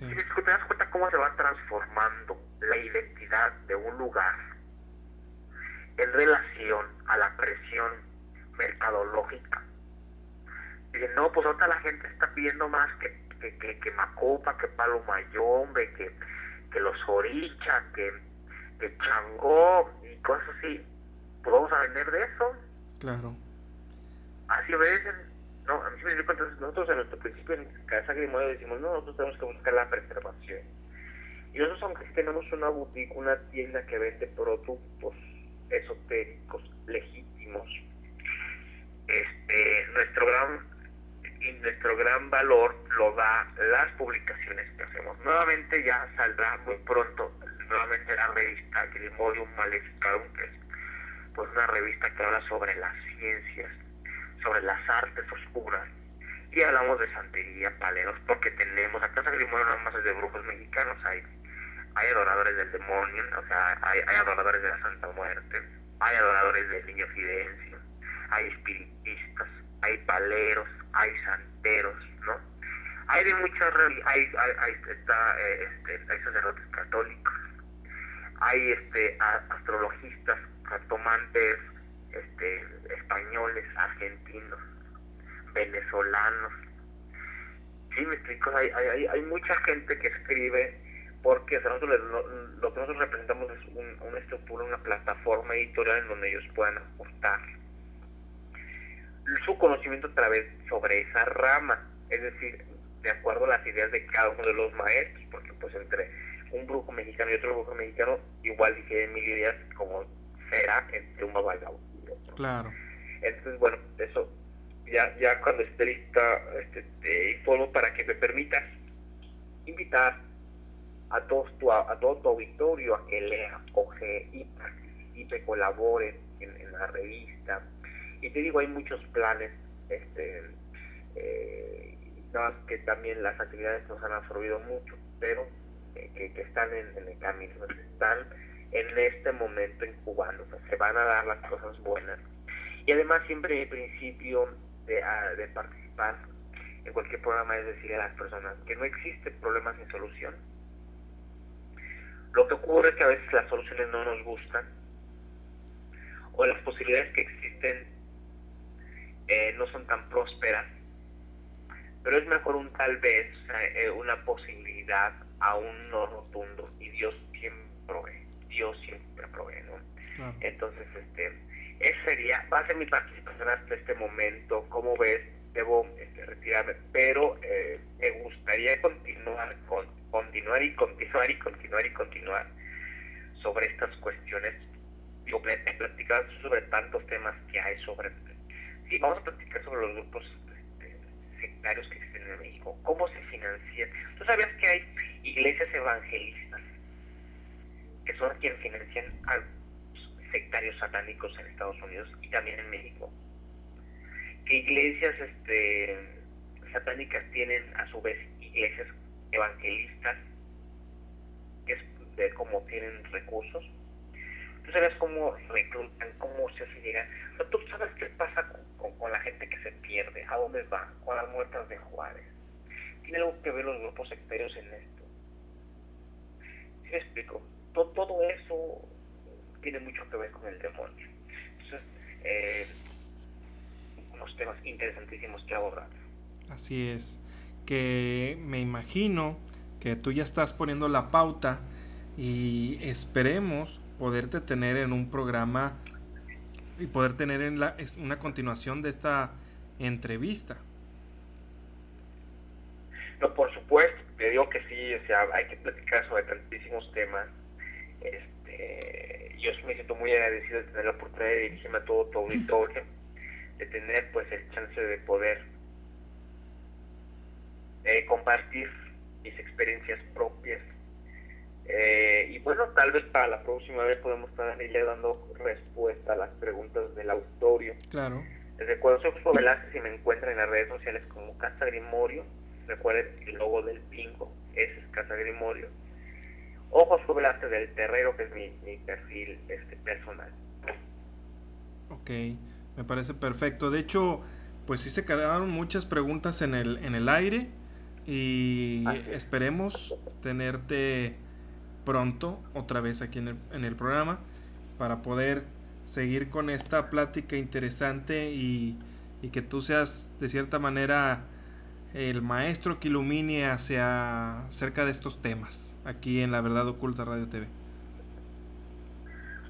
y te das cuenta cómo se va transformando la identidad de un lugar en relación a la presión mercadológica. Dicen, no, pues ahorita la gente está pidiendo más que, que, que, que Macopa, que Palo Mayombe, que, que los Oricha, que, que Changó y cosas así. Pues vamos a vender de eso. Claro. Así obedecen no, a mí me dio cuenta, nosotros en nuestro principio en Casa Grimorio decimos, no, nosotros tenemos que buscar la preservación. Y nosotros, aunque tenemos una boutique, una tienda que vende productos esotéricos, legítimos, este, nuestro gran y nuestro gran valor lo da las publicaciones que hacemos. Nuevamente ya saldrá muy pronto nuevamente la revista Grimorium Maleficarum, que es pues una revista que habla sobre las ciencias sobre las artes oscuras y hablamos de santería, paleros, porque tenemos, acá en Grimorio no más es de brujos mexicanos, hay, hay adoradores del demonio, o sea, hay adoradores de la Santa Muerte, hay adoradores del Niño Fidencio, hay espiritistas, hay paleros, hay santeros, ¿no? Hay de muchas hay, hay, hay, está, eh, este, hay sacerdotes católicos, hay este, astrologistas, cartomantes, este, españoles, argentinos, venezolanos. Sí, me explico, hay, hay, hay mucha gente que escribe porque nosotros lo, que nosotros representamos es una estructura, una plataforma editorial en donde ellos puedan aportar su conocimiento a través sobre esa rama, es decir, de acuerdo a las ideas de cada uno de los maestros, porque pues entre un brujo mexicano y otro brujo mexicano igual difieren mil ideas como será entre un vagabundo. Claro. Entonces, bueno, eso ya, ya cuando esté lista, este, te informo para que me permitas invitar a, todos tu, a todo tu auditorio a que lea, coge y participe, colabore en, la revista. Y te digo, hay muchos planes, este, eh, que también las actividades nos han absorbido mucho, pero eh, que, están en, el camino, están en este momento incubando, se van a dar las cosas buenas. Y además siempre el principio de, ah, de participar en cualquier programa es decir a las personas que no existe problema sin solución. Lo que ocurre es que a veces las soluciones no nos gustan o las posibilidades que existen eh, no son tan prósperas, pero es mejor un tal vez, eh, una posibilidad a un no rotundo y Dios siempre provee. Dios siempre provee, ¿no? Entonces, este, ese sería, va a ser mi participación hasta este momento, como ves, debo este, retirarme, pero eh, me gustaría continuar, con, continuar y continuar y continuar y continuar sobre estas cuestiones. Yo he platicado sobre tantos temas que hay sobre... Sí, vamos a platicar sobre los grupos este, sectarios que existen en México. ¿Cómo se financian? ¿Tú sabías que hay iglesias evangelistas que son quienes financian a sectarios satánicos en Estados Unidos y también en México? Que iglesias este, satánicas tienen a su vez iglesias evangelistas que es de cómo tienen recursos. Tú sabes cómo reclutan, cómo se hace llegar. tú sabes qué pasa con, con, la gente que se pierde, a dónde va, con las muertas de Juárez. Tiene algo que ver los grupos sectarios en esto. ¿Sí me explico? Todo, todo eso tiene mucho que ver con el demonio. Entonces, eh, unos temas interesantísimos que abordar. Así es, que me imagino que tú ya estás poniendo la pauta y esperemos poderte tener en un programa y poder tener en la, una continuación de esta entrevista. No, por supuesto, te digo que sí, o sea, hay que platicar sobre tantísimos temas. Este, yo me siento muy agradecido de tener la oportunidad de dirigirme a todo tu auditorio, de tener pues el chance de poder eh, compartir mis experiencias propias. Eh, y bueno, tal vez para la próxima vez podemos estar ya dando respuesta a las preguntas del auditorio. Claro. Les recuerdo, soy Velázquez y me encuentran en las redes sociales como Casa Grimorio. Recuerden el logo del pingo, ese es Casa Grimorio. Ojos Velázquez del Terrero, que es mi, mi perfil este, personal. Ok, me parece perfecto. De hecho, pues sí se quedaron muchas preguntas en el, en el aire y esperemos tenerte pronto otra vez aquí en el, en el programa para poder seguir con esta plática interesante y, y, que tú seas de cierta manera el maestro que ilumine hacia cerca de estos temas aquí en La Verdad Oculta Radio TV.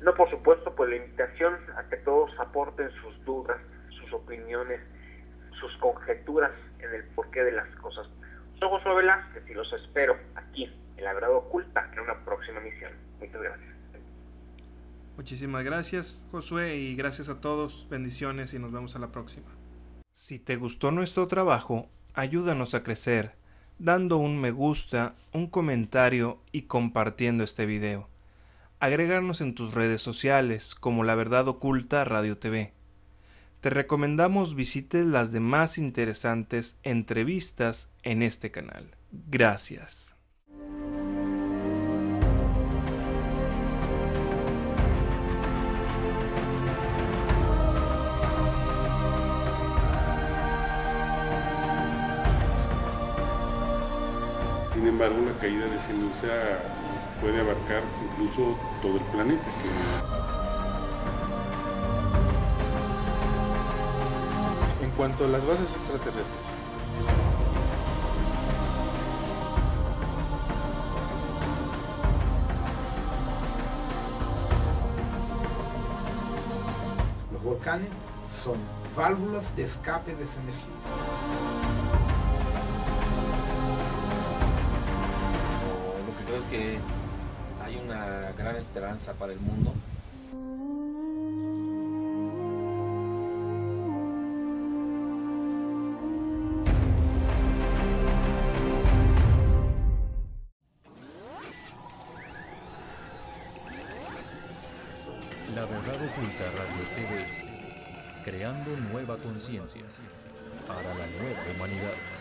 No, por supuesto, pues la invitación a que todos aporten sus dudas, sus opiniones, sus conjeturas en el porqué de las cosas. Soy Josué Velázquez y los espero aquí en La Verdad Oculta en una próxima misión. Muchas gracias. Muchísimas gracias Josué y gracias a todos. Bendiciones y nos vemos a la próxima. Si te gustó nuestro trabajo, ayúdanos a crecer dando un me gusta, un comentario y compartiendo este video. Agregarnos en tus redes sociales como La Verdad Oculta Radio TV te recomendamos visites las demás interesantes entrevistas en este canal. Gracias. Sin embargo, la caída de ceniza puede abarcar incluso todo el planeta. cuanto a las bases extraterrestres. Son válvulas de escape de esa energía. Lo que creo es que hay una gran esperanza para el mundo conciencia para la nueva humanidad.